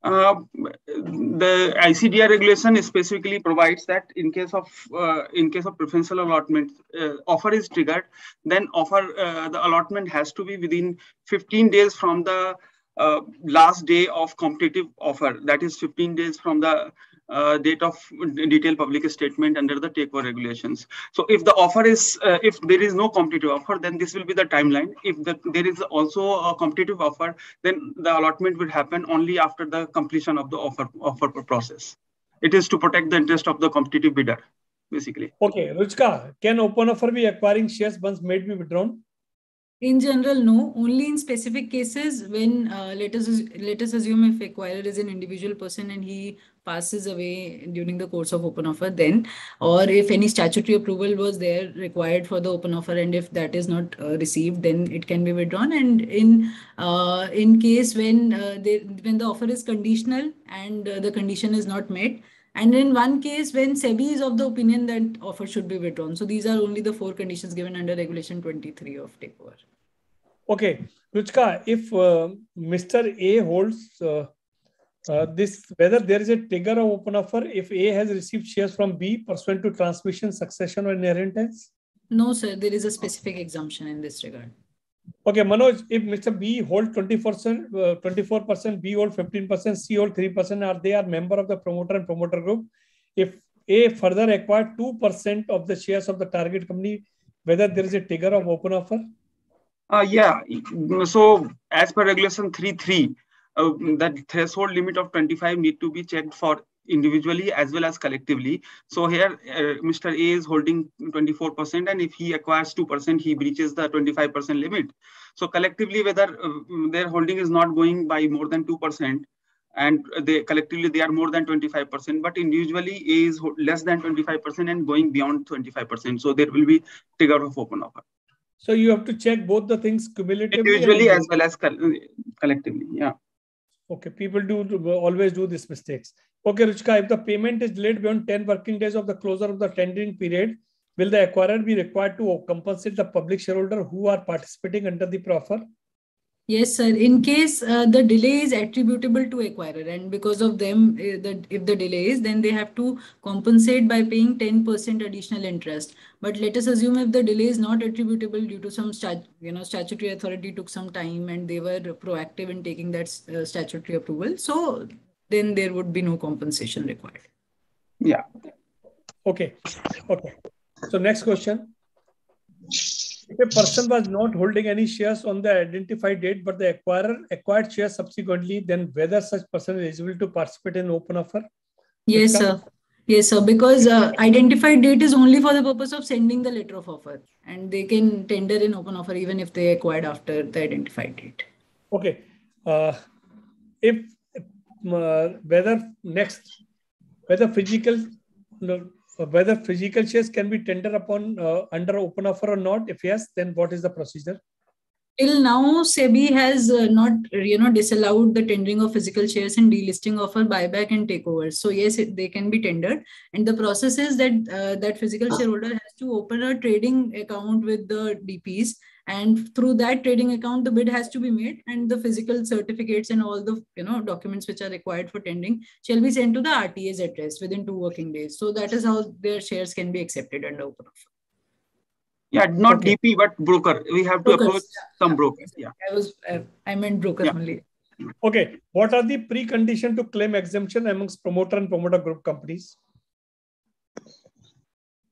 Uh, the ICDR regulation specifically provides that in case of uh, in case of preferential allotment, uh, offer is triggered, then offer uh, the allotment has to be within 15 days from the uh, last day of competitive offer. That is 15 days from the uh, date of detailed public statement under the takeover regulations. So if the offer is, uh, if there is no competitive offer, then this will be the timeline. If the, there is also a competitive offer, then the allotment will happen only after the completion of the offer, offer process. It is to protect the interest of the competitive bidder, basically. Okay, Ruchika, can open offer be acquiring shares once made be withdrawn? In general, no. Only in specific cases when uh, let us let us assume if acquirer is an individual person and he passes away during the course of open offer, then or if any statutory approval was there required for the open offer, and if that is not uh, received, then it can be withdrawn. And in uh, in case when uh, they, when the offer is conditional and uh, the condition is not met, and in one case, when SEBI is of the opinion that offer should be withdrawn. So these are only the four conditions given under Regulation 23 of takeover. Okay, Ruchika, if uh, Mr. A holds uh, uh, this, whether there is a trigger of open offer if A has received shares from B pursuant to transmission, succession, or inheritance? No, sir. There is a specific exemption in this regard. Okay, Manoj, if Mr. B hold 24%, uh, 24%, B hold 15%, C hold 3%, are they are member of the promoter and promoter group? If A further acquire 2% of the shares of the target company, whether there is a trigger of open offer? Uh, yeah, so as per regulation 3.3, uh, that threshold limit of 25 need to be checked for individually as well as collectively. So here, uh, Mr. A is holding 24%, and if he acquires 2%, he breaches the 25% limit. So collectively, whether uh, their holding is not going by more than 2%, and they collectively they are more than 25%, but individually A is less than 25% and going beyond 25%. So there will be trigger of open offer. So you have to check both the things cumulatively. Individually as well as collectively, yeah. Okay, people do always do these mistakes. Okay, Ruchika, if the payment is delayed beyond 10 working days of the closure of the tendering period, will the acquirer be required to compensate the public shareholder who are participating under the proffer? Yes, sir. In case uh, the delay is attributable to acquirer and because of them, uh, the, if the delay is, then they have to compensate by paying 10% additional interest. But let us assume if the delay is not attributable due to some you know, statutory authority took some time and they were proactive in taking that uh, statutory approval. So then there would be no compensation required. Yeah. Okay. Okay. So next question. If a person was not holding any shares on the identified date, but the acquirer acquired shares subsequently, then whether such person is eligible to participate in open offer? Yes, sir. Yes, sir. Because uh, identified date is only for the purpose of sending the letter of offer, and they can tender in open offer even if they acquired after the identified date. Okay. Uh, if whether next whether physical whether physical shares can be tendered upon uh, under open offer or not. If yes then what is the procedure? Till now SEBI has uh, not you know disallowed the tendering of physical shares and delisting offer buyback and takeovers so yes it, they can be tendered. And the process is that uh, that physical shareholder has to open a trading account with the dps and through that trading account the bid has to be made and the physical certificates and all the you know documents which are required for tendering shall be sent to the rta's address within two working days so that is how their shares can be accepted under open offer yeah, not okay. DP, but broker. We have to Brokers. approach some brokers. Yeah. I was, uh, I meant broker yeah. only. Okay. What are the precondition to claim exemption amongst promoter and promoter group companies?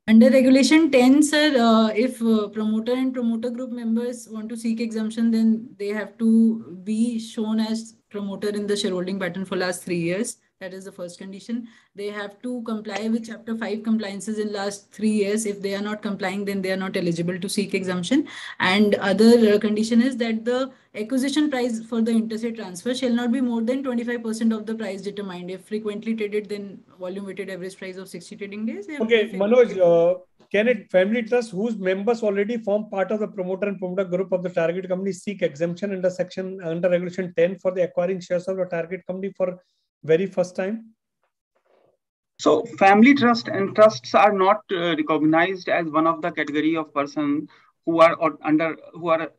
Under regulation 10, sir, uh, if uh, promoter and promoter group members want to seek exemption, then they have to be shown as promoter in the shareholding pattern for last three years. That is the first condition. They have to comply with chapter 5 compliances in last three years. If they are not complying, then they are not eligible to seek exemption. And other uh, condition is that the acquisition price for the inter se transfer shall not be more than 25% of the price determined. If frequently traded, then volume weighted average price of 60 trading days. Okay, Manoj, uh, can it family trust whose members already form part of the promoter and promoter group of the target company seek exemption under section under regulation 10 for the acquiring shares of the target company for very first time? So family trust and trusts are not uh, recognized as one of the category of person who are under who are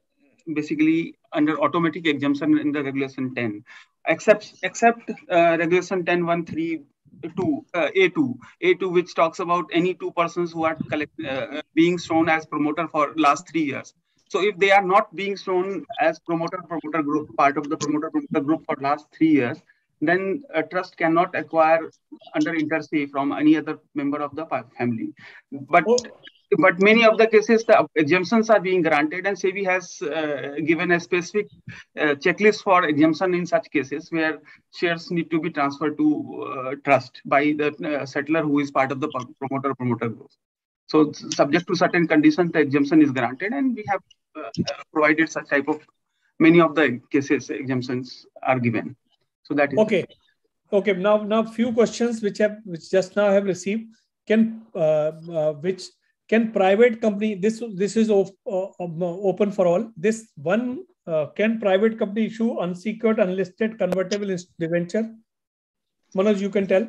basically under automatic exemption in the regulation 10 except except uh, regulation 1013 2 uh, a2 a2 which talks about any two persons who are collect, uh, being shown as promoter for last 3 years. So if they are not being shown as promoter promoter group part of the promoter promoter group for last 3 years then a trust cannot acquire under inter se from any other member of the family. But oh. but many of the cases the exemptions are being granted, and SEBI has uh, given a specific uh, checklist for exemption in such cases where shares need to be transferred to uh, trust by the uh, settler who is part of the promoter promoter group. So subject to certain conditions, the exemption is granted, and we have uh, provided such type of many of the cases exemptions are given. So that is okay. Okay. Now, now few questions which have which just now have received. Can uh, uh, which can private company this this is of, uh, open for all. This one uh, can private company issue unsecured, unlisted, convertible debenture. Manoj, you can tell.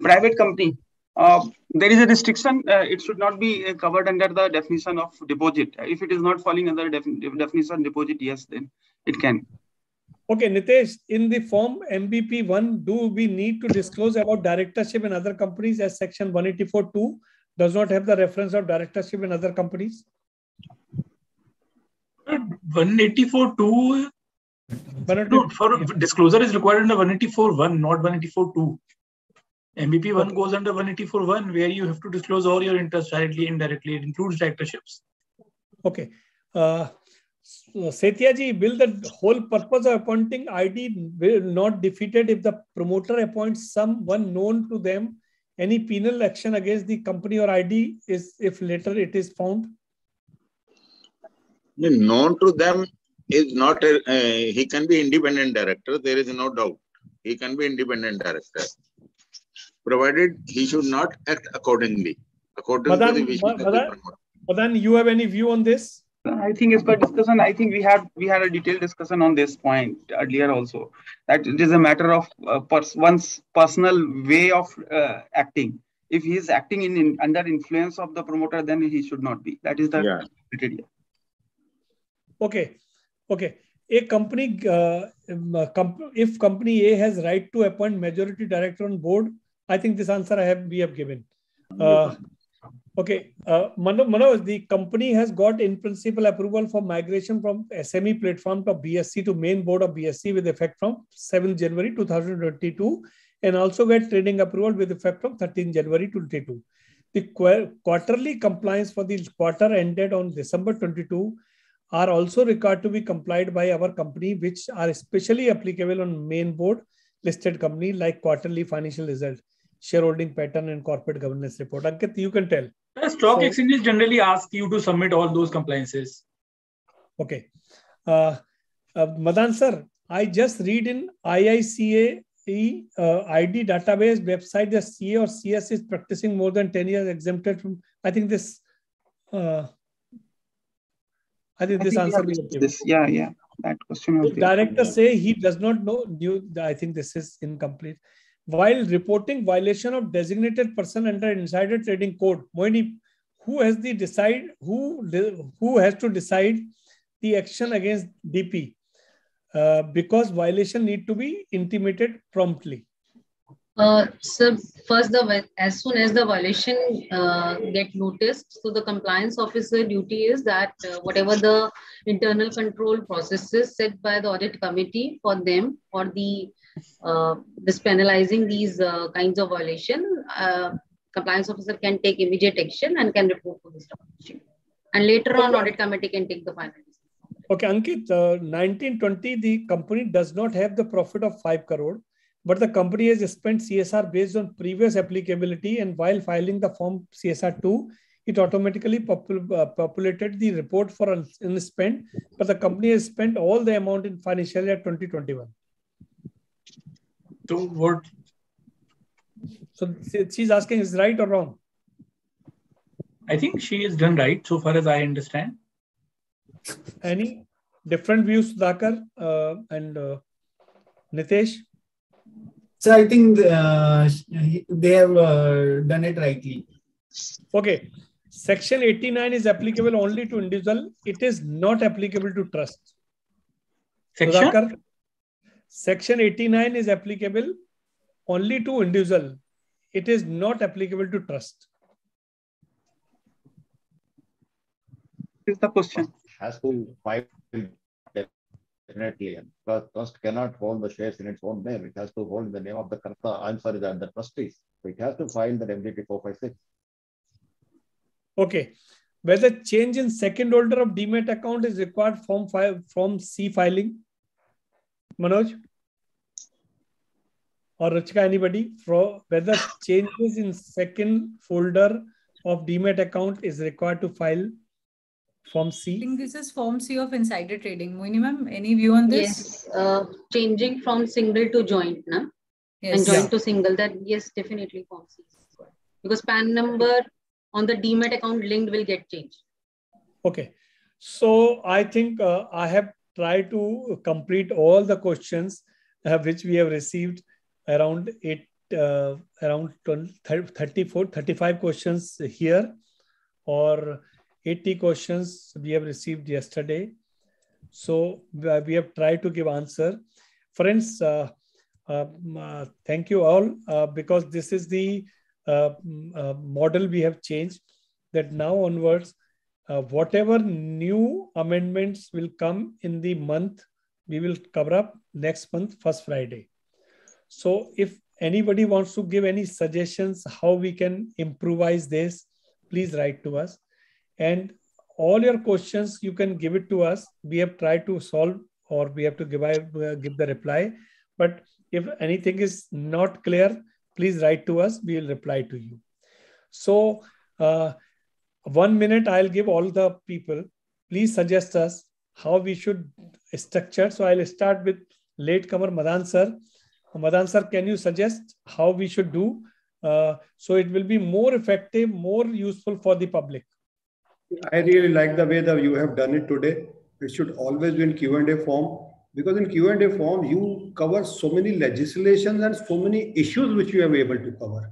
Private company. Uh, there is a restriction. Uh, it should not be uh, covered under the definition of deposit. If it is not falling under defin definition deposit, yes, then it can. Okay, Nitesh, in the form MBP1, do we need to disclose about directorship in other companies as section 184.2 does not have the reference of directorship in other companies? 184.2 no, for disclosure is required under 184.1, not 184.2. MBP1 goes under 184.1 where you have to disclose all your interests directly, indirectly. It includes directorships. Okay. Uh, Setiaji, will the whole purpose of appointing ID will not defeated if the promoter appoints someone known to them? Any penal action against the company or ID is if later it is found? Known to them is not a, uh, he can be independent director. There is no doubt. He can be independent director, provided he should not act accordingly. According Madan, to the vision Madan, Madan, you have any view on this? I think as per discussion, I think we had we had a detailed discussion on this point earlier also. That it is a matter of uh, pers- one's personal way of uh, acting. If he is acting in, in, under influence of the promoter, then he should not be. That is the yeah. criteria. Okay, okay. A company, uh, um, comp- if company A has right to appoint majority director on board, I think this answer I have we have given. Uh, Okay, uh, Manoj, the company has got in principle approval for migration from SME platform to BSE to main board of BSE with effect from 7 January 2022 and also get trading approval with effect from 13 January 2022. The qu quarterly compliance for the quarter ended on December 22 are also required to be complied by our company, which are especially applicable on main board listed company like quarterly financial result, shareholding pattern and corporate governance report. Ankit, you can tell. The stock so, exchanges generally ask you to submit all those compliances. Okay. Uh, uh, Madan sir, I just read in IICA uh, ID database website the CA or CS is practicing more than 10 years exempted from, I think this, uh, I think I this think answer have we discussed have given. this. Yeah, yeah. That question was The director say he does not know. New, I think this is incomplete. While reporting violation of designated person under insider trading code, who has the decide who who has to decide the action against DP? Uh, because violation need to be intimated promptly. Uh, so first, the as soon as the violation uh, get noticed, so the compliance officer duty is that uh, whatever the internal control processes set by the audit committee for them for the this penalizing these uh, kinds of violation, uh, compliance officer can take immediate action and can report stock exchange. And later on, audit committee can take the final decision. Okay, Ankit, uh, 1920, the company does not have the profit of 5 crore, but the company has spent CSR based on previous applicability. And while filing the form CSR 2, it automatically popul- uh, populated the report for un- unspent, but the company has spent all the amount in financial year 2021. So what? So she's asking, is right or wrong? I think she is done right so far as I understand. Any different views, Sudhakar uh, and uh, Nitesh? So I think uh, they have uh, done it rightly. Okay. Section 89 is applicable only to individual. It is not applicable to trust. Section? Sudhakar, Section 89 is applicable only to individual. It is not applicable to trust. Is the question. Has to file definitely. And because trust cannot hold the shares in its own name. It has to hold in the name of the Karta, I'm sorry, the, the trustees. So it has to file the MGT 456. Okay. Whether change in second holder of demat account is required from file from C filing. Manoj or Ruchika, anybody? For whether changes in second folder of demat account is required to file Form I C. think this is Form C of insider trading. Mohini ma'am, any view on this? Yes, uh, changing from single to joint, na? and Yes. joint to single. That yes, definitely Form C because PAN number on the demat account linked will get changed. Okay. So I think uh, I have tried to complete all the questions uh, which we have received around eight, uh, around 20, 34, 35 questions here or 80 questions we have received yesterday. So uh, we have tried to give answer. Friends, uh, um, uh, thank you all uh, because this is the uh, model we have changed that now onwards uh, whatever new amendments will come in the month, we will cover up next month, first Friday. So if anybody wants to give any suggestions how we can improvise this, please write to us. And all your questions, you can give it to us. We have tried to solve or we have to give, uh, give the reply. But if anything is not clear, please write to us. We will reply to you. So uh, one minute i'll give all the people please suggest us how we should structure so i'll start with late latecomer madan sir madan sir can you suggest how we should do uh, so it will be more effective more useful for the public I really like the way that you have done it today. It should always be in Q&A form because in Q&A form, you cover so many legislations and so many issues which you are able to cover.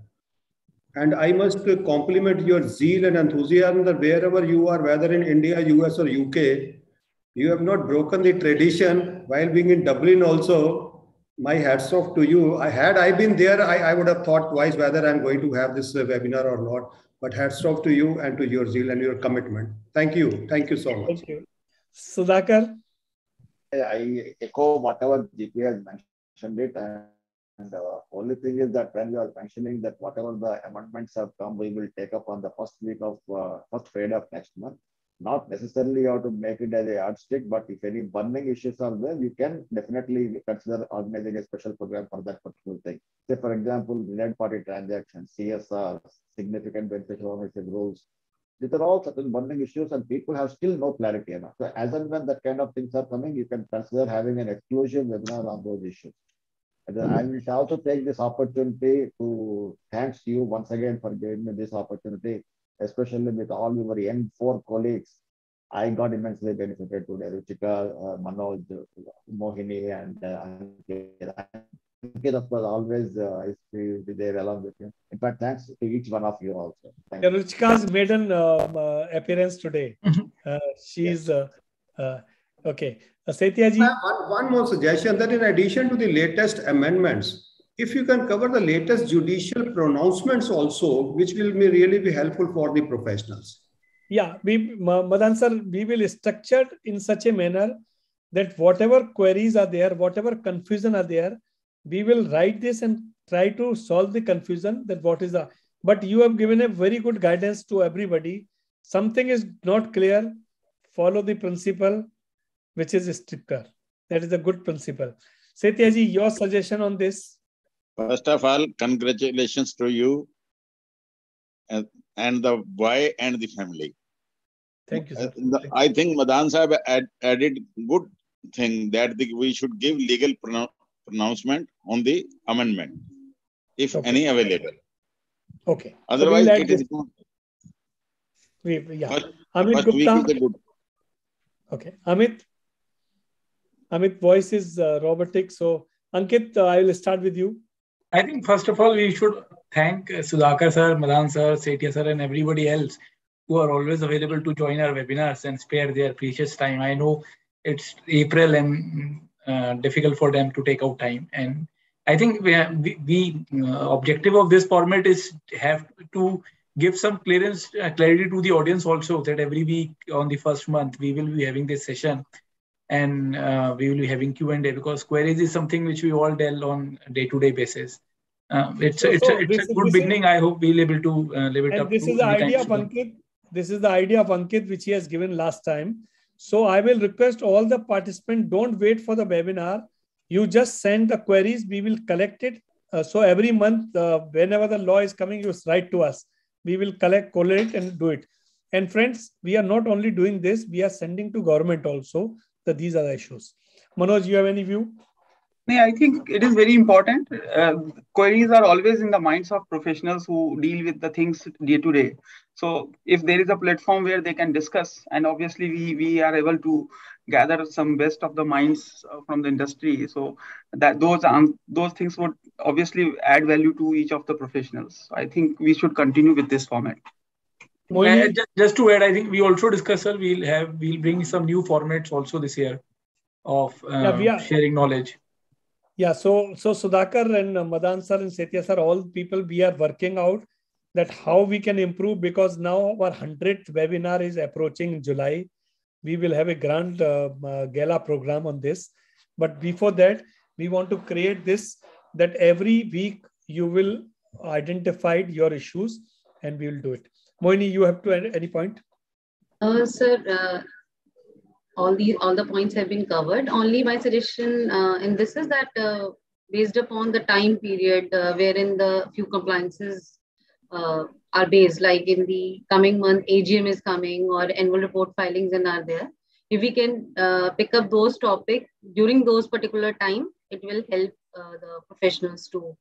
And I must compliment your zeal and enthusiasm that wherever you are, whether in India, US, or UK, you have not broken the tradition while being in Dublin also. My hats off to you. I had I been there, I, I would have thought twice whether I'm going to have this uh, webinar or not. But hats off to you and to your zeal and your commitment. Thank you. Thank you so much. thank you sudhakar I echo whatever GP has mentioned it. And, and uh, only thing is that when you are mentioning that whatever the amendments have come, we will take up on the first week of uh, first Friday of next month. Not necessarily you have to make it as a yardstick, but if any burning issues are there, you can definitely consider organizing a special program for that particular thing. Say, for example, related party transactions, CSR, significant beneficial ownership rules, these are all certain burning issues and people have still no clarity enough. So as and when that kind of things are coming, you can consider having an exclusive webinar on those issues. And I will also take this opportunity to thanks you once again for giving me this opportunity, especially with all your young four colleagues I got immensely benefited today. Ruchika, uh, Manoj, Mohini, and uh, Ankit, of course, always uh, is to be there along with you. In fact, thanks to each one of you also. Thank yeah, Ruchika's maiden um, uh, appearance today. Uh, she's uh, uh, okay. Uh, Setiaji. One, one more suggestion that in addition to the latest amendments, if you can cover the latest judicial pronouncements also, which will be really be helpful for the professionals. Yeah, we, Madan sir, we will structure in such a manner that whatever queries are there, whatever confusion are there, we will write this and try to solve the confusion that what is the, but you have given a very good guidance to everybody. Something is not clear, follow the principle, which is stricter. That is a good principle. Setiaji, your suggestion on this? First of all, congratulations to you and, and the boy and the family. Thank you. Uh, the, I think Madan Sahib add, added good thing that the, we should give legal pronou pronouncement on the amendment, if Okay. any available. Okay. So Otherwise, we'll add it is not. We, yeah. First, Amit first Gupta. good. Okay. Amit. Amit voice is uh, robotic. So Ankit, uh, I will start with you. I think first of all, we should thank uh, Sudhakar sir, Madan sir, Setia sir, and everybody else who are always available to join our webinars and spare their precious time. I know it's April and uh, difficult for them to take out time. And I think we uh, objective of this format is have to give some clearance, uh, clarity to the audience also that every week on the first month we will be having this session and uh, we will be having Q&A because queries is something which we all deal on day-to-day basis. Uh, it's So- a, it's, so a, it's a good is- beginning. I hope we'll be able to uh, live it And up. this to is the idea of. Ankit. This is the idea of Ankit, which he has given last time. So I will request all the participants, don't wait for the webinar. You just send the queries, we will collect it. Uh, so every month, uh, whenever the law is coming, you write to us. We will collect, collate and do it. And friends, we are not only doing this, we are sending to government also that these are the issues. Manoj, you have any view? Yeah, I think it is very important. Uh, queries are always in the minds of professionals who deal with the things day to day. So if there is a platform where they can discuss, and obviously we we are able to gather some best of the minds uh, from the industry, so that those those things would obviously add value to each of the professionals. I think we should continue with this format. Uh, just, just to add, I think we also discuss, sir, we'll have we'll bring some new formats also this year of uh, Yeah, we are- sharing knowledge. Yeah, so so Sudhakar and uh, Madan sir and Setia sir, all people we are working out that how we can improve because now our hundredth webinar is approaching in July. We will have a grand uh, uh, gala program on this, but before that, we want to create this that every week you will identify your issues and we will do it. Mohini, you have to any point? Uh, sir, uh, all the all the points have been covered. Only my suggestion uh, in this is that uh, based upon the time period uh, wherein the few compliances uh, are based, like in the coming month, AGM is coming or annual report filings and are there. If we can uh, pick up those topics during those particular time, it will help uh, the professionals to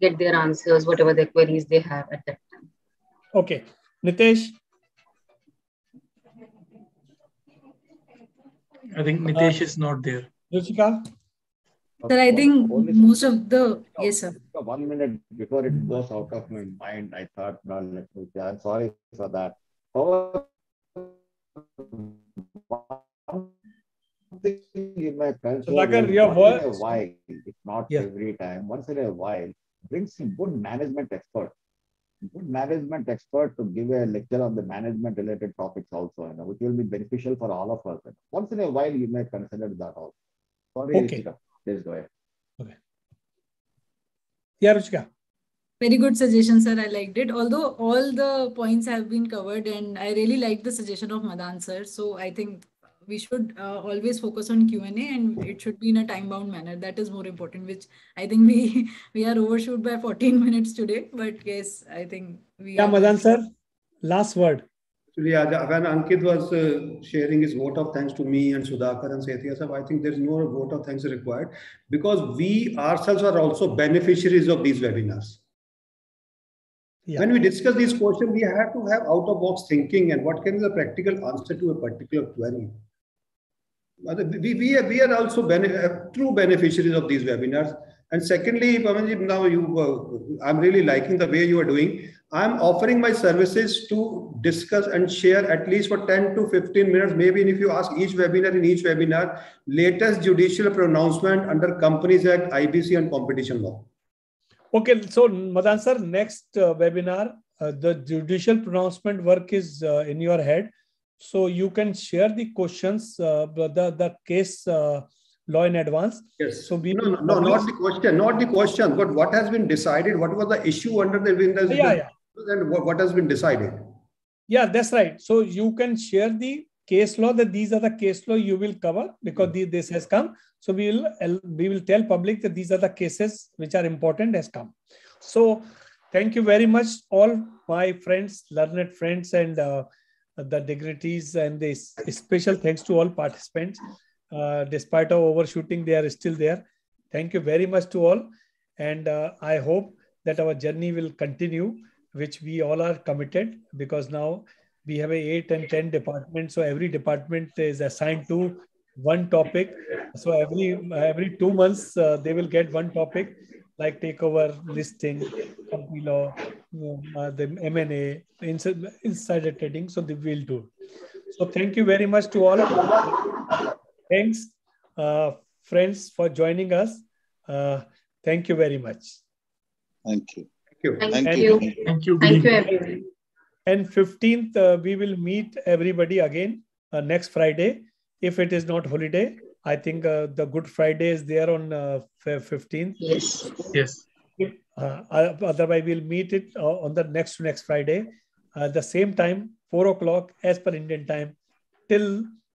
get their answers, whatever the queries they have at that. Okay, Nitesh. I think Nitesh is not there. Ruchika? Sir, I think most of the yes, sir. One minute before it goes out of my mind, I thought, no, let me, I'm sorry for that. Oh, one thing in my culture Sudhakar, is your once in a voice- while, if not Yeah. every time, once in a while, bring some good management expert. Good management expert to give a lecture on the management related topics also, you know, which will be beneficial for all of us. Once in a while, you may consider that also. Sorry, Okay. Ruchika. Please go ahead. Okay. Yeah, Ruchika. Very good suggestion, sir. I liked it. Although all the points have been covered, and I really like the suggestion of Madan, sir. So I think we should uh, always focus on Q and A, and it should be in a time-bound manner. That is more important. Which I think we we are overshoot by 14 minutes today. But yes, I think we. Yeah, are Madan sir, last word. Actually, yeah, the- when Ankit was uh, sharing his vote of thanks to me and Sudhakar and Setia sir, I think there's no vote of thanks required because we ourselves are also beneficiaries of these webinars. Yeah. When we discuss these questions, we have to have out of box thinking and what can be the practical answer to a particular query. We, we, are, we are also uh, true beneficiaries of these webinars. And secondly, Pavanji, now you, uh, I'm really liking the way you are doing. I'm offering my services to discuss and share at least for 10 to 15 minutes. Maybe if you ask each webinar in each webinar, latest judicial pronouncement under Companies Act, IBC and competition law. Okay, so Madan sir, next uh, webinar, uh, the judicial pronouncement work is uh, in your head. So you can share the questions, uh, the, the case uh, law in advance. Yes. So we no, no, no, not the question, not the question, but what has been decided, what was the issue under the windows, yeah, yeah. and what, what has been decided. Yeah, that's right. So you can share the case law that these are the case law you will cover because the, this has come. So we will we will tell public that these are the cases which are important has come. So thank you very much, all my friends, learned friends, and uh, the dignitaries, and this special thanks to all participants. Uh, despite of overshooting, they are still there. Thank you very much to all, and uh, I hope that our journey will continue, which we all are committed because now we have a eight and 10 departments. So every department is assigned to one topic. So every every two months, uh, they will get one topic like takeover listing, company law, uh, the M&A, insider trading. So they will do. So thank you very much to all. Of you. Thanks, uh, friends, for joining us. Uh, thank you very much. Thank you. Thank you. Thank, thank you. you. Thank you. Thank you, everyone. And 15th, uh, we will meet everybody again uh, next Friday. If it is not holiday, I think uh, the Good Friday is there on 15th. Uh, yes. Yes. Uh, otherwise, we'll meet it uh, on the next next Friday, the same time, 4 o'clock as per Indian time, till